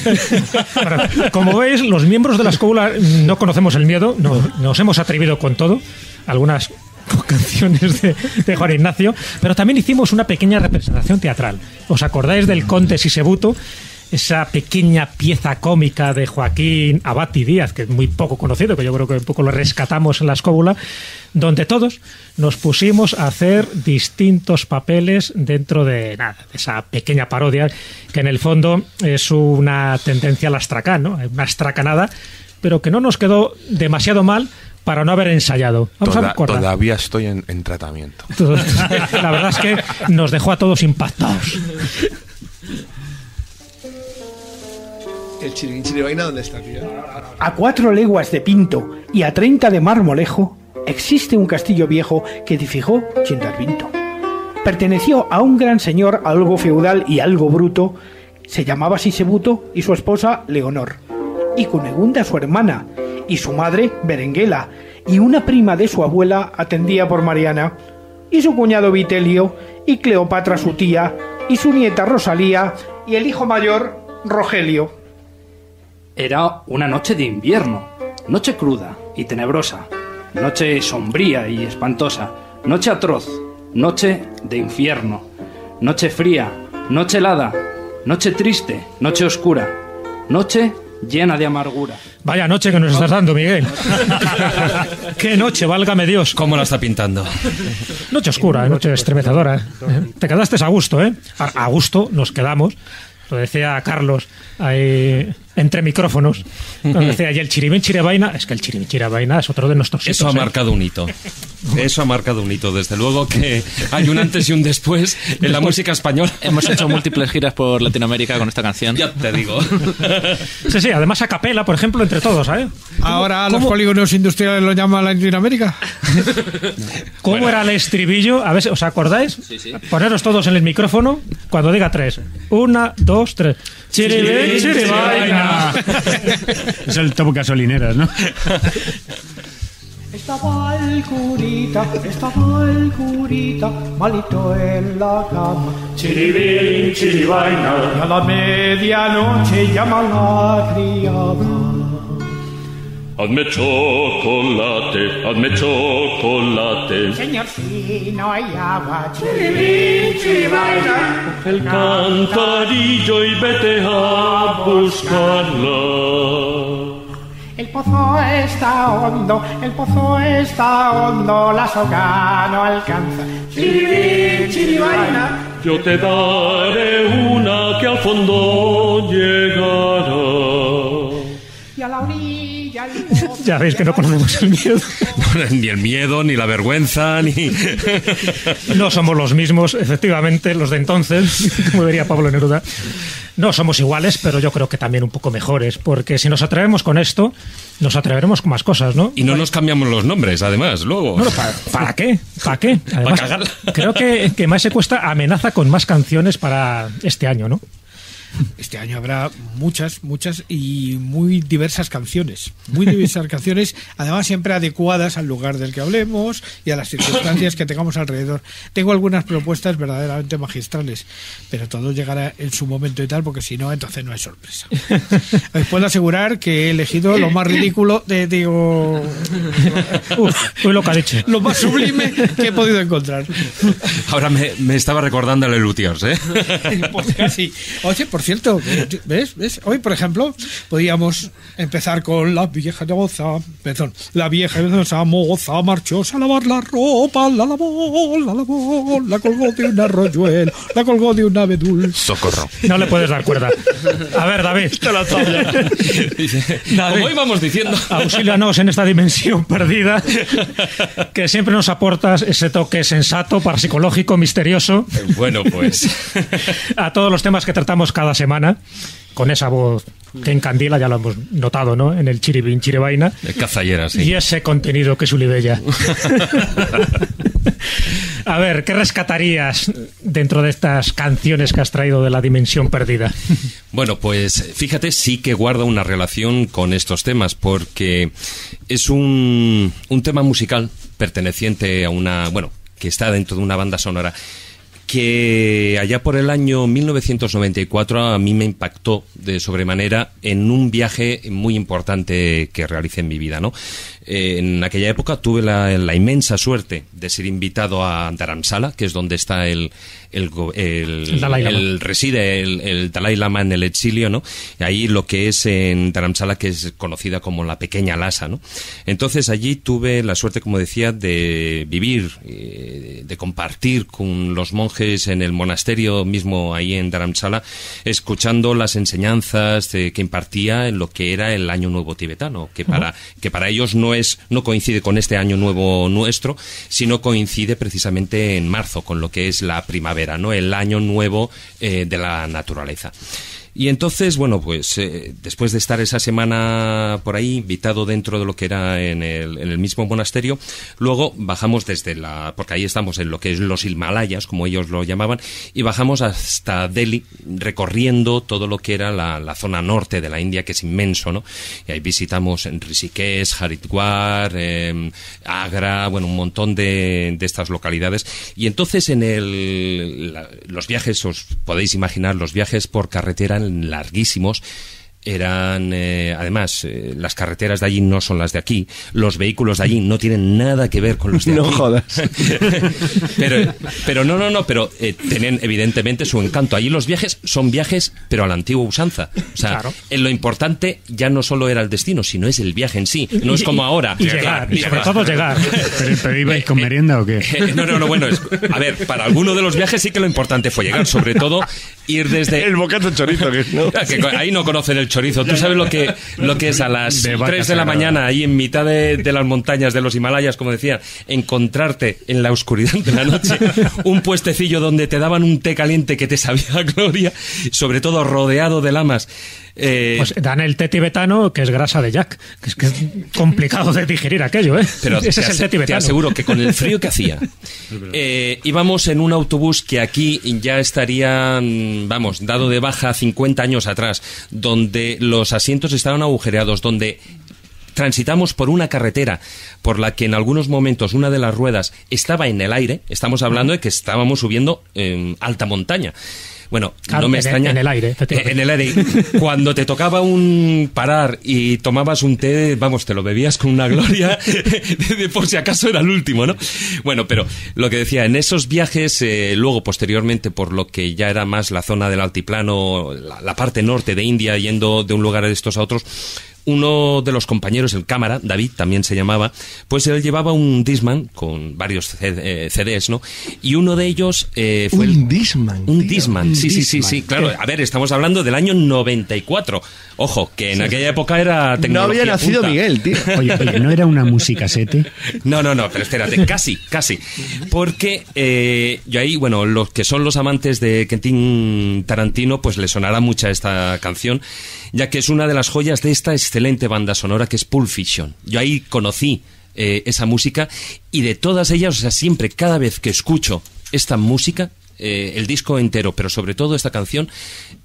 Bueno, como veis, los miembros de la escóbula no conocemos el miedo, no- nos hemos atrevido con todo. Algunas *laughs* canciones de, de Juan Ignacio, pero también hicimos una pequeña representación teatral. ¿Os acordáis del Conde Sisebuto? Esa pequeña pieza cómica de Joaquín Abati Díaz, que es muy poco conocido, que yo creo que un poco lo rescatamos en la escóbula, donde todos nos pusimos a hacer distintos papeles dentro de, nada, de esa pequeña parodia, que en el fondo es una tendencia al astracán, ¿no? una astracanada, pero que no nos quedó demasiado mal para no haber ensayado. Vamos Toda- todavía estoy en, en tratamiento. *laughs* La verdad es que nos dejó a todos impactados. El ¿dónde está? A cuatro leguas de Pinto y a treinta de Marmolejo existe un castillo viejo que edificó Chindarvinto. Perteneció a un gran señor algo feudal y algo bruto, se llamaba Sisebuto y su esposa Leonor, y Cunegunda su hermana, y su madre Berenguela, y una prima de su abuela atendía por Mariana, y su cuñado Vitelio, y Cleopatra su tía, y su nieta Rosalía, y el hijo mayor Rogelio. Era una noche de invierno, noche cruda y tenebrosa, noche sombría y espantosa, noche atroz, noche de infierno, noche fría, noche helada, noche triste, noche oscura, noche llena de amargura. Vaya noche que nos estás dando, Miguel. *laughs* Qué noche, válgame Dios. ¿Cómo la está pintando? Noche oscura, noche estremecedora. ¿eh? Te quedaste a gusto, ¿eh? A, a gusto nos quedamos. Lo decía Carlos ahí entre micrófonos. Cuando decía, y el chiribín chiribaina, es que el chiribín chiribaina es otro de nuestros Eso ha hitos, ¿eh? marcado un hito. Eso ha marcado un hito. Desde luego que hay un antes y un después en la música española. Hemos hecho múltiples giras por Latinoamérica con esta canción. Ya te digo. Sí, sí, además a capela, por ejemplo, entre todos, ¿eh? Ahora los polígonos industriales lo llaman Latinoamérica. ¿Cómo era el estribillo? A ver, ¿os acordáis? Poneros todos en el micrófono cuando diga tres. Una, dos, tres. Chiribín, chiribaina. *laughs* Es el topo gasolineras, ¿no? Estaba el curita, estaba el curita, malito en la cama. Chiribín, chiribaina. Y a la medianoche llama la criada. Hazme chocolate, hazme chocolate. Señor, si no hay agua, chiribín, chiribaina. Coge el cantarillo y vete a buscarla. El pozo está hondo, el pozo está hondo, la soga no alcanza. Chiribín, chiribaina. Yo te daré una que al fondo llegará. *laughs* Ya veis que no conocemos el miedo. *laughs* ni el miedo, ni la vergüenza, ni... *laughs* No somos los mismos, efectivamente, los de entonces, como diría Pablo Neruda. No somos iguales, pero yo creo que también un poco mejores, porque si nos atrevemos con esto, nos atreveremos con más cosas, ¿no? Y no nos cambiamos los nombres, además, luego. ¿para, para qué? ¿Para qué? Además, creo que, que Maese Cuesta amenaza con más canciones para este año, ¿no? Este año habrá muchas, muchas y muy diversas canciones. Muy diversas *laughs* canciones, además siempre adecuadas al lugar del que hablemos y a las *coughs* circunstancias que tengamos alrededor. Tengo algunas propuestas verdaderamente magistrales, pero todo llegará en su momento y tal, porque si no, entonces no hay sorpresa. *laughs* Os puedo asegurar que he elegido lo más ridículo de, digo, *laughs* Uf, lo que lo más sublime que he podido encontrar. Ahora me, me estaba recordando a Lelutiers, ¿eh? Pues casi. Oye, por cierto, ¿ves? ¿ves? Hoy, por ejemplo, podíamos empezar con la vieja moza, perdón, la vieja moza, moza marchóse a lavar la ropa, la lavó, la lavó, la colgó de un arroyuelo, la colgó de un abedul. Socorro. No le puedes dar cuerda. A ver, David. *laughs* Como íbamos diciendo. Auxílianos en esta dimensión perdida, que siempre nos aportas ese toque sensato, parapsicológico, misterioso, Bueno, pues. a todos los temas que tratamos cada semana, con esa voz que encandila, ya lo hemos notado, ¿no? En el chiribín, chiribaina. De cazallera, sí. Y ese contenido que es Ulibella. *laughs* A ver, ¿qué rescatarías dentro de estas canciones que has traído de la dimensión perdida? Bueno, pues fíjate, sí que guarda una relación con estos temas, porque es un, un tema musical perteneciente a una, bueno, que está dentro de una banda sonora que allá por el año 1994 a mí me impactó de sobremanera en un viaje muy importante que realicé en mi vida, ¿no? Eh, en aquella época tuve la, la inmensa suerte de ser invitado a Dharamsala, que es donde está el, el, el- El Dalai Lama. el- reside el, Dalai Lama en el exilio, ¿no? Y ahí lo que es en Dharamsala, que es conocida como la pequeña Lhasa, ¿no? Entonces allí tuve la suerte, como decía, de vivir, eh, de compartir con los monjes en el monasterio mismo ahí en Dharamsala, escuchando las enseñanzas de- que impartía en lo que era el Año Nuevo tibetano, que para, que para ellos no es, no coincide con este Año Nuevo nuestro, sino coincide precisamente en marzo, con lo que es la primavera, ¿no? El Año Nuevo eh, de la naturaleza. Y entonces, bueno, pues eh, después de estar esa semana por ahí, invitado dentro de lo que era en el, mismo monasterio, luego bajamos desde la, porque ahí estamos en lo que es los Himalayas, como ellos lo llamaban, y bajamos hasta Delhi, recorriendo todo lo que era la, zona norte de la India, que es inmenso, ¿no? Y ahí visitamos en Rishikesh, Haridwar, eh, Agra, bueno, un montón de, de estas localidades. Y entonces en el, la- los viajes, os podéis imaginar, los viajes por carretera larguísimos. Eran, eh, además, eh, las carreteras de allí no son las de aquí. Los vehículos de allí no tienen nada que ver con los de No aquí. jodas. *laughs* pero, pero no, no, no, pero eh, tienen evidentemente su encanto. Allí los viajes son viajes, pero a la antigua usanza. O sea, en lo importante ya no solo era el destino, sino es el viaje en sí. No es como ahora. y llegar, y sobre todo llegar. ¿Pero, pero ibais con merienda o qué? No, no, no, bueno, es- a ver, para alguno de los viajes sí que lo importante fue llegar, sobre todo ir desde... El bocato chorizo, que no. *laughs* Que ahí no conocen el chorizo. Tú sabes lo que, lo que es a las De 3 vaca de la mañana, ahí en mitad de, de las montañas de los Himalayas, como decía, encontrarte en la oscuridad de la noche *laughs* un puestecillo donde te daban un té caliente que te sabía a gloria, sobre todo rodeado de lamas. Eh, Pues dan el té tibetano, que es grasa de Jack, que es que es complicado de digerir aquello, ¿eh? Pero Ese te, es el té te tibetano. aseguro que con el frío que hacía, *laughs* eh, íbamos en un autobús que aquí ya estaría, mm, vamos, dado de baja 50 años atrás, donde los asientos estaban agujereados, donde transitamos por una carretera por la que en algunos momentos una de las ruedas estaba en el aire, estamos hablando de que estábamos subiendo en alta montaña. Bueno, Claro, no me en el- extraña. en el aire, efectivamente. En el aire. *laughs* Cuando te tocaba un parar y tomabas un té, vamos, te lo bebías con una gloria, *laughs* de, de por si acaso era el último, ¿no? Bueno, pero lo que decía, en esos viajes, eh, luego posteriormente, por lo que ya era más la zona del altiplano, la, la parte norte de India, yendo de un lugar de estos a otros, uno de los compañeros, el cámara, David también se llamaba, pues él llevaba un Disman con varios C- eh, CDs, ¿no? Y uno de ellos eh, fue el... Un Disman. Un tío. Disman, Un sí, sí, sí, sí, claro. A ver, estamos hablando del año 94. Ojo, que en aquella época era tecnología había nacido punta. Miguel, tío. *laughs* Oye, oye, ¿no era una musicasete? No, no, no, pero espérate, casi, casi. Porque eh, yo ahí, bueno, los que son los amantes de Quentin Tarantino, pues les sonará mucha esta canción, ya que es una de las joyas de esta excelente banda sonora que es Pulp Fiction. Yo ahí conocí eh, esa música y de todas ellas, o sea, siempre, cada vez que escucho esta música, eh, el disco entero, pero sobre todo esta canción,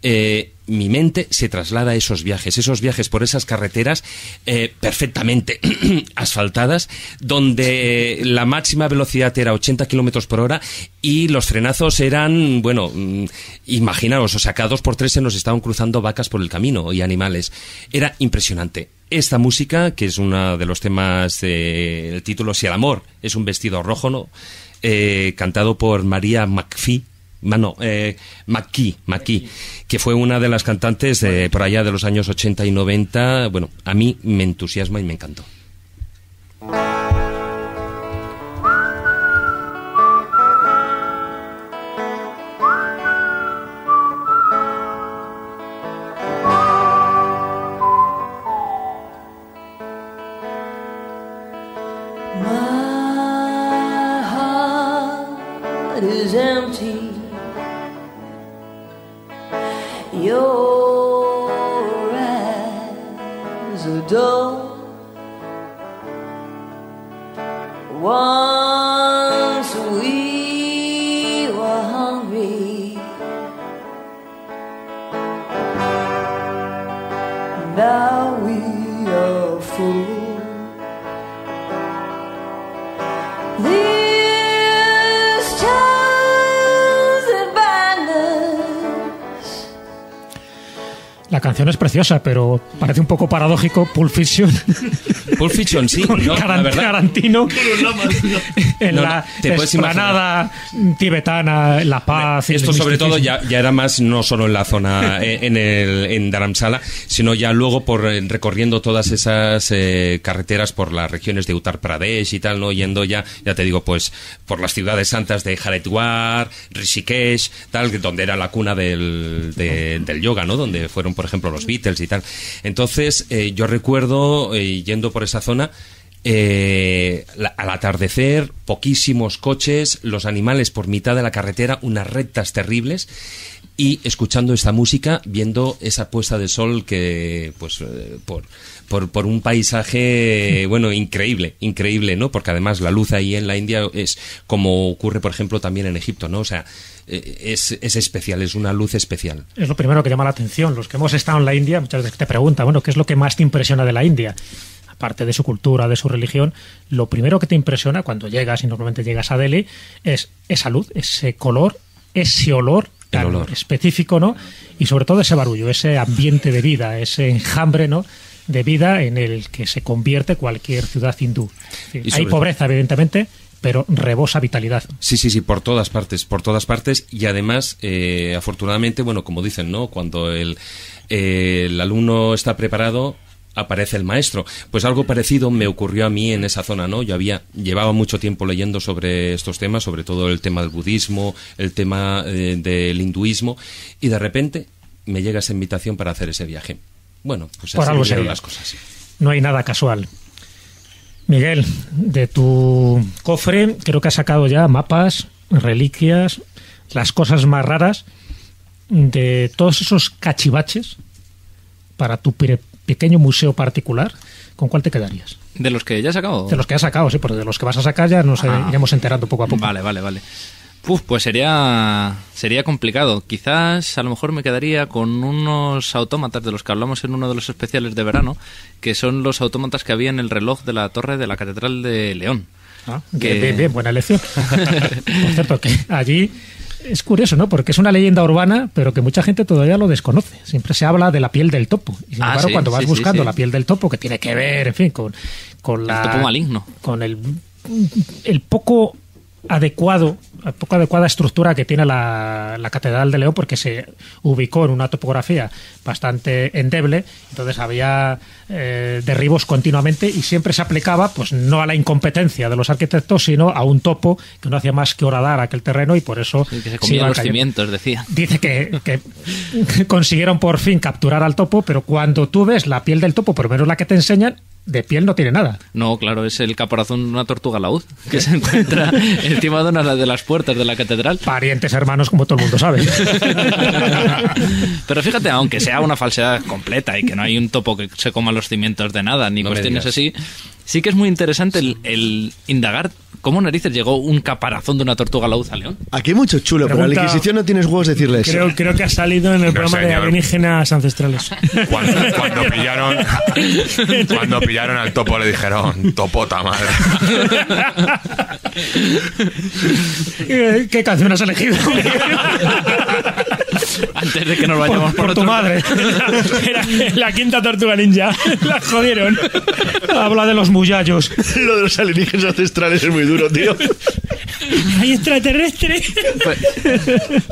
eh, mi mente se traslada a esos viajes, esos viajes por esas carreteras eh, perfectamente *clears throat* asfaltadas, donde la máxima velocidad era 80 kilómetros por hora y los frenazos eran, bueno, mm, imaginaos, o sea, cada dos por tres se nos estaban cruzando vacas por el camino y animales. Era impresionante. Esta música, que es uno de los temas del título, Si el amor es un vestido rojo, ¿no? Eh, cantado por María McPhee. No, eh, McKee, que fue una de las cantantes de por allá de los años 80 y 90. Bueno, a mí me entusiasma y me encantó. Canción es preciosa, pero parece un poco paradójico. Pulp Fiction. Pulp Fiction, sí, *laughs* Con no, la verdad. Tarantino *laughs* en No, no, la explanada tibetana, en La Paz. Esto sobre todo ya, ya era más no solo en la zona eh, en el en Dharamsala, sino ya luego por eh, recorriendo todas esas eh, carreteras por las regiones de Uttar Pradesh y tal, no yendo ya, ya te digo, pues por las ciudades santas de Haridwar, Rishikesh, tal, donde era la cuna del, de- del yoga, ¿no? Donde fueron, por ejemplo, los Beatles y tal. Entonces, eh, yo recuerdo eh, yendo por esa zona eh, la- al atardecer, poquísimos coches, los animales por mitad de la carretera, unas rectas terribles y escuchando esta música, viendo esa puesta de sol que, pues, eh, por, por, por un paisaje, *laughs* bueno, increíble, increíble, ¿no? Porque además la luz ahí en la India es como ocurre, por ejemplo, también en Egipto, ¿no? O sea, es, es especial, es una luz especial. Es lo primero que llama la atención. Los que hemos estado en la India, muchas veces te preguntan, bueno, ¿qué es lo que más te impresiona de la India? Aparte de su cultura, de su religión, lo primero que te impresiona cuando llegas, y normalmente llegas a Delhi, es esa luz, ese color, ese olor El tan olor. específico, ¿no? Y sobre todo ese barullo, ese ambiente de vida, ese enjambre, ¿no? De vida en el que se convierte cualquier ciudad hindú. Hay pobreza, evidentemente, pero rebosa vitalidad. Sí, sí, sí, por todas partes, por todas partes. Y además, eh, afortunadamente, bueno, como dicen, ¿no? Cuando el, eh, el alumno está preparado, aparece el maestro. Pues algo parecido me ocurrió a mí en esa zona, ¿no? Yo había, llevaba mucho tiempo leyendo sobre estos temas, sobre todo el tema del budismo, el tema eh, del hinduismo, y de repente me llega esa invitación para hacer ese viaje. Bueno, pues Por así algo vinieron sería. las cosas. No hay nada casual. Miguel, de tu cofre creo que has sacado ya mapas, reliquias, las cosas más raras de todos esos cachivaches para tu pe- pequeño museo particular. ¿Con cuál te quedarías? ¿De los que ya he sacado? De los que has sacado, sí, porque de los que vas a sacar ya nos Ah. iremos enterando poco a poco. Vale, vale, vale. Uf, pues sería sería complicado. Quizás a lo mejor me quedaría con unos autómatas de los que hablamos en uno de los especiales de verano, que son los autómatas que había en el reloj de la torre de la Catedral de León. Ah, Que- bien, bien, buena elección. *laughs* Por cierto, que allí es curioso, ¿no? Porque es una leyenda urbana, pero que mucha gente todavía lo desconoce. Siempre se habla de la piel del topo. Y sin Ah, embargo, sí, cuando vas sí, buscando sí. la piel del topo, que tiene que ver, en fin, con, con la. topo maligno. Con el, el poco adecuado, poco adecuada estructura que tiene la, la Catedral de León, porque se ubicó en una topografía bastante endeble, entonces había eh, derribos continuamente y siempre se aplicaba, pues no a la incompetencia de los arquitectos, sino a un topo que no hacía más que horadar aquel terreno y por eso Que se iban los cimientos, decía. Dice que, que *laughs* consiguieron por fin capturar al topo, pero cuando tú ves la piel del topo, por lo menos la que te enseñan, de piel no tiene nada. No, claro, es el caparazón de una tortuga laúd que se *laughs* encuentra encima de una de las puertas de la catedral. Parientes hermanos, como todo el mundo sabe. *laughs* Pero fíjate, aunque sea una falsedad completa y que no hay un topo que se coma los cimientos de nada, ni No cuestiones así, sí que es muy interesante el, el indagar cómo narices llegó un caparazón de una tortuga laúd a León. Aquí hay mucho chulo, pero a la Inquisición no tienes huevos de decirles. Creo, creo que ha salido en el No, programa de alienígenas ancestrales. Cuando, cuando pillaron *laughs* cuando pillaron al topo le dijeron topota madre. ¿Qué, *laughs* qué canción has elegido? *laughs* *laughs* Antes de que nos vayamos por, por tu otro- madre. *laughs* Era *laughs* la quinta tortuga ninja. La jodieron. Habla de los muyallos. Lo de los alienígenas ancestrales es muy duro, tío. ¡Hay extraterrestre! Pues,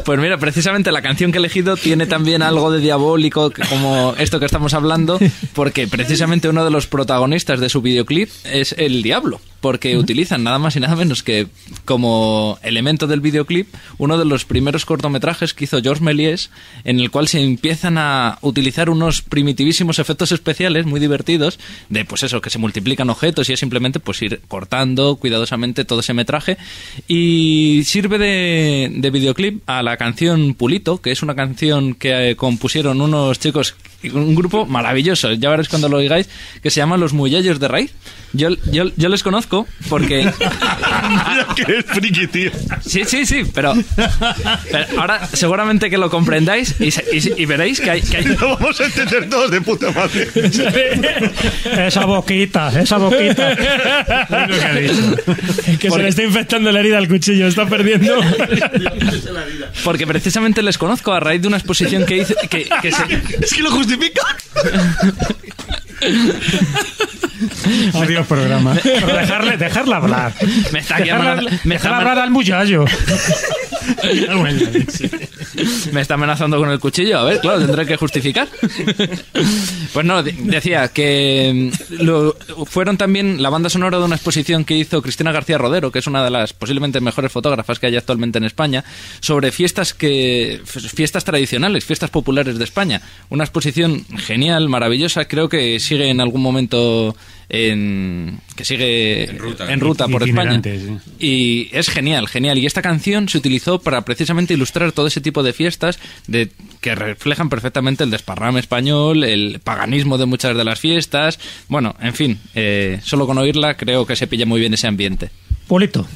pues mira, precisamente la canción que he elegido tiene también algo de diabólico, como esto que estamos hablando, porque precisamente uno de los protagonistas de su videoclip es el diablo, porque utilizan nada más y nada menos que como elemento del videoclip uno de los primeros cortometrajes que hizo Georges Méliès, en el cual se empiezan a utilizar unos primitivísimos efectos especiales muy divertidos, de pues eso, que se multiplican objetos y es simplemente pues ir cortando cuidadosamente todo ese metraje. Y sirve de, de videoclip a la canción Pulito, que es una canción que eh, compusieron unos chicos, un grupo maravilloso, ya veréis cuando lo oigáis, que se llama Los Muyallos de Raíz. Yo, yo, yo les conozco porque... *laughs* que friki, tío. Sí, sí, sí, pero, pero ahora seguramente que lo comprendáis y, se- y- y veréis que hay... Que hay *laughs* Lo vamos a entender todos de puta madre. *laughs* Esa boquita, esa boquita. Es lo que ha dicho. Que se le está infectando la herida al cuchillo, está perdiendo. Porque precisamente les conozco a raíz de una exposición que hice... Que, que se, Es que lo significado. *laughs* *laughs* Adiós programa. Pero dejarle, dejarla hablar. Me está Dejarla, amenaza- me está dejarla amen- hablar al muyallo. *laughs* Me está amenazando con el cuchillo. A ver, claro, tendré que justificar. Pues no, de- decía que mm, lo, fueron también la banda sonora de una exposición que hizo Cristina García Rodero, que es una de las posiblemente mejores fotógrafas que hay actualmente en España, sobre fiestas que fiestas tradicionales, fiestas populares de España. Una exposición genial, maravillosa. Creo que sigue en algún momento en que sigue en ruta, por España. Sí. Y es genial, genial. Y esta canción se utilizó para precisamente ilustrar todo ese tipo de fiestas de, que reflejan perfectamente el desparrame español, el paganismo de muchas de las fiestas. Bueno, en fin, eh, solo con oírla creo que se pilla muy bien ese ambiente. Pulito.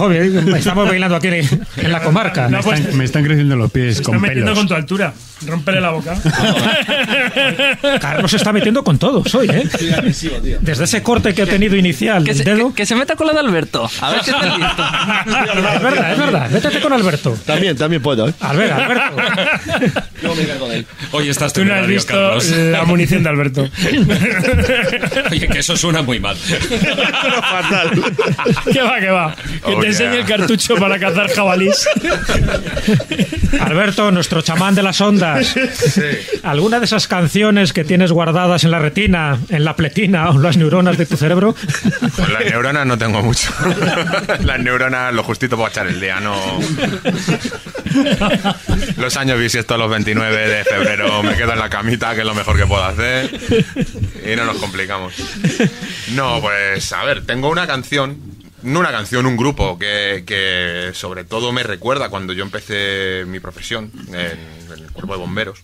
Joven, estamos bailando aquí en, la comarca. Me, están, me están creciendo los pies Se está con metiendo pelos. con tu altura. Rómpele la boca. *laughs* Carlos se está metiendo con todo hoy, ¿eh? Desde ese corte que ha tenido inicial Que del se, dedo. que, que se meta con la de Alberto. A ver si está listo. Es verdad, es verdad. Métete con Alberto. También, también puedo, ¿eh? Albert, Alberto. *laughs* Yo me encargo de él. Hoy estás Tú no has visto Carlos. la munición de Alberto. *laughs* Oye, que eso suena muy mal. Fatal. ¿Qué va, qué va? Que Oh, te enseñe yeah. el cartucho para cazar jabalís. Alberto, nuestro chamán de las ondas. ¿Alguna de esas canciones que tienes guardadas en la retina, en la pletina o en las neuronas de tu cerebro? Pues las neuronas no tengo mucho. las neuronas lo justito para echar el día, no. *laughs* Los años bisiestos los 29 de febrero me quedo en la camita, que es lo mejor que puedo hacer. Y no nos complicamos. No, pues a ver, tengo una canción, no una canción, un grupo que, que sobre todo me recuerda cuando yo empecé mi profesión en, en el cuerpo de bomberos.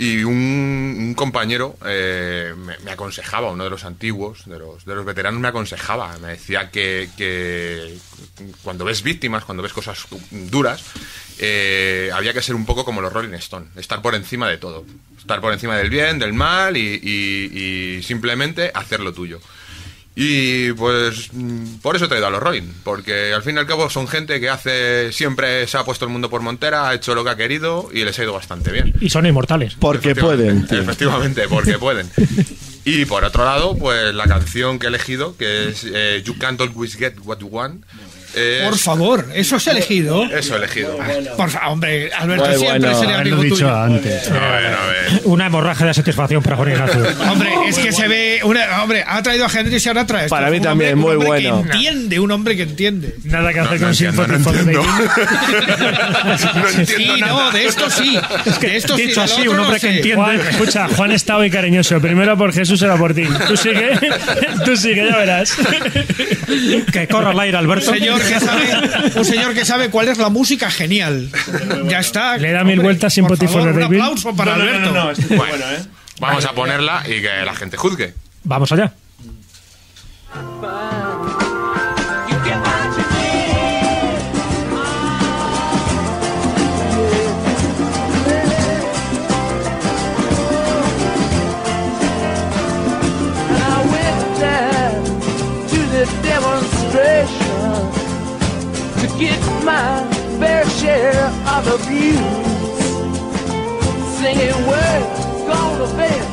Y un, un compañero eh, me, me aconsejaba, uno de los antiguos, de los, de los veteranos, me aconsejaba. Me decía que, que cuando ves víctimas, cuando ves cosas duras, eh, había que ser un poco como los Rolling Stones, estar por encima de todo. Estar por encima del bien, del mal y, y- y simplemente hacer lo tuyo. Y pues mm, por eso he traído a los Rolling, porque al fin y al cabo son gente que hace siempre se ha puesto el mundo por montera, ha hecho lo que ha querido y les ha ido bastante bien. Y son inmortales. Porque pueden. tío. Efectivamente, porque *laughs* pueden. Y por otro lado, pues la canción que he elegido, que es eh, You Can't Always Get What You Want. Es- Por favor, eso has elegido. Eso he elegido. Por favor, hombre, Alberto Muy siempre bueno, Haberlo amigo dicho tuyo. antes. A ver, a ver. Una hemorragia de satisfacción para Juan Ignacio. *laughs* Hombre, es que se ve. Una, hombre, ha traído a Hendrix y ahora trae esto. Para mí Un también, hombre- muy bueno. Que entiende, un hombre que entiende. Nada que No, hacer no con Symphony no *laughs* entiendo. No entiendo Sí, nada. no, de esto sí. de esto sí, dicho del así, otro un no hombre que sé. entiende. Juan, escucha, Juan está hoy cariñoso. Primero por Jesús, era por ti. Tú sigue, *laughs* tú sigue, ya verás. Que corra al aire, Alberto. señor, que sabe, un señor que sabe cuál es la música, genial. Ya está. Le da mil vueltas favor, the Un aplauso para No, no, no, Alberto. no, este Bueno, bueno, ¿eh? Vamos a ponerla y que la gente juzgue. Vamos allá. Get my fair share of abuse. Singing words gonna vent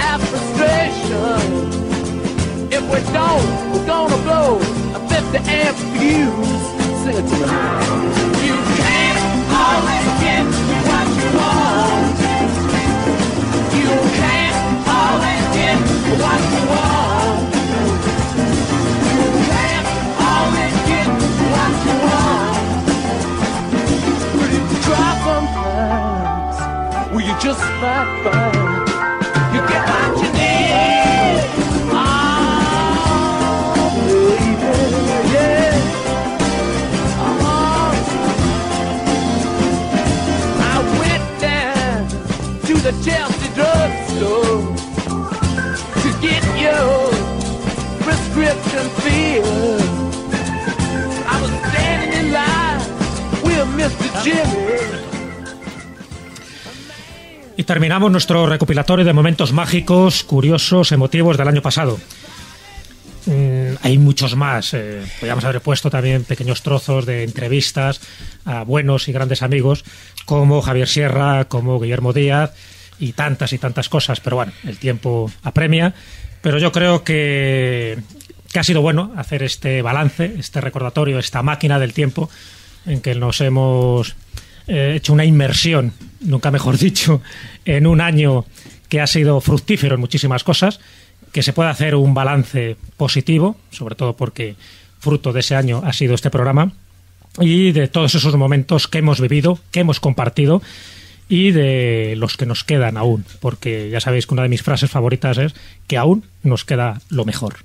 our frustration. If we don't, we're gonna blow a 50 amp fuse. Sing it to me. You can't always get what you want. You can't always get what you want. Just might find you get what you need. Oh, baby, yeah. Uh-huh. I went down to the Chelsea drugstore to get your prescription filled. I was standing in line with Mr. Jimmy. Terminamos nuestro recopilatorio de momentos mágicos, curiosos, emotivos del año pasado. Mm, hay muchos más. Eh, podríamos haber puesto también pequeños trozos de entrevistas a buenos y grandes amigos como Javier Sierra, como Guillermo Díaz y tantas y tantas cosas. Pero bueno, el tiempo apremia. Pero yo creo que ha sido bueno hacer este balance, este recordatorio, esta máquina del tiempo en que nos hemos eh, hecho una inmersión, nunca mejor *laughs* dicho, en un año que ha sido fructífero en muchísimas cosas, que se puede hacer un balance positivo, sobre todo porque fruto de ese año ha sido este programa, y de todos esos momentos que hemos vivido, que hemos compartido y de los que nos quedan aún, porque ya sabéis que una de mis frases favoritas es que aún nos queda lo mejor.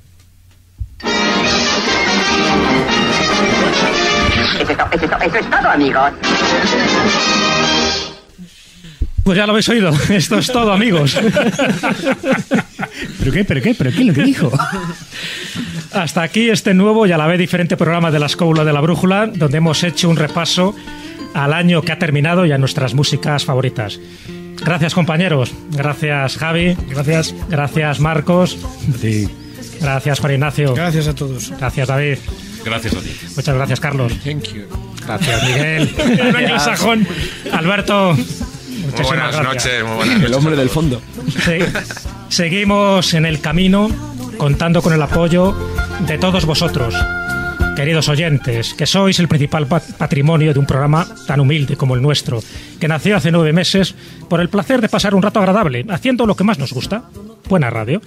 Eso es, to- eso es to- eso es todo, amigos. Pues ya lo habéis oído. *laughs* Esto es todo, amigos. ¿Pero qué? ¿Pero qué? ¿Pero qué lo que dijo? Hasta aquí este nuevo y a la vez diferente programa de la Escóbula de la Brújula, donde hemos hecho un repaso al año que ha terminado y a nuestras músicas favoritas. Gracias, compañeros. Gracias, Javi. Gracias. Gracias, Marcos. Sí. Gracias, Juan Ignacio. Gracias a todos. Gracias, David. Gracias a ti. Muchas gracias, Carlos. Thank you. Gracias, Miguel. *laughs* El anglosajón. Alberto. Muy muchísimas buenas gracias. noches, muy buenas noches. El hombre del fondo. Se- seguimos en el camino contando con el apoyo de todos vosotros, queridos oyentes, que sois el principal pa- patrimonio de un programa tan humilde como el nuestro, que nació hace nueve meses por el placer de pasar un rato agradable, haciendo lo que más nos gusta, buena radio.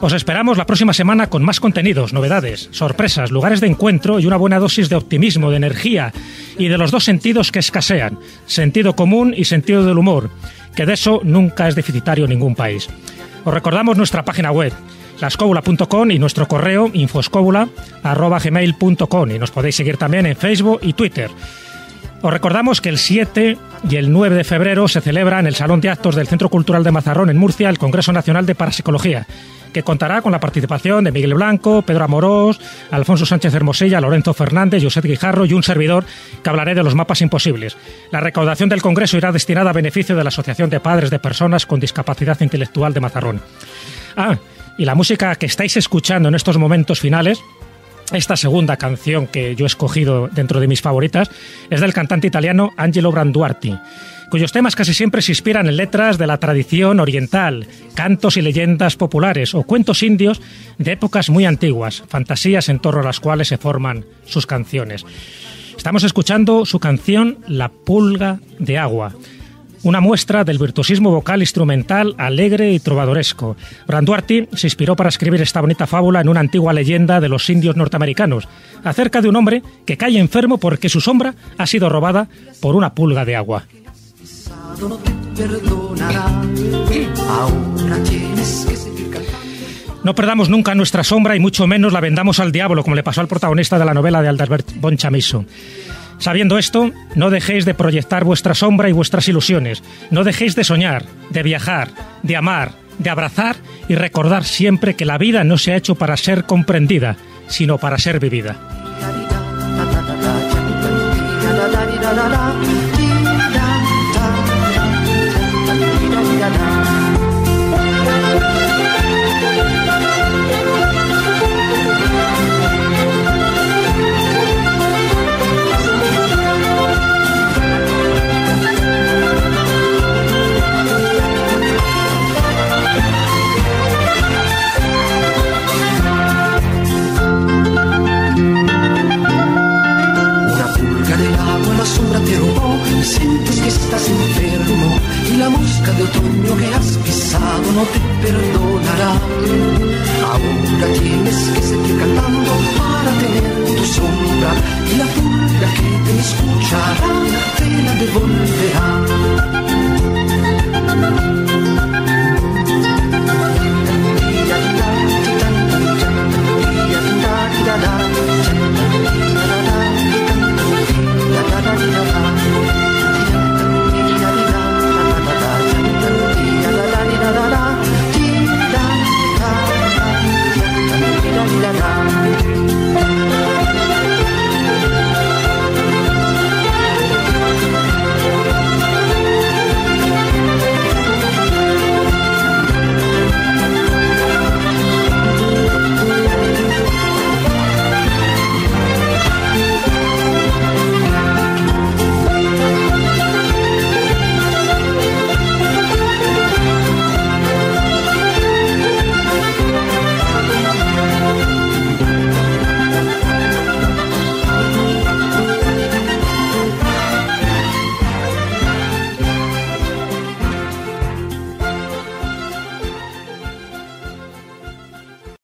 Os esperamos la próxima semana con más contenidos, novedades, sorpresas, lugares de encuentro y una buena dosis de optimismo, de energía y de los dos sentidos que escasean, sentido común y sentido del humor, que de eso nunca es deficitario ningún país. Os recordamos nuestra página web, lascóbula.com y nuestro correo infoscóbula.gmail.com y nos podéis seguir también en Facebook y Twitter. Os recordamos que el 7 y el 9 de febrero se celebra en el Salón de Actos del Centro Cultural de Mazarrón, en Murcia, el Congreso Nacional de Parapsicología, que contará con la participación de Miguel Blanco, Pedro Amorós, Alfonso Sánchez Hermosilla, Lorenzo Fernández, José Guijarro y un servidor que hablaré de los mapas imposibles. La recaudación del Congreso irá destinada a beneficio de la Asociación de Padres de Personas con Discapacidad Intelectual de Mazarrón. Ah, y la música que estáis escuchando en estos momentos finales esta segunda canción que yo he escogido dentro de mis favoritas es del cantante italiano Angelo Branduarti, cuyos temas casi siempre se inspiran en letras de la tradición oriental, cantos y leyendas populares o cuentos indios de épocas muy antiguas, fantasías en torno a las cuales se forman sus canciones. Estamos escuchando su canción La pulga de agua, una muestra del virtuosismo vocal instrumental alegre y trovadoresco. Branduarti se inspiró para escribir esta bonita fábula en una antigua leyenda de los indios norteamericanos, acerca de un hombre que cae enfermo porque su sombra ha sido robada por una pulga de agua. no perdamos nunca nuestra sombra y mucho menos la vendamos al diablo, como le pasó al protagonista de la novela de Aldebert von Chamisso. Sabiendo esto, no dejéis de proyectar vuestra sombra y vuestras ilusiones. No dejéis de soñar, de viajar, de amar, de abrazar y recordar siempre que la vida no se ha hecho para ser comprendida, sino para ser vivida. Ahora tienes que seguir cantando para tener tu sombra y la pulga que te escuchará te la devolverá.